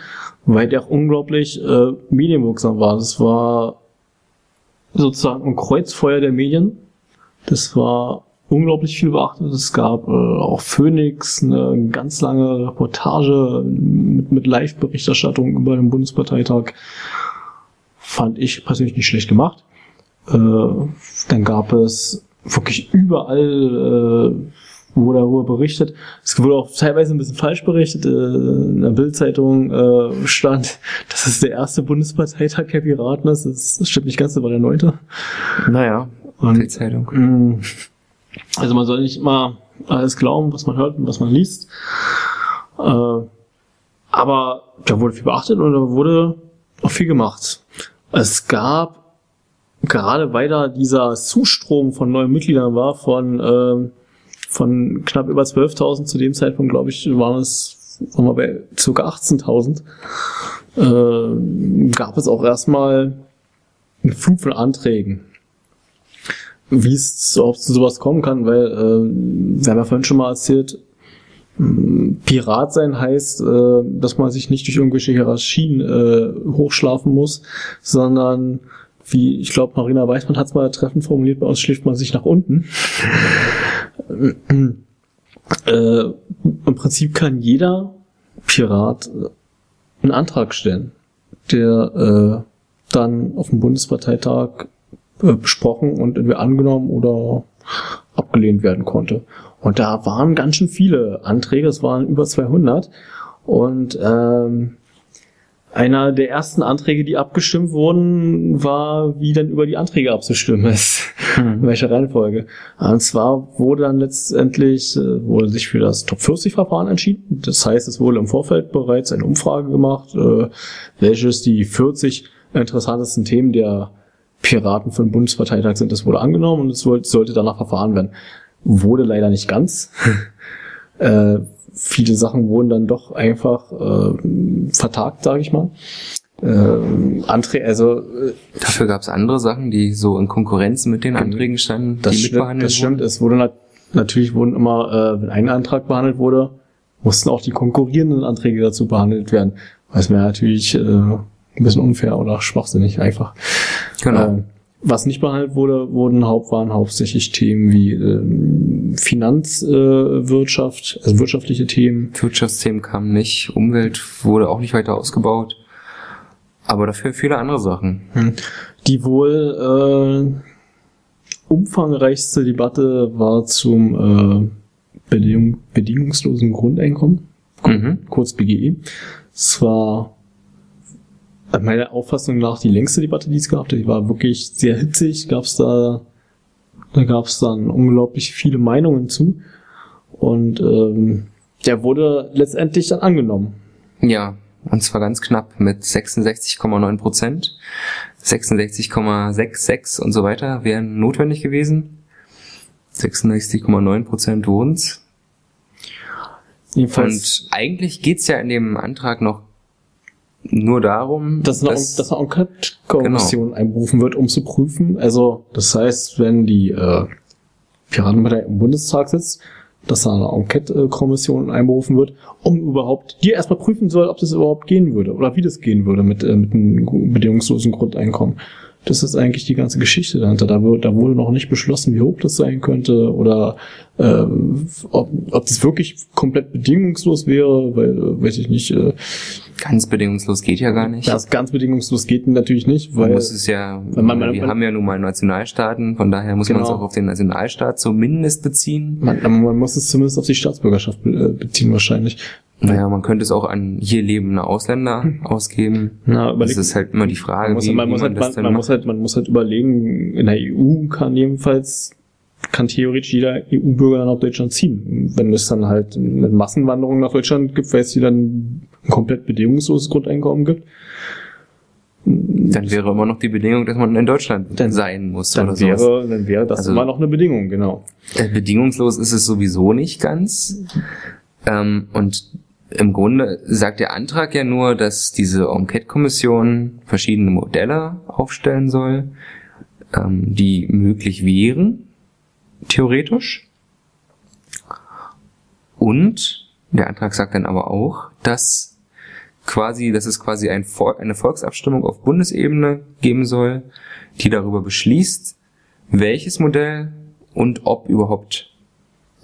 weil der auch unglaublich äh, medienwirksam war. Das war sozusagen ein Kreuzfeuer der Medien. Das war unglaublich viel beachtet. Es gab äh, auch Phoenix, eine ganz lange Reportage mit, mit Live-Berichterstattung über den Bundesparteitag. Fand ich persönlich nicht schlecht gemacht. Äh, dann gab es wirklich überall äh, wo darüber berichtet. Es wurde auch teilweise ein bisschen falsch berichtet. Äh, in der Bildzeitung äh, stand, dass es der erste Bundesparteitag der Piraten ist. Das stimmt nicht ganz, das war der neunte. Naja, Bildzeitung. Mm, also man soll nicht immer alles glauben, was man hört und was man liest. Äh, aber da wurde viel beachtet und da wurde auch viel gemacht. Es gab gerade weiter dieser Zustrom von neuen Mitgliedern war von äh, von knapp über 12.000 zu dem Zeitpunkt, glaube ich, waren es sagen wir, bei ca. 18.000, äh, gab es auch erstmal einen Flug von Anträgen. Wie es überhaupt zu sowas kommen kann, weil äh, wir haben ja vorhin schon mal erzählt, Pirat sein heißt, äh, dass man sich nicht durch irgendwelche Hierarchien äh, hochschlafen muss, sondern wie ich glaube, Marina Weißmann hat es mal treffend formuliert, bei uns schläft man sich nach unten. äh, Im Prinzip kann jeder Pirat äh, einen Antrag stellen, der äh, dann auf dem Bundesparteitag äh, besprochen und entweder angenommen oder abgelehnt werden konnte. Und da waren ganz schön viele Anträge, es waren über 200. Und ähm, einer der ersten Anträge, die abgestimmt wurden, war, wie dann über die Anträge abzustimmen ist. Mhm. In welcher Reihenfolge. Und zwar wurde dann letztendlich, äh, wurde sich für das Top 40 Verfahren entschieden. Das heißt, es wurde im Vorfeld bereits eine Umfrage gemacht, äh, welches die 40 interessantesten Themen der Piraten für den Bundesparteitag sind. Das wurde angenommen und es sollte danach verfahren werden. Wurde leider nicht ganz. äh, viele Sachen wurden dann doch einfach äh, vertagt, sage ich mal. Äh, Anträge, also äh, Dafür gab es andere Sachen, die so in Konkurrenz mit den Anträgen standen, das die stimmt, mitbehandelt das stimmt. wurden. Es wurde nat natürlich wurden immer, äh, wenn ein Antrag behandelt wurde, mussten auch die konkurrierenden Anträge dazu behandelt werden. Was mir natürlich äh, ein bisschen unfair oder schwachsinnig einfach. Genau. Äh, was nicht behandelt wurde, wurden waren hauptsächlich Themen wie ähm, Finanzwirtschaft, äh, also wirtschaftliche Themen. Wirtschaftsthemen kamen nicht, Umwelt wurde auch nicht weiter ausgebaut. Aber dafür viele andere Sachen. Die wohl äh, umfangreichste Debatte war zum äh, Bedingung, bedingungslosen Grundeinkommen, Mhm. kurz BGE. Es war meiner Auffassung nach die längste Debatte, die es gab. Die war wirklich sehr hitzig. Gab's da, da gab es dann unglaublich viele Meinungen zu. Und ähm, der wurde letztendlich dann angenommen. Ja, und zwar ganz knapp mit 66,9 Prozent. 66,66 und so weiter wären notwendig gewesen. 66,9 Prozent wurden's. Jedenfalls, Und eigentlich geht's ja in dem Antrag noch nur darum, dass eine, dass- dass eine Enquete-Kommission einberufen wird, um zu prüfen. Also, das heißt, wenn die äh, Piratenpartei im Bundestag sitzt, dass da eine Enquete-Kommission einberufen wird, um überhaupt, die erstmal prüfen soll, ob das überhaupt gehen würde oder wie das gehen würde mit, äh, mit einem bedingungslosen Grundeinkommen. Das ist eigentlich die ganze Geschichte dahinter. Da, wird, da wurde noch nicht beschlossen, wie hoch das sein könnte oder äh, ob, ob das wirklich komplett bedingungslos wäre, weil, weiß ich nicht, äh, ganz bedingungslos geht ja gar nicht. das ganz bedingungslos geht natürlich nicht, Man weil muss es ja, man- man- wir man- haben ja nun mal Nationalstaaten, von daher muss man es Genau. auch auf den Nationalstaat zumindest beziehen. man, man muss es zumindest auf die Staatsbürgerschaft äh, beziehen wahrscheinlich. Naja, man könnte es auch an hier lebende Ausländer ausgeben. Na, Das ist halt immer die Frage, man, muss, wie, man, wie muss man halt, man, man muss halt, man muss halt überlegen, in der EU kann jedenfalls, kann theoretisch jeder EU-Bürger nach Deutschland ziehen. Wenn es dann halt eine Massenwanderung nach Deutschland gibt, weil es hier dann ein komplett bedingungsloses Grundeinkommen gibt, Dann wäre immer noch die Bedingung, dass man in Deutschland Dann- sein muss dann oder sowas. wäre, dann wäre das Also- immer noch eine Bedingung, genau. Äh, Bedingungslos ist es sowieso nicht ganz. Ähm, und im Grunde sagt der Antrag ja nur, dass diese Enquete-Kommission verschiedene Modelle aufstellen soll, ähm, die möglich wären, theoretisch. Und der Antrag sagt dann aber auch, dass quasi, dass es quasi ein Vol eine Volksabstimmung auf Bundesebene geben soll, die darüber beschließt, welches Modell und ob überhaupt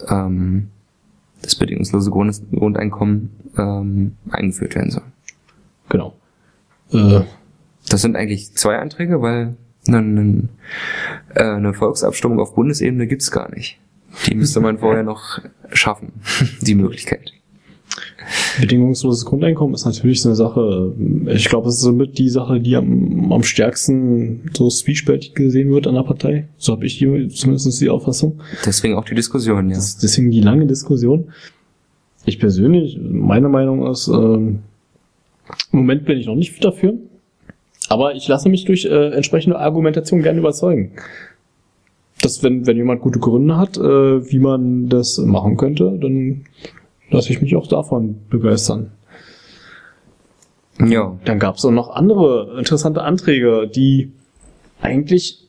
ähm, das bedingungslose Grund Grundeinkommen ähm, eingeführt werden soll. Genau. Äh, Das sind eigentlich zwei Anträge, weil eine, eine, äh, Volksabstimmung auf Bundesebene gibt's gar nicht. Die müsste man vorher noch schaffen, die Möglichkeit. Bedingungsloses Grundeinkommen ist natürlich so eine Sache. Ich glaube, es ist somit die Sache, die am, am stärksten so zwiespältig gesehen wird an der Partei. So habe ich die, zumindest die Auffassung. Deswegen auch die Diskussion, ja. Das, deswegen die lange Diskussion. Ich persönlich, meine Meinung ist, ähm, im Moment bin ich noch nicht dafür. Aber ich lasse mich durch äh, entsprechende Argumentation gerne überzeugen. Dass wenn, wenn jemand gute Gründe hat, äh, wie man das machen könnte, dann lasse ich mich auch davon begeistern. Ja, Dann gab es auch noch andere interessante Anträge, die eigentlich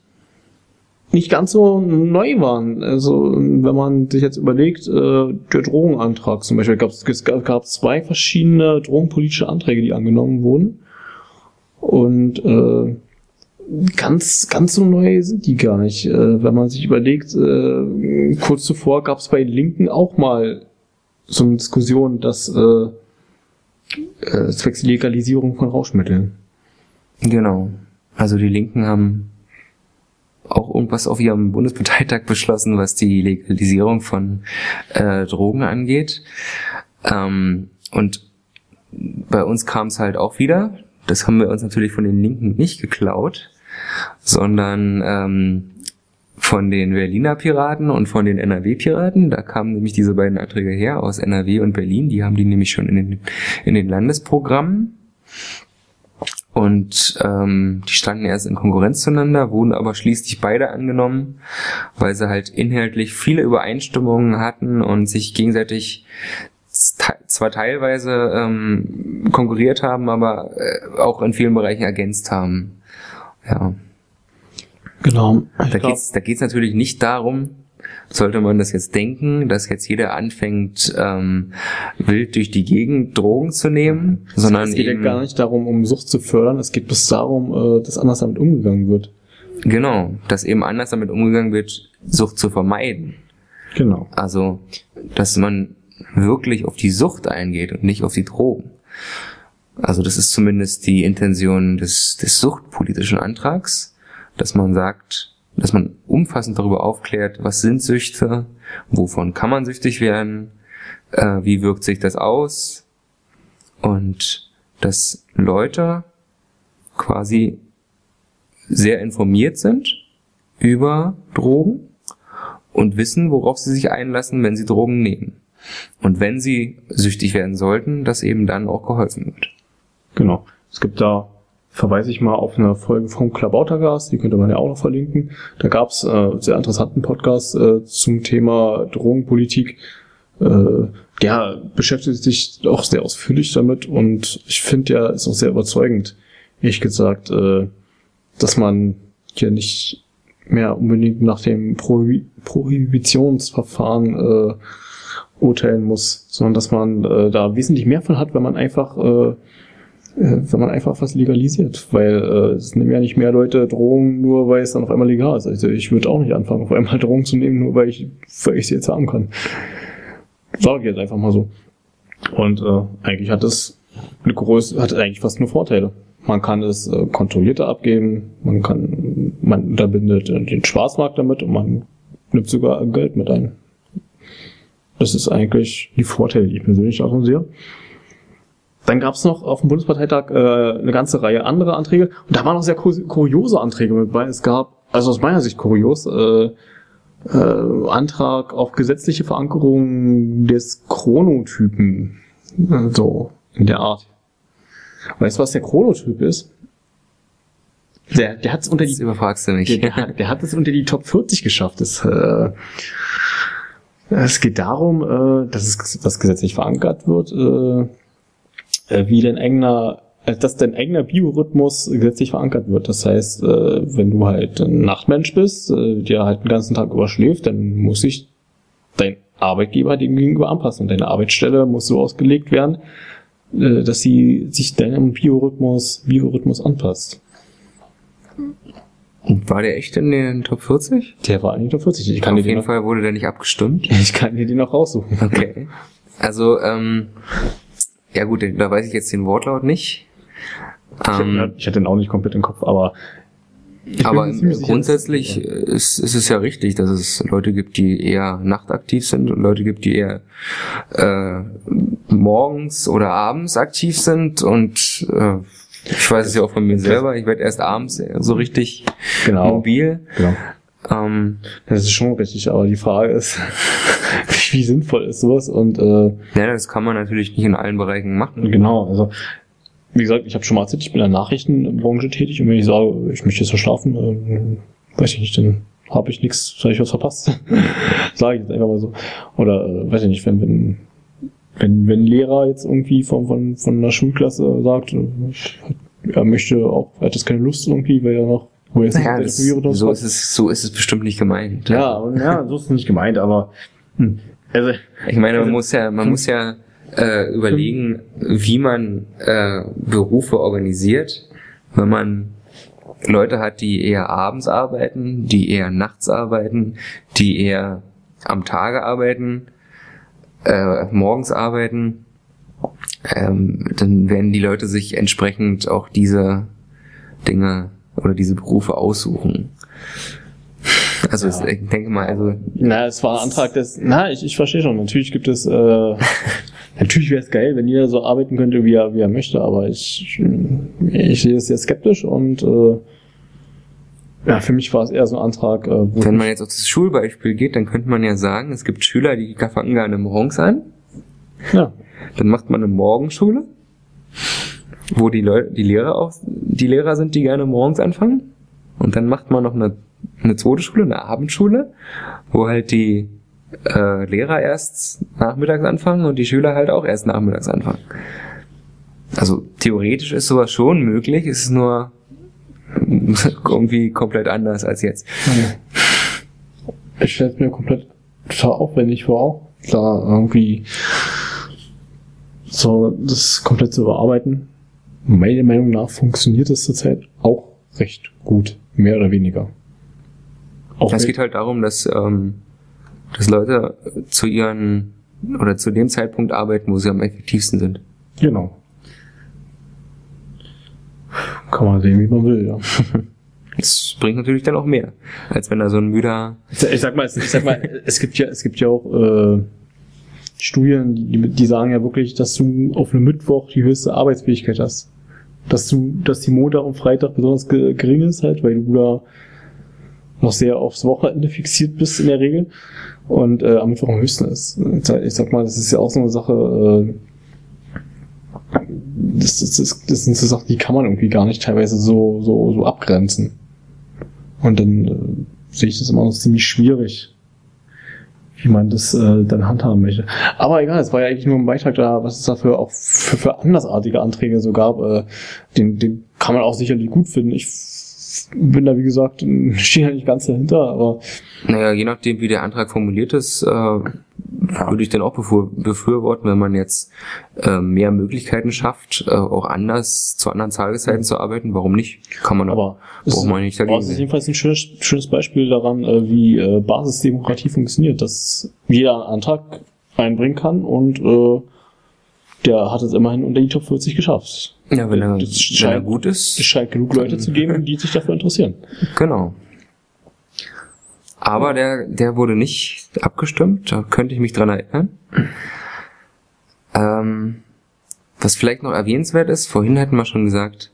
nicht ganz so neu waren. Also wenn man sich jetzt überlegt, äh, der Drogenantrag zum Beispiel, gab es gab, zwei verschiedene drogenpolitische Anträge, die angenommen wurden. Und äh, ganz, ganz so neu sind die gar nicht. Äh, wenn man sich überlegt, äh, kurz zuvor gab es bei Linken auch mal so eine Diskussion, dass äh, äh, zwecks Legalisierung von Rauschmitteln. genau. Also die Linken haben auch irgendwas auf ihrem Bundesparteitag beschlossen, was die Legalisierung von äh, Drogen angeht. Ähm, und bei uns kam es halt auch wieder. Das haben wir uns natürlich von den Linken nicht geklaut, sondern ähm, von den Berliner Piraten und von den NRW-Piraten. Da kamen nämlich diese beiden Anträge her aus NRW und Berlin. Die haben die nämlich schon in den, in den Landesprogrammen. Und ähm, die standen erst in Konkurrenz zueinander, wurden aber schließlich beide angenommen, weil sie halt inhaltlich viele Übereinstimmungen hatten und sich gegenseitig zwar teilweise ähm, konkurriert haben, aber äh, auch in vielen Bereichen ergänzt haben. Ja. Genau. da geht's, da geht's natürlich nicht darum, sollte man das jetzt denken, dass jetzt jeder anfängt, ähm, wild durch die Gegend Drogen zu nehmen, sondern es geht ja gar nicht darum, um Sucht zu fördern, es geht bloß darum, äh, dass anders damit umgegangen wird. Genau, dass eben anders damit umgegangen wird, Sucht zu vermeiden. Genau. Also, dass man wirklich auf die Sucht eingeht und nicht auf die Drogen. Also das ist zumindest die Intention des, des suchtpolitischen Antrags, dass man sagt, dass man umfassend darüber aufklärt, was sind Süchte, wovon kann man süchtig werden, äh, wie wirkt sich das aus und dass Leute quasi sehr informiert sind über Drogen und wissen, worauf sie sich einlassen, wenn sie Drogen nehmen. Und wenn sie süchtig werden sollten, dass eben dann auch geholfen wird. Genau. Es gibt da, verweise ich mal auf eine Folge vom Klabautergas, die könnte man ja auch noch verlinken. Da gab es äh, sehr interessanten Podcast äh, zum Thema Drogenpolitik. Äh, der beschäftigt sich auch sehr ausführlich damit und ich finde ja, ist auch sehr überzeugend, ehrlich gesagt, äh, dass man hier nicht mehr unbedingt nach dem Prohibi Prohibitionsverfahren äh, urteilen muss, sondern dass man äh, da wesentlich mehr von hat, wenn man einfach äh, wenn man einfach was legalisiert, weil äh, es nehmen ja nicht mehr Leute Drogen, nur weil es dann auf einmal legal ist. Also ich würde auch nicht anfangen, auf einmal Drogen zu nehmen, nur weil ich, weil ich sie jetzt haben kann. Sage ich jetzt einfach mal so. Und äh, eigentlich hat es eine Größe, hat eigentlich fast nur Vorteile. Man kann es äh, kontrollierter abgeben, man kann, man unterbindet den Schwarzmarkt damit und man nimmt sogar Geld mit ein. Das ist eigentlich die Vorteile, die ich persönlich davon sehe. Dann gab es noch auf dem Bundesparteitag äh, eine ganze Reihe anderer Anträge und da waren noch sehr kuriose Anträge mit bei. Es gab, also aus meiner Sicht kurios, äh, äh, Antrag auf gesetzliche Verankerung des Chronotypen. So, in der Art. Weißt du, was der Chronotyp ist? Der, der hat es unter die. Das überfragst du mich. Der, der, hat es unter die Top 40 geschafft. Das, äh, es geht darum, äh, dass es was gesetzlich verankert wird, äh, wie dein eigener, dass dein eigener Biorhythmus gesetzlich verankert wird. Das heißt, wenn du halt ein Nachtmensch bist, der halt den ganzen Tag überschläft, dann muss sich dein Arbeitgeber dem gegenüber anpassen. Und deine Arbeitsstelle muss so ausgelegt werden, dass sie sich deinem Biorhythmus, Biorhythmus anpasst. War der echt in den Top 40? Der war in den Top 40. Ich kann Auf jeden Fall wurde der nicht abgestimmt. Ich kann dir den noch raussuchen. Okay. Also, ähm, ja gut, da weiß ich jetzt den Wortlaut nicht. Ich, ähm, ich hatte den auch nicht komplett im Kopf, aber aber grundsätzlich sicher, ist, ist es ja richtig, dass es Leute gibt, die eher nachtaktiv sind und Leute gibt, die eher äh, morgens oder abends aktiv sind und äh, ich weiß es ja auch von mir selber. Ich werde erst abends so richtig genau. mobil. Genau. Ähm, das ist schon richtig, aber die Frage ist, wie sinnvoll ist sowas? Und äh, ja, das kann man natürlich nicht in allen Bereichen machen. Genau, also wie gesagt, ich habe schon mal erzählt, ich bin in der Nachrichtenbranche tätig und wenn ich sage, ich möchte jetzt verschlafen, äh, weiß ich nicht, dann habe ich nichts, habe ich was verpasst. sage ich jetzt einfach mal so. Oder äh, weiß ich nicht, wenn, wenn wenn, wenn ein Lehrer jetzt irgendwie von, von, von einer Schulklasse sagt, er möchte auch, er hat jetzt keine Lust irgendwie, weil er noch, wo jetzt naja, das, so ist es, so ist es bestimmt nicht gemeint. Ja, ja, so ist es nicht gemeint, aber, hm, also. Ich meine, man also, muss ja, man muss ja, äh, überlegen, wie man äh, Berufe organisiert, wenn man Leute hat, die eher abends arbeiten, die eher nachts arbeiten, die eher am Tage arbeiten äh, morgens arbeiten, ähm, dann werden die Leute sich entsprechend auch diese Dinge oder diese Berufe aussuchen. Also ja. ich denke mal, also. Na, es war ein Antrag des. Na, ich, ich verstehe schon. Natürlich gibt es. Äh, Natürlich wäre es geil, wenn jeder so arbeiten könnte, wie er, wie er möchte, aber ich, ich sehe es sehr skeptisch und äh, ja, für mich war es eher so ein Antrag. Äh, wo Wenn man jetzt auf das Schulbeispiel geht, dann könnte man ja sagen, es gibt Schüler, die fangen gerne morgens an. ja, Dann macht man eine Morgenschule, wo die Leute, die Lehrer auch, die Lehrer sind, die gerne morgens anfangen. Und dann macht man noch eine, eine zweite Schule, eine Abendschule, wo halt die äh, Lehrer erst nachmittags anfangen und die Schüler halt auch erst nachmittags anfangen. Also theoretisch ist sowas schon möglich, es ist nur irgendwie komplett anders als jetzt. ich stelle es mir komplett total aufwendig vor, da irgendwie so das komplett zu überarbeiten. Meiner Meinung nach funktioniert es zurzeit auch recht gut, mehr oder weniger. Auch Es geht halt darum, dass, ähm, dass Leute zu ihren oder zu dem Zeitpunkt arbeiten, wo sie am effektivsten sind. Genau. Kann man sehen, wie man will, ja. Das bringt natürlich dann auch mehr, als wenn da so ein müder Ich ich sag mal, es- ich sag mal, es gibt ja, es gibt ja auch äh, Studien, die, die sagen ja wirklich, dass du auf einem Mittwoch die höchste Arbeitsfähigkeit hast. Dass du, dass die Montag und Freitag besonders ge- gering ist halt, weil du da noch sehr aufs Wochenende fixiert bist in der Regel und äh, am Mittwoch am höchsten ist. Ich sag- mal, das ist ja auch so eine Sache, äh, das, das, das, das sind so Sachen, die kann man irgendwie gar nicht teilweise so, so, so abgrenzen. Und dann äh, sehe ich das immer noch ziemlich schwierig, wie man das äh, dann handhaben möchte. Aber egal, es war ja eigentlich nur ein Beitrag da, was es dafür auch für, für andersartige Anträge so gab. Äh, den, den kann man auch sicherlich gut finden. Ich bin da, wie gesagt, stehe ja nicht ganz dahinter, aber Naja, je nachdem, wie der Antrag formuliert ist, äh, würde ich dann auch befür befürworten, wenn man jetzt äh, mehr Möglichkeiten schafft, äh, auch anders zu anderen Tageszeiten zu arbeiten. Warum nicht? Kann man aber es braucht man nicht aber dagegen. es ist jedenfalls ein schönes, schönes Beispiel daran, äh, wie äh, Basisdemokratie funktioniert, dass jeder einen Antrag einbringen kann und äh, der hat es immerhin unter die Top 40 geschafft. Ja, wenn er, Das wenn er scheint- gut Es ist, scheint genug Leute zu geben, die sich dafür interessieren. genau. Aber der, der wurde nicht abgestimmt, da könnte ich mich dran erinnern. Ähm, was vielleicht noch erwähnenswert ist, vorhin hatten wir schon gesagt,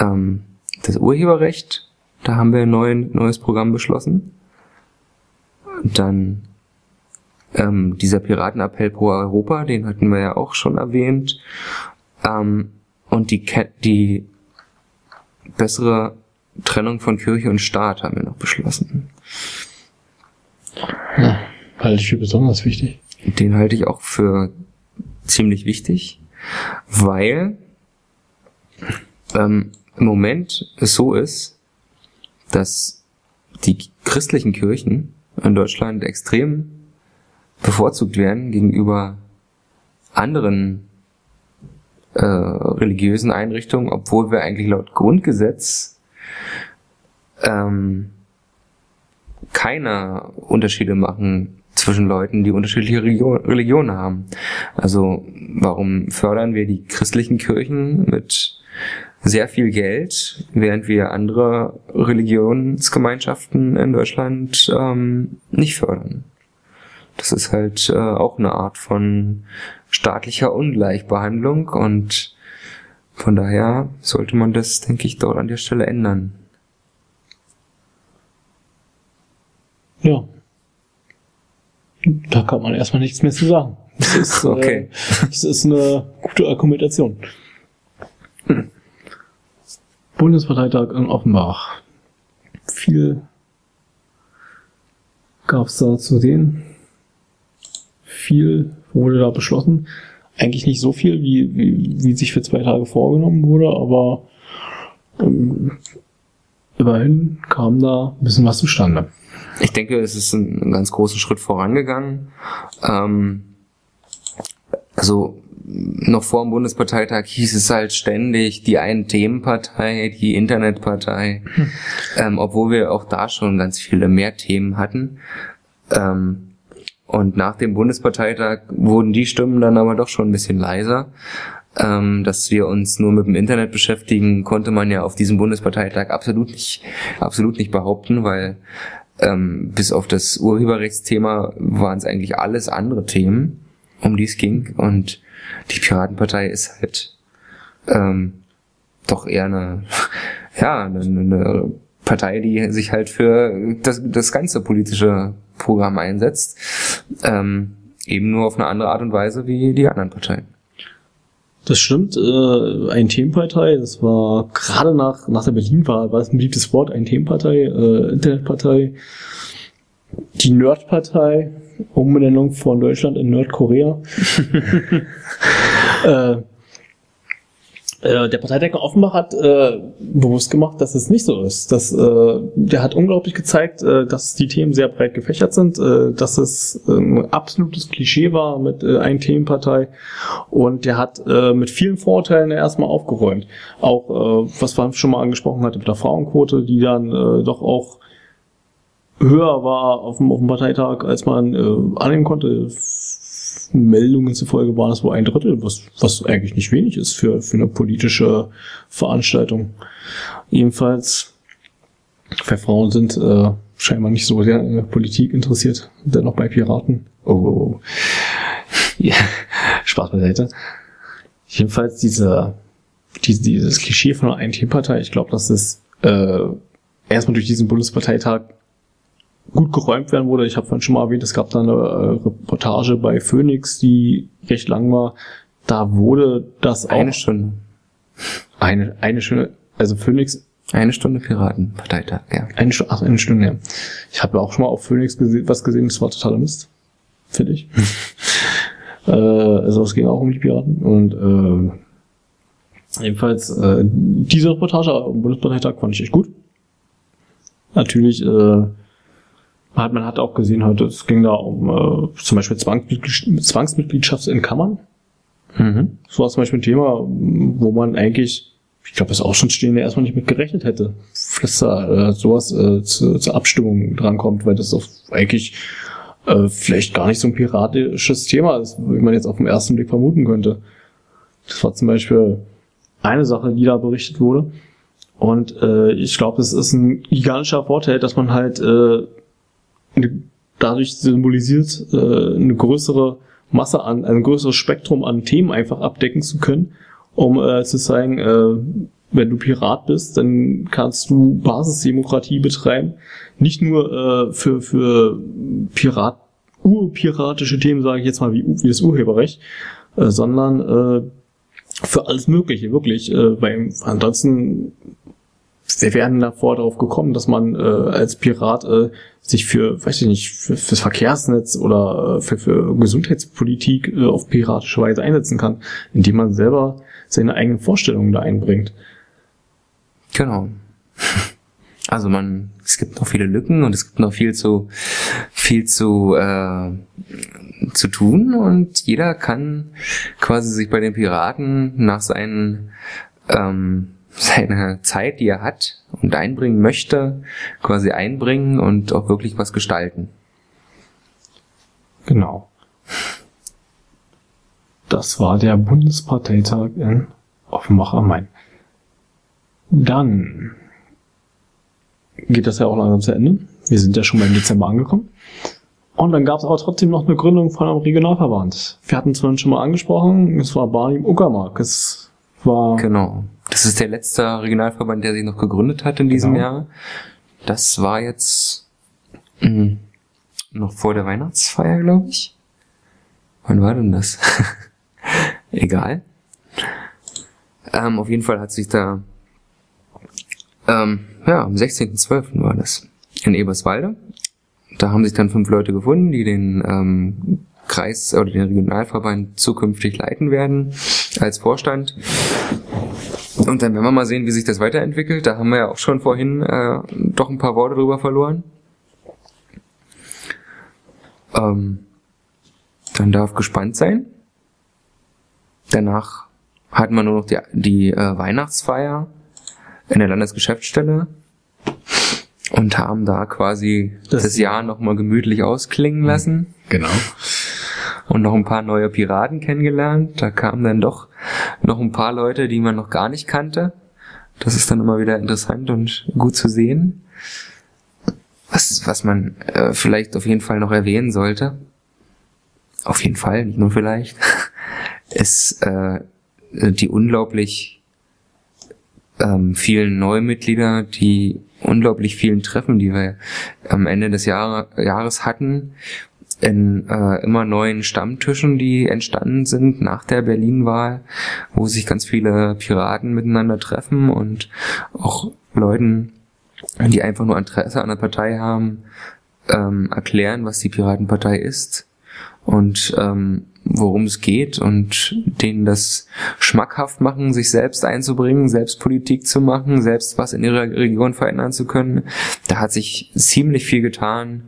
ähm, das Urheberrecht, da haben wir ein neues Programm beschlossen. Dann ähm, dieser Piratenappell pro Europa, den hatten wir ja auch schon erwähnt. Ähm, und die, die bessere Trennung von Kirche und Staat haben wir noch beschlossen. Halte ich für besonders wichtig. Den halte ich auch für ziemlich wichtig, weil ähm, im Moment es so ist, dass die christlichen Kirchen in Deutschland extrem bevorzugt werden gegenüber anderen äh, religiösen Einrichtungen, obwohl wir eigentlich laut Grundgesetz ähm, keine Unterschiede machen zwischen Leuten, die unterschiedliche Religion, Religionen haben. Also warum fördern wir die christlichen Kirchen mit sehr viel Geld, während wir andere Religionsgemeinschaften in Deutschland ähm, nicht fördern? Das ist halt äh, auch eine Art von staatlicher Ungleichbehandlung und von daher sollte man das, denke ich, dort an der Stelle ändern. Ja. Da kann man erstmal nichts mehr zu sagen. Das ist, Okay. äh, das ist eine gute Argumentation. Bundesparteitag in Offenbach. Viel gab's da zu sehen. Viel wurde da beschlossen. Eigentlich nicht so viel, wie, wie, wie sich für zwei Tage vorgenommen wurde, aber ähm, immerhin kam da ein bisschen was zustande. Ich denke, es ist ein, ein ganz großen Schritt vorangegangen. Ähm, also noch vor dem Bundesparteitag hieß es halt ständig die Ein-Themen-Partei, die Internetpartei, ähm, obwohl wir auch da schon ganz viele mehr Themen hatten. Ähm, und nach dem Bundesparteitag wurden die Stimmen dann aber doch schon ein bisschen leiser. Ähm, dass wir uns nur mit dem Internet beschäftigen, konnte man ja auf diesem Bundesparteitag absolut nicht, absolut nicht behaupten, weil ähm, bis auf das Urheberrechtsthema waren es eigentlich alles andere Themen. um die es ging. Und die Piratenpartei ist halt ähm, doch eher eine, ja, eine, eine Partei, die sich halt für das, das ganze politische Programm einsetzt. Ähm, eben nur auf eine andere Art und Weise wie die anderen Parteien. Das stimmt, äh, ein Themenpartei, das war gerade nach, nach der Berlin-Wahl, war es ein beliebtes Wort, ein Themenpartei, äh, Internetpartei, die Nerdpartei, Umbenennung von Deutschland in Nordkorea. äh, äh, der Parteidecker Offenbach hat äh, bewusst gemacht, dass es nicht so ist. Dass, äh, der hat unglaublich gezeigt, äh, dass die Themen sehr breit gefächert sind, äh, dass es ein absolutes Klischee war mit äh, einer Themenpartei und der hat äh, mit vielen Vorurteilen erstmal aufgeräumt. Auch, äh, was wir schon mal angesprochen hatten mit der Frauenquote, die dann äh, doch auch höher war auf dem, auf dem Parteitag, als man äh, annehmen konnte Meldungen zufolge waren es wohl ein Drittel, was, was eigentlich nicht wenig ist für, für eine politische Veranstaltung. Ebenfalls, für Frauen sind äh, scheinbar nicht so sehr in der Politik interessiert, dennoch bei Piraten. Oh, oh, oh. Ja, Spaß beiseite. Jedenfalls diese, diese, dieses Klischee von einer Ein-Team-Partei, ich glaube, das ist äh, erstmal durch diesen Bundesparteitag gut geräumt werden wurde. Ich habe vorhin schon mal erwähnt, es gab da eine äh, Reportage bei Phoenix, die recht lang war. Da wurde das auch. Eine Stunde. Eine, eine Stunde. Also Phoenix. Eine Stunde Piratenparteitag, ja. Eine, Stunde, ach, eine Stunde, ja. Ich habe ja auch schon mal auf Phoenix gese was gesehen, das war totaler Mist. Finde ich. äh, also es ging auch um die Piraten. Und äh, jedenfalls äh, diese Reportage am Bundesparteitag fand ich echt gut. Natürlich äh, hat, man hat auch gesehen, halt, es ging da um äh, zum Beispiel Zwangsmitgliedschaft in Kammern. Mhm. Das war zum Beispiel ein Thema, wo man eigentlich, ich glaube, das Ausstandstehende erstmal nicht mit gerechnet hätte, dass da äh, sowas äh, zu, zur Abstimmung drankommt, weil das auf eigentlich äh, vielleicht gar nicht so ein piratisches Thema ist, wie man jetzt auf den ersten Blick vermuten könnte. Das war zum Beispiel eine Sache, die da berichtet wurde. Und äh, ich glaube, es ist ein gigantischer Vorteil, dass man halt äh, dadurch symbolisiert, äh, eine größere Masse an, ein größeres Spektrum an Themen einfach abdecken zu können, um äh, zu zeigen, äh, wenn du Pirat bist, dann kannst du Basisdemokratie betreiben. Nicht nur äh, für, für Pirat, urpiratische Themen, sage ich jetzt mal, wie, wie das Urheberrecht, äh, sondern äh, für alles Mögliche, wirklich. Äh, weil ansonsten wir werden davor darauf gekommen, dass man äh, als Pirat äh, sich für, weiß ich nicht, für, fürs Verkehrsnetz oder äh, für, für Gesundheitspolitik äh, auf piratische Weise einsetzen kann, indem man selber seine eigenen Vorstellungen da einbringt. Genau. Also man, es gibt noch viele Lücken und es gibt noch viel zu, viel zu, äh, zu tun und jeder kann quasi sich bei den Piraten nach seinen ähm, seine Zeit, die er hat und einbringen möchte, quasi einbringen und auch wirklich was gestalten. Genau. Das war der Bundesparteitag in Offenbach am Main. Dann geht das ja auch langsam zu Ende. Wir sind ja schon beim Dezember angekommen. Und dann gab es aber trotzdem noch eine Gründung von einem Regionalverband. Wir hatten es schon mal angesprochen, es war Barney Uckermark. Es war genau. Das ist der letzte Regionalverband, der sich noch gegründet hat in diesem genau. Jahr. Das war jetzt mh, hm, noch vor der Weihnachtsfeier, glaube ich. Wann war denn das? Egal. Ähm, auf jeden Fall hat sich da, ähm, ja, am 16.12. war das, in Eberswalde. Da haben sich dann fünf Leute gefunden, die den ähm, Kreis oder den Regionalverband zukünftig leiten werden als Vorstand. Und dann werden wir mal sehen, wie sich das weiterentwickelt. Da haben wir ja auch schon vorhin äh, doch ein paar Worte drüber verloren. Ähm, dann darf gespannt sein. Danach hatten wir nur noch die, die äh, Weihnachtsfeier in der Landesgeschäftsstelle und haben da quasi das, das Jahr nochmal gemütlich ausklingen lassen. Genau und noch ein paar neue Piraten kennengelernt. Da kamen dann doch noch ein paar Leute, die man noch gar nicht kannte. Das ist dann immer wieder interessant und gut zu sehen. Was, was man äh, vielleicht auf jeden Fall noch erwähnen sollte. auf jeden Fall, nicht nur vielleicht, ist äh, die unglaublich ähm, vielen Neumitglieder, die unglaublich vielen Treffen, die wir am Ende des Jahre, Jahres hatten, in äh, immer neuen Stammtischen, die entstanden sind nach der Berlin-Wahl, wo sich ganz viele Piraten miteinander treffen und auch Leuten, die einfach nur Interesse an der Partei haben, ähm, erklären, was die Piratenpartei ist. Und ähm, worum es geht und denen das schmackhaft machen, sich selbst einzubringen, selbst Politik zu machen, selbst was in ihrer Region verändern zu können. Da hat sich ziemlich viel getan,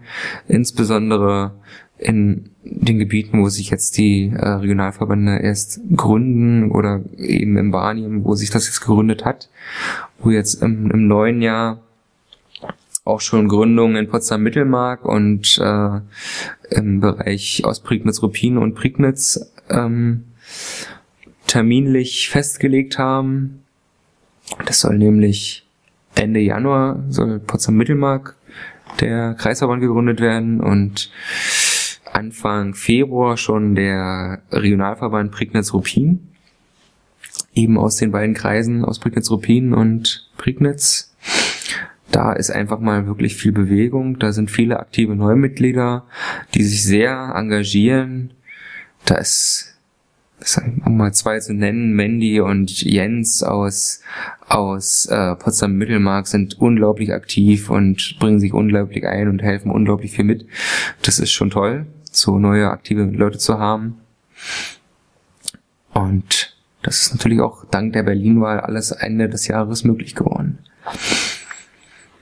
insbesondere in den Gebieten, wo sich jetzt die äh, Regionalverbände erst gründen oder eben im Barnium, wo sich das jetzt gegründet hat, wo jetzt im, im neuen Jahr auch schon Gründungen in Potsdam-Mittelmark und äh, im Bereich Ostprignitz-Ruppin und Prignitz ähm, terminlich festgelegt haben. Das soll nämlich Ende Januar soll Potsdam-Mittelmark der Kreisverband gegründet werden und Anfang Februar schon der Regionalverband Prignitz-Ruppin, eben aus den beiden Kreisen, aus Prignitz-Ruppin und Prignitz da ist einfach mal wirklich viel Bewegung. Da sind viele aktive Neumitglieder, die sich sehr engagieren. Da ist, um mal zwei zu nennen, Mandy und Jens aus, aus äh, Potsdam Mittelmark sind unglaublich aktiv und bringen sich unglaublich ein und helfen unglaublich viel mit. Das ist schon toll, so neue aktive Leute zu haben. Und das ist natürlich auch dank der Berlin-Wahl alles Ende des Jahres möglich geworden.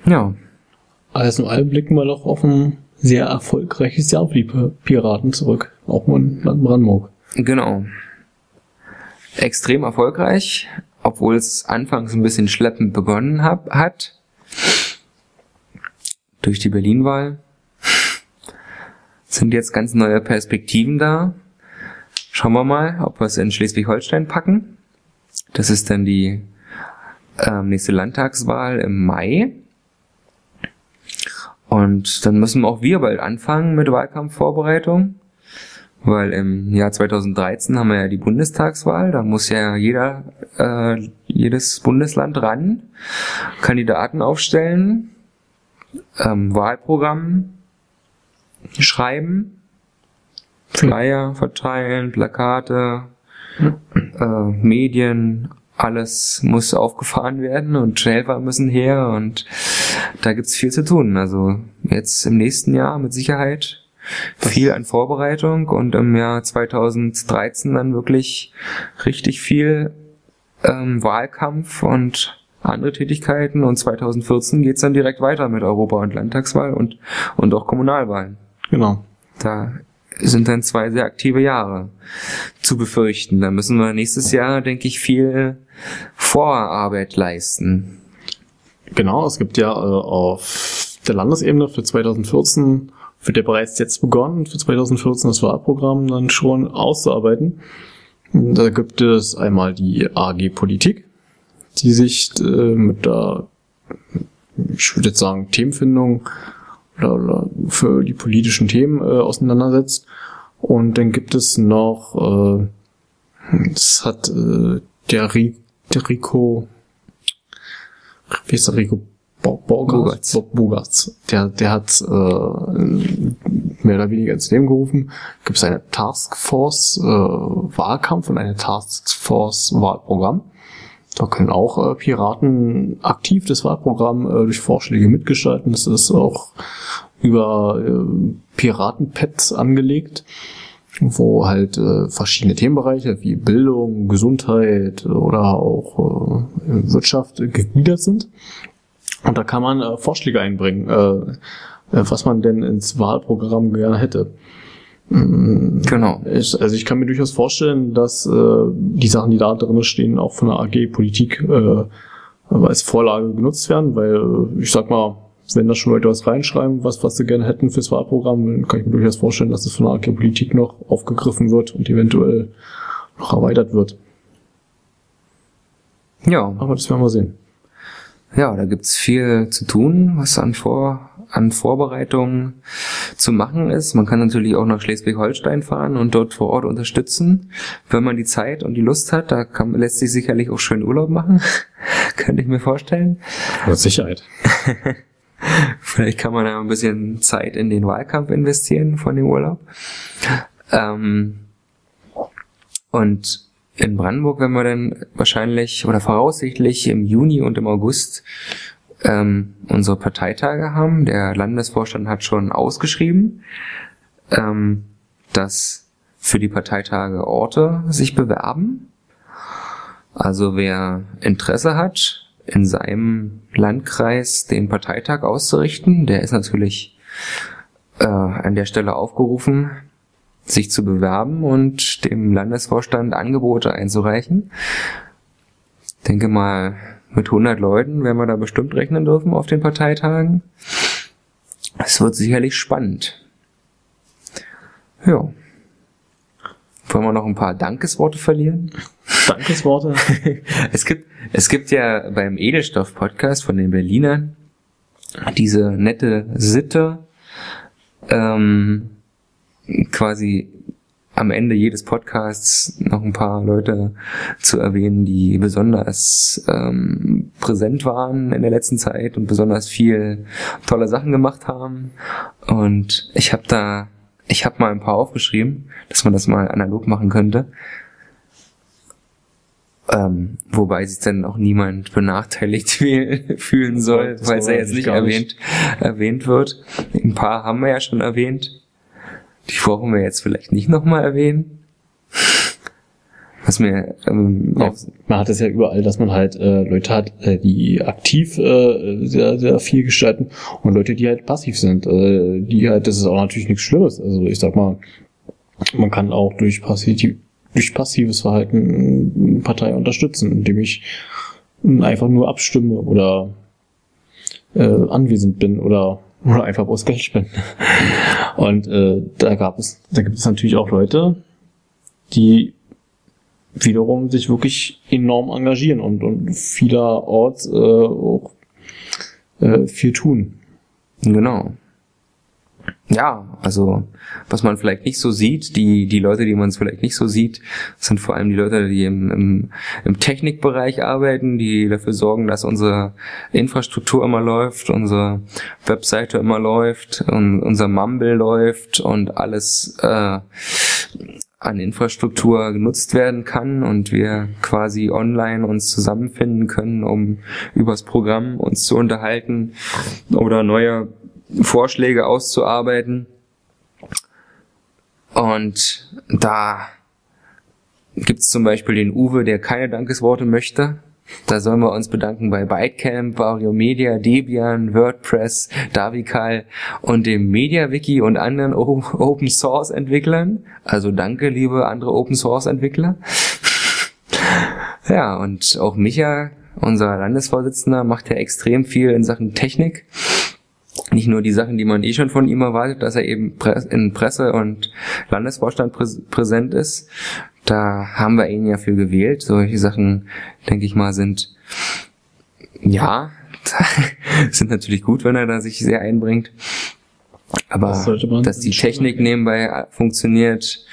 Ja. Also in allem blicken wir doch auf ein sehr erfolgreiches Jahr für die Piraten zurück. Auch in Brandenburg. Genau. Extrem erfolgreich, obwohl es anfangs ein bisschen schleppend begonnen hab, hat. Durch die Berlin-Wahl sind jetzt ganz neue Perspektiven da. Schauen wir mal, ob wir es in Schleswig-Holstein packen. Das ist dann die äh, nächste Landtagswahl im Mai. Und dann müssen auch wir bald anfangen mit Wahlkampfvorbereitung, weil im Jahr 2013 haben wir ja die Bundestagswahl, da muss ja jeder, äh, jedes Bundesland ran, Kandidaten aufstellen, ähm, Wahlprogramm schreiben, Flyer verteilen, Plakate, äh, Medien, alles muss aufgefahren werden und Helfer müssen her und da gibt's viel zu tun. Also jetzt im nächsten Jahr mit Sicherheit viel an Vorbereitung und im Jahr 2013 dann wirklich richtig viel ähm, Wahlkampf und andere Tätigkeiten und 2014 geht's dann direkt weiter mit Europa- und Landtagswahl und, und auch Kommunalwahlen. Genau. Da sind dann zwei sehr aktive Jahre zu befürchten. Da müssen wir nächstes Jahr, denke ich, viel Vorarbeit leisten. Genau, es gibt ja äh, auf der Landesebene für 2014 wird ja bereits jetzt begonnen, für 2014 das Wahlprogramm dann schon auszuarbeiten. Da gibt es einmal die AG Politik, die sich äh, mit der, ich würde jetzt sagen, Themenfindung oder, für die politischen Themen äh, auseinandersetzt. Und dann gibt es noch, äh, das hat äh, der, der Rico wie ist der Rico Bogarts? Bogarts. Der, der hat äh, mehr oder weniger ins Leben gerufen. Gibt es eine Taskforce äh, Wahlkampf und eine Taskforce Wahlprogramm. Da können auch äh, Piraten aktiv das Wahlprogramm äh, durch Vorschläge mitgestalten. Das ist auch über äh, Piratenpads angelegt wo halt äh, verschiedene Themenbereiche wie Bildung, Gesundheit oder auch äh, Wirtschaft äh, gegliedert sind. Und da kann man äh, Vorschläge einbringen, äh, äh, was man denn ins Wahlprogramm gerne hätte. Mm, genau. Ich, also ich kann mir durchaus vorstellen, dass äh, die Sachen, die da drin stehen, auch von der AG Politik äh, als Vorlage genutzt werden, weil ich sag mal, wenn da schon Leute was reinschreiben, was, was sie gerne hätten fürs Wahlprogramm, dann kann ich mir durchaus vorstellen, dass es von der AG Politik noch aufgegriffen wird und eventuell noch erweitert wird. Ja. Aber das werden wir sehen. Ja, da gibt's viel zu tun, was an Vor an Vorbereitungen zu machen ist. Man kann natürlich auch nach Schleswig-Holstein fahren und dort vor Ort unterstützen, wenn man die Zeit und die Lust hat. Da kann, lässt sich sicherlich auch schön Urlaub machen, könnte ich mir vorstellen. Mit Sicherheit. Vielleicht kann man da ein bisschen Zeit in den Wahlkampf investieren von dem Urlaub. Ähm, und in Brandenburg werden wir dann wahrscheinlich oder voraussichtlich im Juni und im August ähm, unsere Parteitage haben. Der Landesvorstand hat schon ausgeschrieben, ähm, dass für die Parteitage Orte sich bewerben. Also wer Interesse hat, in seinem Landkreis den Parteitag auszurichten, der ist natürlich äh, an der Stelle aufgerufen, sich zu bewerben und dem Landesvorstand Angebote einzureichen. Ich denke mal, mit 100 Leuten werden wir da bestimmt rechnen dürfen auf den Parteitagen. Es wird sicherlich spannend. Ja. Wollen wir noch ein paar Dankesworte verlieren? Dankesworte? es gibt, es gibt ja beim Edelstoff-Podcast von den Berlinern diese nette Sitte, ähm, quasi am Ende jedes Podcasts noch ein paar Leute zu erwähnen, die besonders ähm, präsent waren in der letzten Zeit und besonders viel tolle Sachen gemacht haben. Und ich habe da, ich habe mal ein paar aufgeschrieben, dass man das mal analog machen könnte. Ähm, wobei sich dann auch niemand benachteiligt fühlen soll, weil es ja jetzt nicht erwähnt, nicht. erwähnt wird. Ein paar haben wir ja schon erwähnt. Die brauchen wir jetzt vielleicht nicht nochmal erwähnen. Was mir ähm, ja, man hat es ja überall, dass man halt äh, Leute hat, äh, die aktiv äh, sehr sehr viel gestalten und Leute, die halt passiv sind. Äh, die halt, das ist auch natürlich nichts Schlimmes. Also ich sag mal, man kann auch durch passiv durch passives Verhalten eine Partei unterstützen, indem ich einfach nur abstimme oder äh, anwesend bin oder oder einfach aus Geld spenden. Und äh, da gab es, da gibt es natürlich auch Leute, die wiederum sich wirklich enorm engagieren und, und vielerorts äh, auch äh, viel tun. Genau ja, also was man vielleicht nicht so sieht, die, die Leute, die man es vielleicht nicht so sieht, sind vor allem die Leute, die im, im, im Technikbereich arbeiten, die dafür sorgen, dass unsere Infrastruktur immer läuft, unsere Webseite immer läuft, und unser Mumble läuft und alles äh, an Infrastruktur genutzt werden kann und wir quasi online uns zusammenfinden können, um übers Programm uns zu unterhalten oder neue Vorschläge auszuarbeiten. Und da gibt's zum Beispiel den Uwe, der keine Dankesworte möchte. Da sollen wir uns bedanken bei Bytecamp, Vario Media, Debian, WordPress, Davical und dem MediaWiki und anderen Open Source Entwicklern. Also danke, liebe andere Open Source Entwickler. ja, und auch Micha, unser Landesvorsitzender, macht ja extrem viel in Sachen Technik nicht nur die Sachen, die man eh schon von ihm erwartet, dass er eben in Presse und Landesvorstand präsent ist. Da haben wir ihn ja für gewählt. Solche Sachen, denke ich mal, sind ja sind natürlich gut, wenn er da sich sehr einbringt. Aber das dass die Technik nebenbei funktioniert,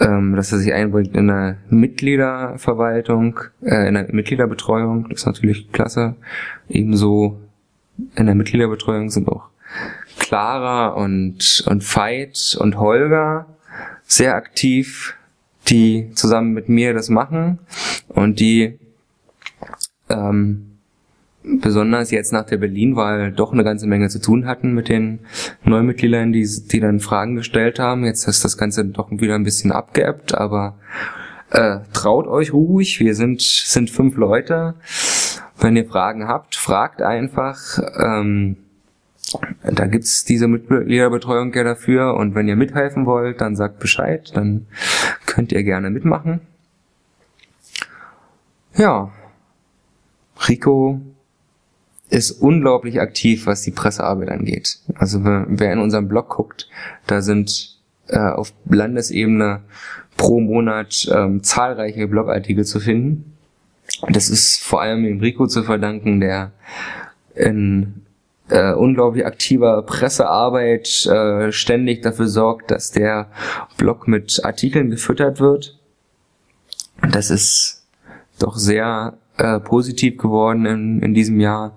ähm, dass er sich einbringt in der Mitgliederverwaltung, äh, in der Mitgliederbetreuung, das ist natürlich klasse. Ebenso in der Mitgliederbetreuung sind auch Clara und, und Veit und Holger sehr aktiv, die zusammen mit mir das machen und die ähm, besonders jetzt nach der Berlin-Wahl doch eine ganze Menge zu tun hatten mit den Neumitgliedern, die, die dann Fragen gestellt haben. Jetzt ist das Ganze doch wieder ein bisschen abgeebbt, aber äh, traut euch ruhig, wir sind, sind fünf Leute wenn ihr Fragen habt, fragt einfach. Ähm, da gibt's diese Mitgliederbetreuung ja dafür und wenn ihr mithelfen wollt, dann sagt Bescheid, dann könnt ihr gerne mitmachen. Ja, Rico ist unglaublich aktiv, was die Pressearbeit angeht. Also wer in unserem Blog guckt, da sind äh, auf Landesebene pro Monat ähm, zahlreiche Blogartikel zu finden. Das ist vor allem dem Rico zu verdanken, der in äh, unglaublich aktiver Pressearbeit äh, ständig dafür sorgt, dass der Blog mit Artikeln gefüttert wird. Das ist doch sehr äh, positiv geworden in, in diesem Jahr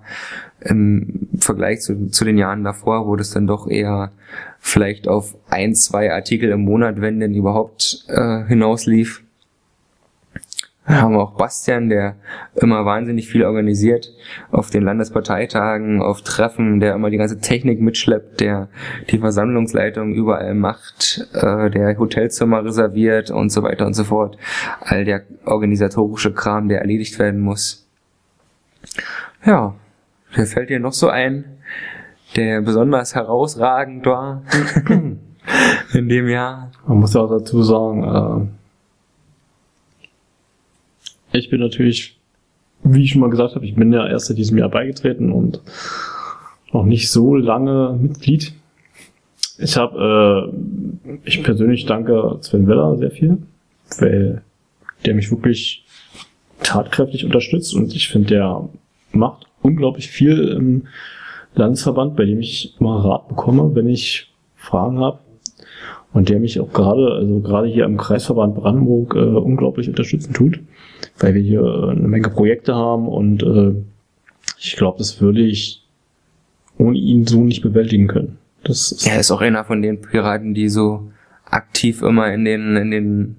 im Vergleich zu, zu den Jahren davor, wo das dann doch eher vielleicht auf ein, zwei Artikel im Monat, wenn denn überhaupt, äh, hinauslief. Wir haben auch Bastian, der immer wahnsinnig viel organisiert auf den Landesparteitagen, auf Treffen, der immer die ganze Technik mitschleppt, der die Versammlungsleitung überall macht, äh, der Hotelzimmer reserviert und so weiter und so fort. All der organisatorische Kram, der erledigt werden muss. Ja, wer fällt dir noch so ein, der besonders herausragend war in dem Jahr? Man muss ja auch dazu sagen, äh ich bin natürlich, wie ich schon mal gesagt habe, ich bin ja erst seit diesem Jahr beigetreten und noch nicht so lange Mitglied. Ich habe, äh, ich persönlich danke Sven Weller sehr viel, weil der mich wirklich tatkräftig unterstützt und ich finde, der macht unglaublich viel im Landesverband, bei dem ich mal Rat bekomme, wenn ich Fragen habe. Und der mich auch gerade, also gerade hier im Kreisverband Brandenburg äh, unglaublich unterstützen tut weil wir hier äh, eine Menge Projekte haben und äh, ich glaube, das würde ich ohne ihn so nicht bewältigen können. Das ist er ist auch einer von den Piraten, die so aktiv immer in den in den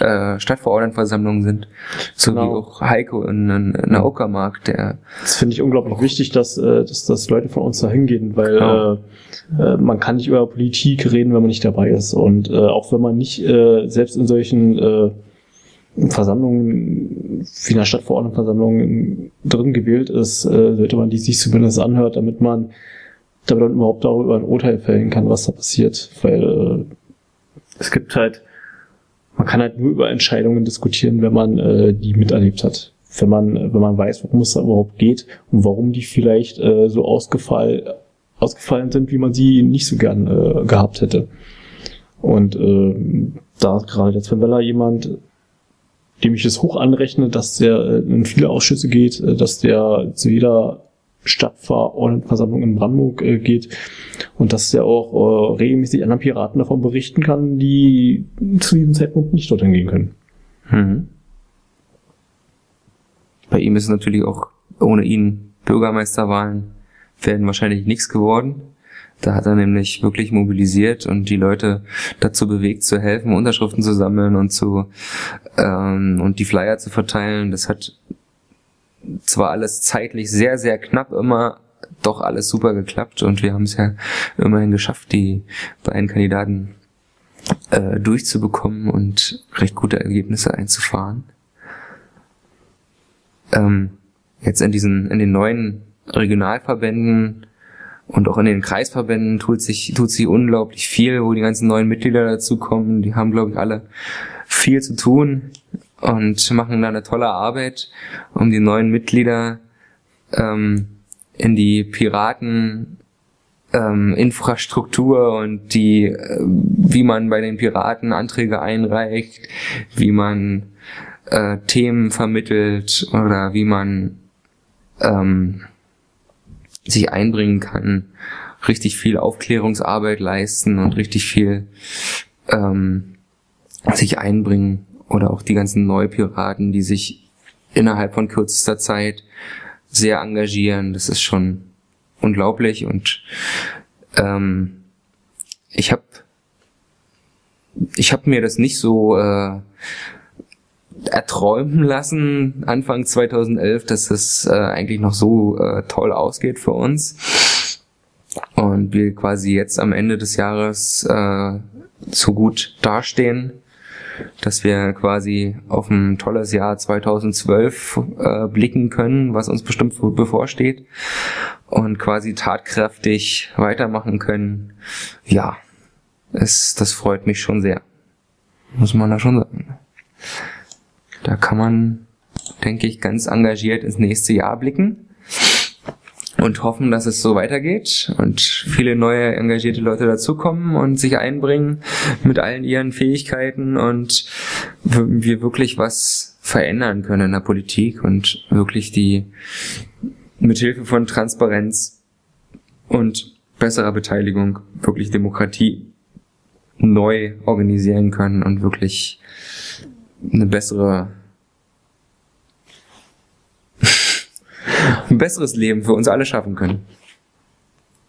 äh, Stadtverordnetenversammlungen sind. So genau. wie auch Heiko in, in, in der Uckermark, der. Das finde ich unglaublich wichtig, dass, äh, dass, dass Leute von uns da hingehen, weil genau. äh, äh, man kann nicht über Politik reden, wenn man nicht dabei ist. Und äh, auch wenn man nicht äh, selbst in solchen äh, Versammlungen, wie in einer Stadtverordnetenversammlung drin gewählt ist, äh, sollte man die sich zumindest anhört, damit man damit man überhaupt darüber ein Urteil fällen kann, was da passiert. Weil äh, es gibt halt, man kann halt nur über Entscheidungen diskutieren, wenn man äh, die miterlebt hat. Wenn man, wenn man weiß, worum es da überhaupt geht und warum die vielleicht äh, so ausgefallen, ausgefallen sind, wie man sie nicht so gern äh, gehabt hätte. Und äh, da ist gerade der Sven Weller jemand, dem ich es hoch anrechne, dass der äh, in viele Ausschüsse geht, äh, dass der zu jeder Stadtverordnetenversammlung in Brandenburg äh, geht und dass er auch regelmäßig anderen Piraten davon berichten kann, die zu diesem Zeitpunkt nicht dorthin gehen können. Mhm. Bei ihm ist natürlich auch ohne ihn Bürgermeisterwahlen werden wahrscheinlich nichts geworden. Da hat er nämlich wirklich mobilisiert und die Leute dazu bewegt, zu helfen, Unterschriften zu sammeln und zu ähm, und die Flyer zu verteilen. Das hat zwar alles zeitlich sehr, sehr knapp immer doch alles super geklappt und wir haben es ja immerhin geschafft, die beiden Kandidaten äh, durchzubekommen und recht gute Ergebnisse einzufahren. Ähm, jetzt in diesen, in den neuen Regionalverbänden und auch in den Kreisverbänden tut sich, tut sich unglaublich viel, wo die ganzen neuen Mitglieder dazukommen. Die haben, glaube ich, alle viel zu tun und machen da eine tolle Arbeit, um die neuen Mitglieder ähm, in die Piraten ähm, Infrastruktur und die, äh, wie man bei den Piraten Anträge einreicht, wie man äh, Themen vermittelt oder wie man ähm, sich einbringen kann, richtig viel Aufklärungsarbeit leisten und richtig viel ähm, sich einbringen oder auch die ganzen Neupiraten, die sich innerhalb von kürzester Zeit sehr engagieren. Das ist schon unglaublich und ähm, ich habe ich habe mir das nicht so äh, erträumen lassen, Anfang 2011, dass es äh, eigentlich noch so äh, toll ausgeht für uns. Und wir quasi jetzt am Ende des Jahres äh, so gut dastehen, dass wir quasi auf ein tolles Jahr 2012 äh, blicken können, was uns bestimmt bevorsteht und quasi tatkräftig weitermachen können. Ja, es, das freut mich schon sehr. Muss man da schon sagen. Da kann man, denke ich, ganz engagiert ins nächste Jahr blicken und hoffen, dass es so weitergeht und viele neue engagierte Leute dazukommen und sich einbringen mit allen ihren Fähigkeiten und wir wirklich was verändern können in der Politik und wirklich die mithilfe von Transparenz und besserer Beteiligung wirklich Demokratie neu organisieren können und wirklich eine bessere ein besseres Leben für uns alle schaffen können.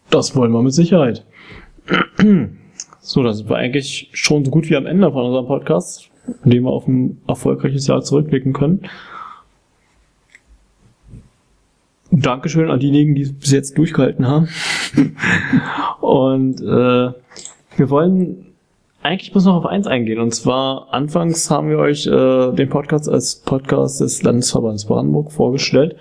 Das wollen wir mit Sicherheit. So, da sind wir eigentlich schon so gut wie am Ende von unserem Podcast, in dem wir auf ein erfolgreiches Jahr zurückblicken können. Dankeschön an diejenigen, die es bis jetzt durchgehalten haben. Und äh, wir wollen eigentlich bloß noch auf eins eingehen. Und zwar, anfangs haben wir euch äh, den Podcast als Podcast des Landesverbands Brandenburg vorgestellt.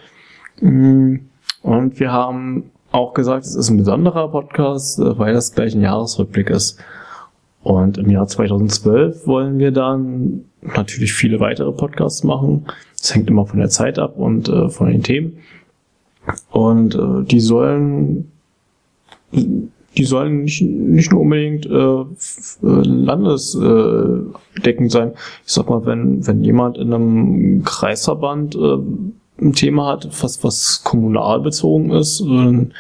Mm, und wir haben auch gesagt, es ist ein besonderer Podcast, äh, weil das gleich ein Jahresrückblick ist. Und im Jahr 2012 wollen wir dann natürlich viele weitere Podcasts machen. Das hängt immer von der Zeit ab und äh, von den Themen. Und äh, die sollen die sollen nicht, nicht nur unbedingt äh, landesdeckend sein. Ich sag mal, wenn, wenn jemand in einem Kreisverband äh, ein Thema hat, was, was kommunal bezogen ist, dann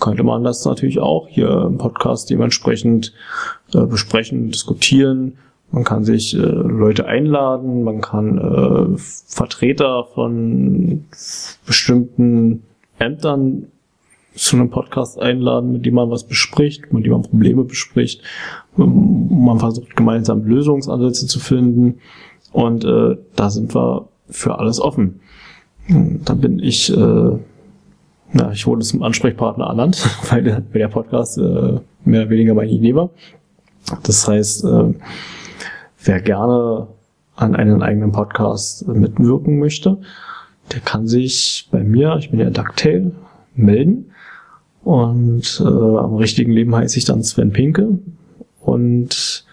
könnte man das natürlich auch hier im Podcast dementsprechend äh, besprechen, diskutieren. Man kann sich äh, Leute einladen, man kann äh, Vertreter von bestimmten Ämtern zu einem Podcast einladen, mit dem man was bespricht, mit dem man Probleme bespricht. Man versucht gemeinsam Lösungsansätze zu finden. Und äh, da sind wir für alles offen. Da bin ich, äh, na, ich wurde zum Ansprechpartner ernannt, weil der, weil der Podcast äh, mehr oder weniger meine Idee war. Das heißt, äh, wer gerne an einem eigenen Podcast mitwirken möchte, der kann sich bei mir, ich bin ja Ducktail, melden. Und äh, am richtigen Leben heiße ich dann Sven Pinke. Und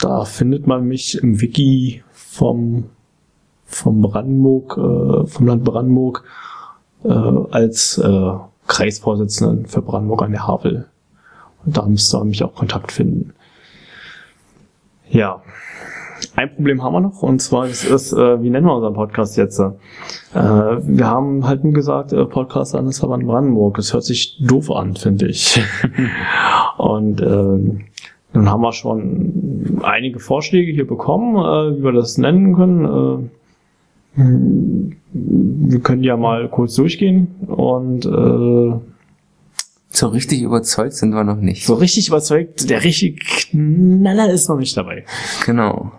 da findet man mich im Wiki vom, vom Brandenburg, äh, vom Land Brandenburg äh, als äh, Kreisvorsitzenden für Brandenburg an der Havel. Und da müsst ihr mich auch Kontakt finden. Ja, ein Problem haben wir noch, und zwar das ist, äh, wie nennen wir unseren Podcast jetzt? Äh, wir haben halt nur gesagt, äh, Podcast Landesverband Brandenburg. Das hört sich doof an, finde ich. und äh, nun haben wir schon einige Vorschläge hier bekommen, äh, wie wir das nennen können. Äh, wir können ja mal kurz durchgehen und äh, so richtig überzeugt sind wir noch nicht. So richtig überzeugt, der richtige Knaller ist noch nicht dabei. Genau.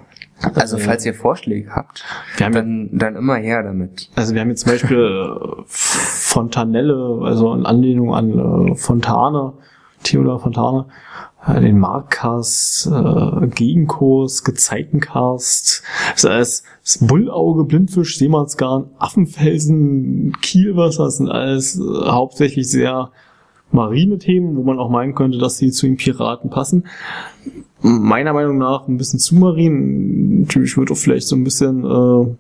Also falls ihr Vorschläge habt, Wir haben dann, dann immer her damit. Also wir haben jetzt zum Beispiel äh, Fontanelle, also in Anlehnung an äh, Fontane, Theodor Fontane, äh, den Marktcast, äh, Gegenkurs, Gezeitencast, das heißt das Bullauge, Blindfisch, Seemannsgarn, Affenfelsen, Kielwasser, das sind alles hauptsächlich sehr marine Themen, wo man auch meinen könnte, dass sie zu den Piraten passen. Meiner Meinung nach ein bisschen zu marin. Natürlich wird auch vielleicht so ein bisschen, äh,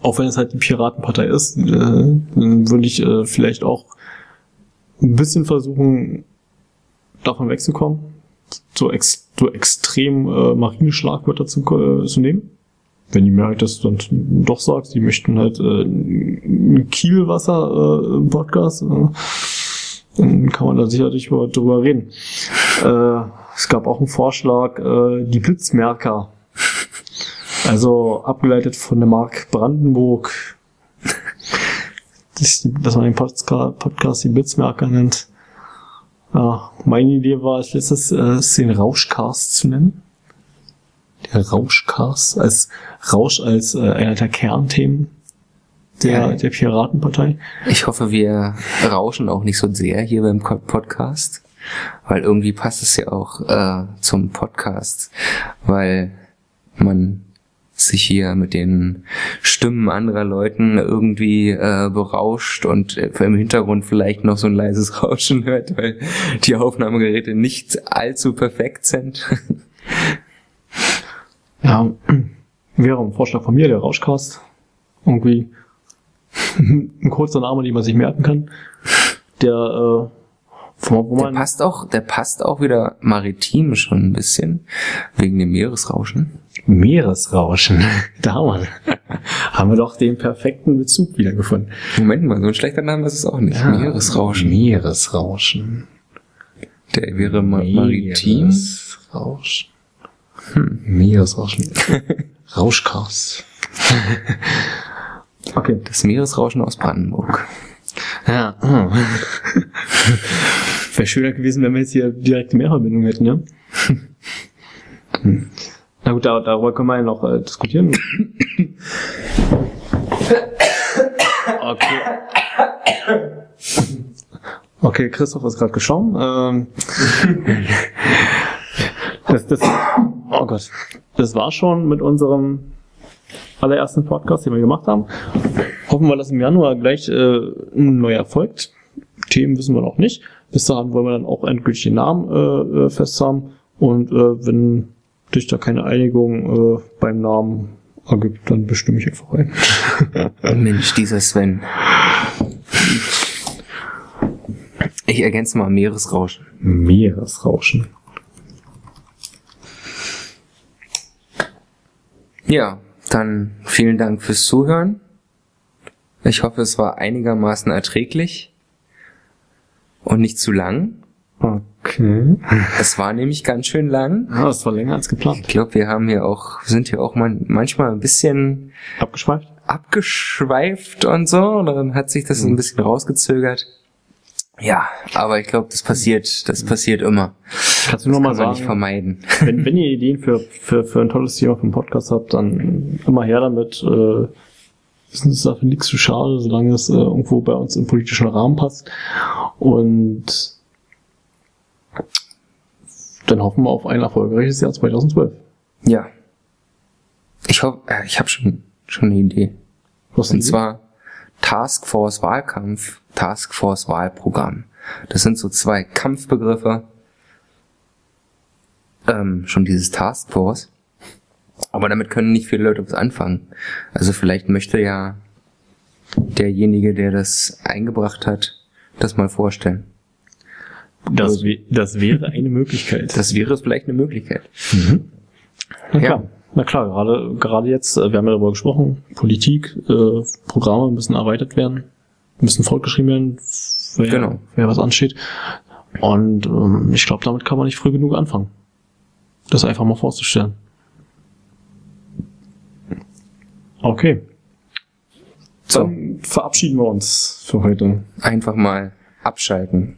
auch wenn es halt die Piratenpartei ist, äh, dann würde ich äh, vielleicht auch ein bisschen versuchen, davon wegzukommen. So, ex so extrem äh, marine Schlagwörter zu, äh, zu nehmen. Wenn die Mehrheit das dann doch sagt, sie möchten halt äh, ein Kielwasser äh, äh, dann kann man da sicherlich drüber reden. Äh, es gab auch einen Vorschlag, äh, die Blitzmerker. Also abgeleitet von der Mark Brandenburg. Das, dass man den Podcast, die Blitzmerker nennt. Ja, meine Idee war als letztes, äh, den Rauschcast zu nennen. Der Rauschcast als Rausch als äh, einer der Kernthemen der, Ja. der Piratenpartei. Ich hoffe, wir rauschen auch nicht so sehr hier beim Podcast, weil irgendwie passt es ja auch äh, zum Podcast, weil man sich hier mit den Stimmen anderer Leuten irgendwie äh, berauscht und im Hintergrund vielleicht noch so ein leises Rauschen hört, weil die Aufnahmegeräte nicht allzu perfekt sind. Ja, wäre ein Vorschlag von mir, der Rauschcast. Irgendwie ein kurzer Name, den man sich merken kann. Der äh, Der man, passt auch, der passt auch wieder maritim schon ein bisschen, wegen dem Meeresrauschen. Meeresrauschen. Da haben wir, haben wir doch den perfekten Bezug wiedergefunden. Moment mal, so ein schlechter Name ist es auch nicht. Meeresrauschen. Meeresrauschen. Der wäre ma maritim. Meeresrauschen. Hm. Meeresrauschen. Rauschkars. okay. Das Meeresrauschen aus Brandenburg. Ja. Oh. Wäre schöner gewesen, wenn wir jetzt hier direkte Mehrverbindung hätten, ja? Na gut, da, darüber können wir ja noch äh, diskutieren. Okay. Okay, Christoph ist gerade geschoben. Ähm, das, das, oh Gott. Das war schon mit unserem allerersten Podcast, den wir gemacht haben. Hoffen wir, dass im Januar gleich äh, ein neuer folgt. Themen wissen wir noch nicht. Bis dahin wollen wir dann auch endgültig den Namen äh, äh, fest haben. Und äh, wenn sich da keine Einigung äh, beim Namen ergibt, dann bestimme ich einfach ein. Mensch, dieser Sven. Ich ergänze mal Meeresrauschen. Meeresrauschen. Ja, dann vielen Dank fürs Zuhören. Ich hoffe, es war einigermaßen erträglich und nicht zu lang. Okay. Es war nämlich ganz schön lang. Ja, das war länger als Ich geplant. glaube, wir haben hier auch, sind hier auch man, manchmal ein bisschen Abgeschweift? abgeschweift und so. Und dann hat sich das ein bisschen rausgezögert. Ja, aber ich glaube, das passiert, das passiert immer. Kannst du noch mal Kann man nicht sagen, vermeiden. wenn, wenn ihr Ideen für, für, für ein tolles Thema für einen Podcast habt, dann immer her damit. Äh, ist uns dafür nichts zu schade, solange es äh, irgendwo bei uns im politischen Rahmen passt. Und dann hoffen wir auf ein erfolgreiches Jahr 2012. Ja. Ich hoffe, äh, ich habe schon, schon eine Idee. Was Und zwar Taskforce Wahlkampf, Taskforce Wahlprogramm. Das sind so zwei Kampfbegriffe. Ähm, schon dieses Taskforce. Aber damit können nicht viele Leute was anfangen. Also vielleicht möchte ja derjenige, der das eingebracht hat, das mal vorstellen. das, das wäre eine Möglichkeit. Das wäre vielleicht eine Möglichkeit. Na Ja. Na klar gerade, gerade jetzt, äh, wir haben ja darüber gesprochen, Politik, äh, Programme müssen erweitert werden, müssen fortgeschrieben werden, wer, Genau. wer was ansteht. Und ähm, ich glaube, damit kann man nicht früh genug anfangen. Das einfach mal vorzustellen. Okay. So. Dann verabschieden wir uns für heute. Einfach mal abschalten.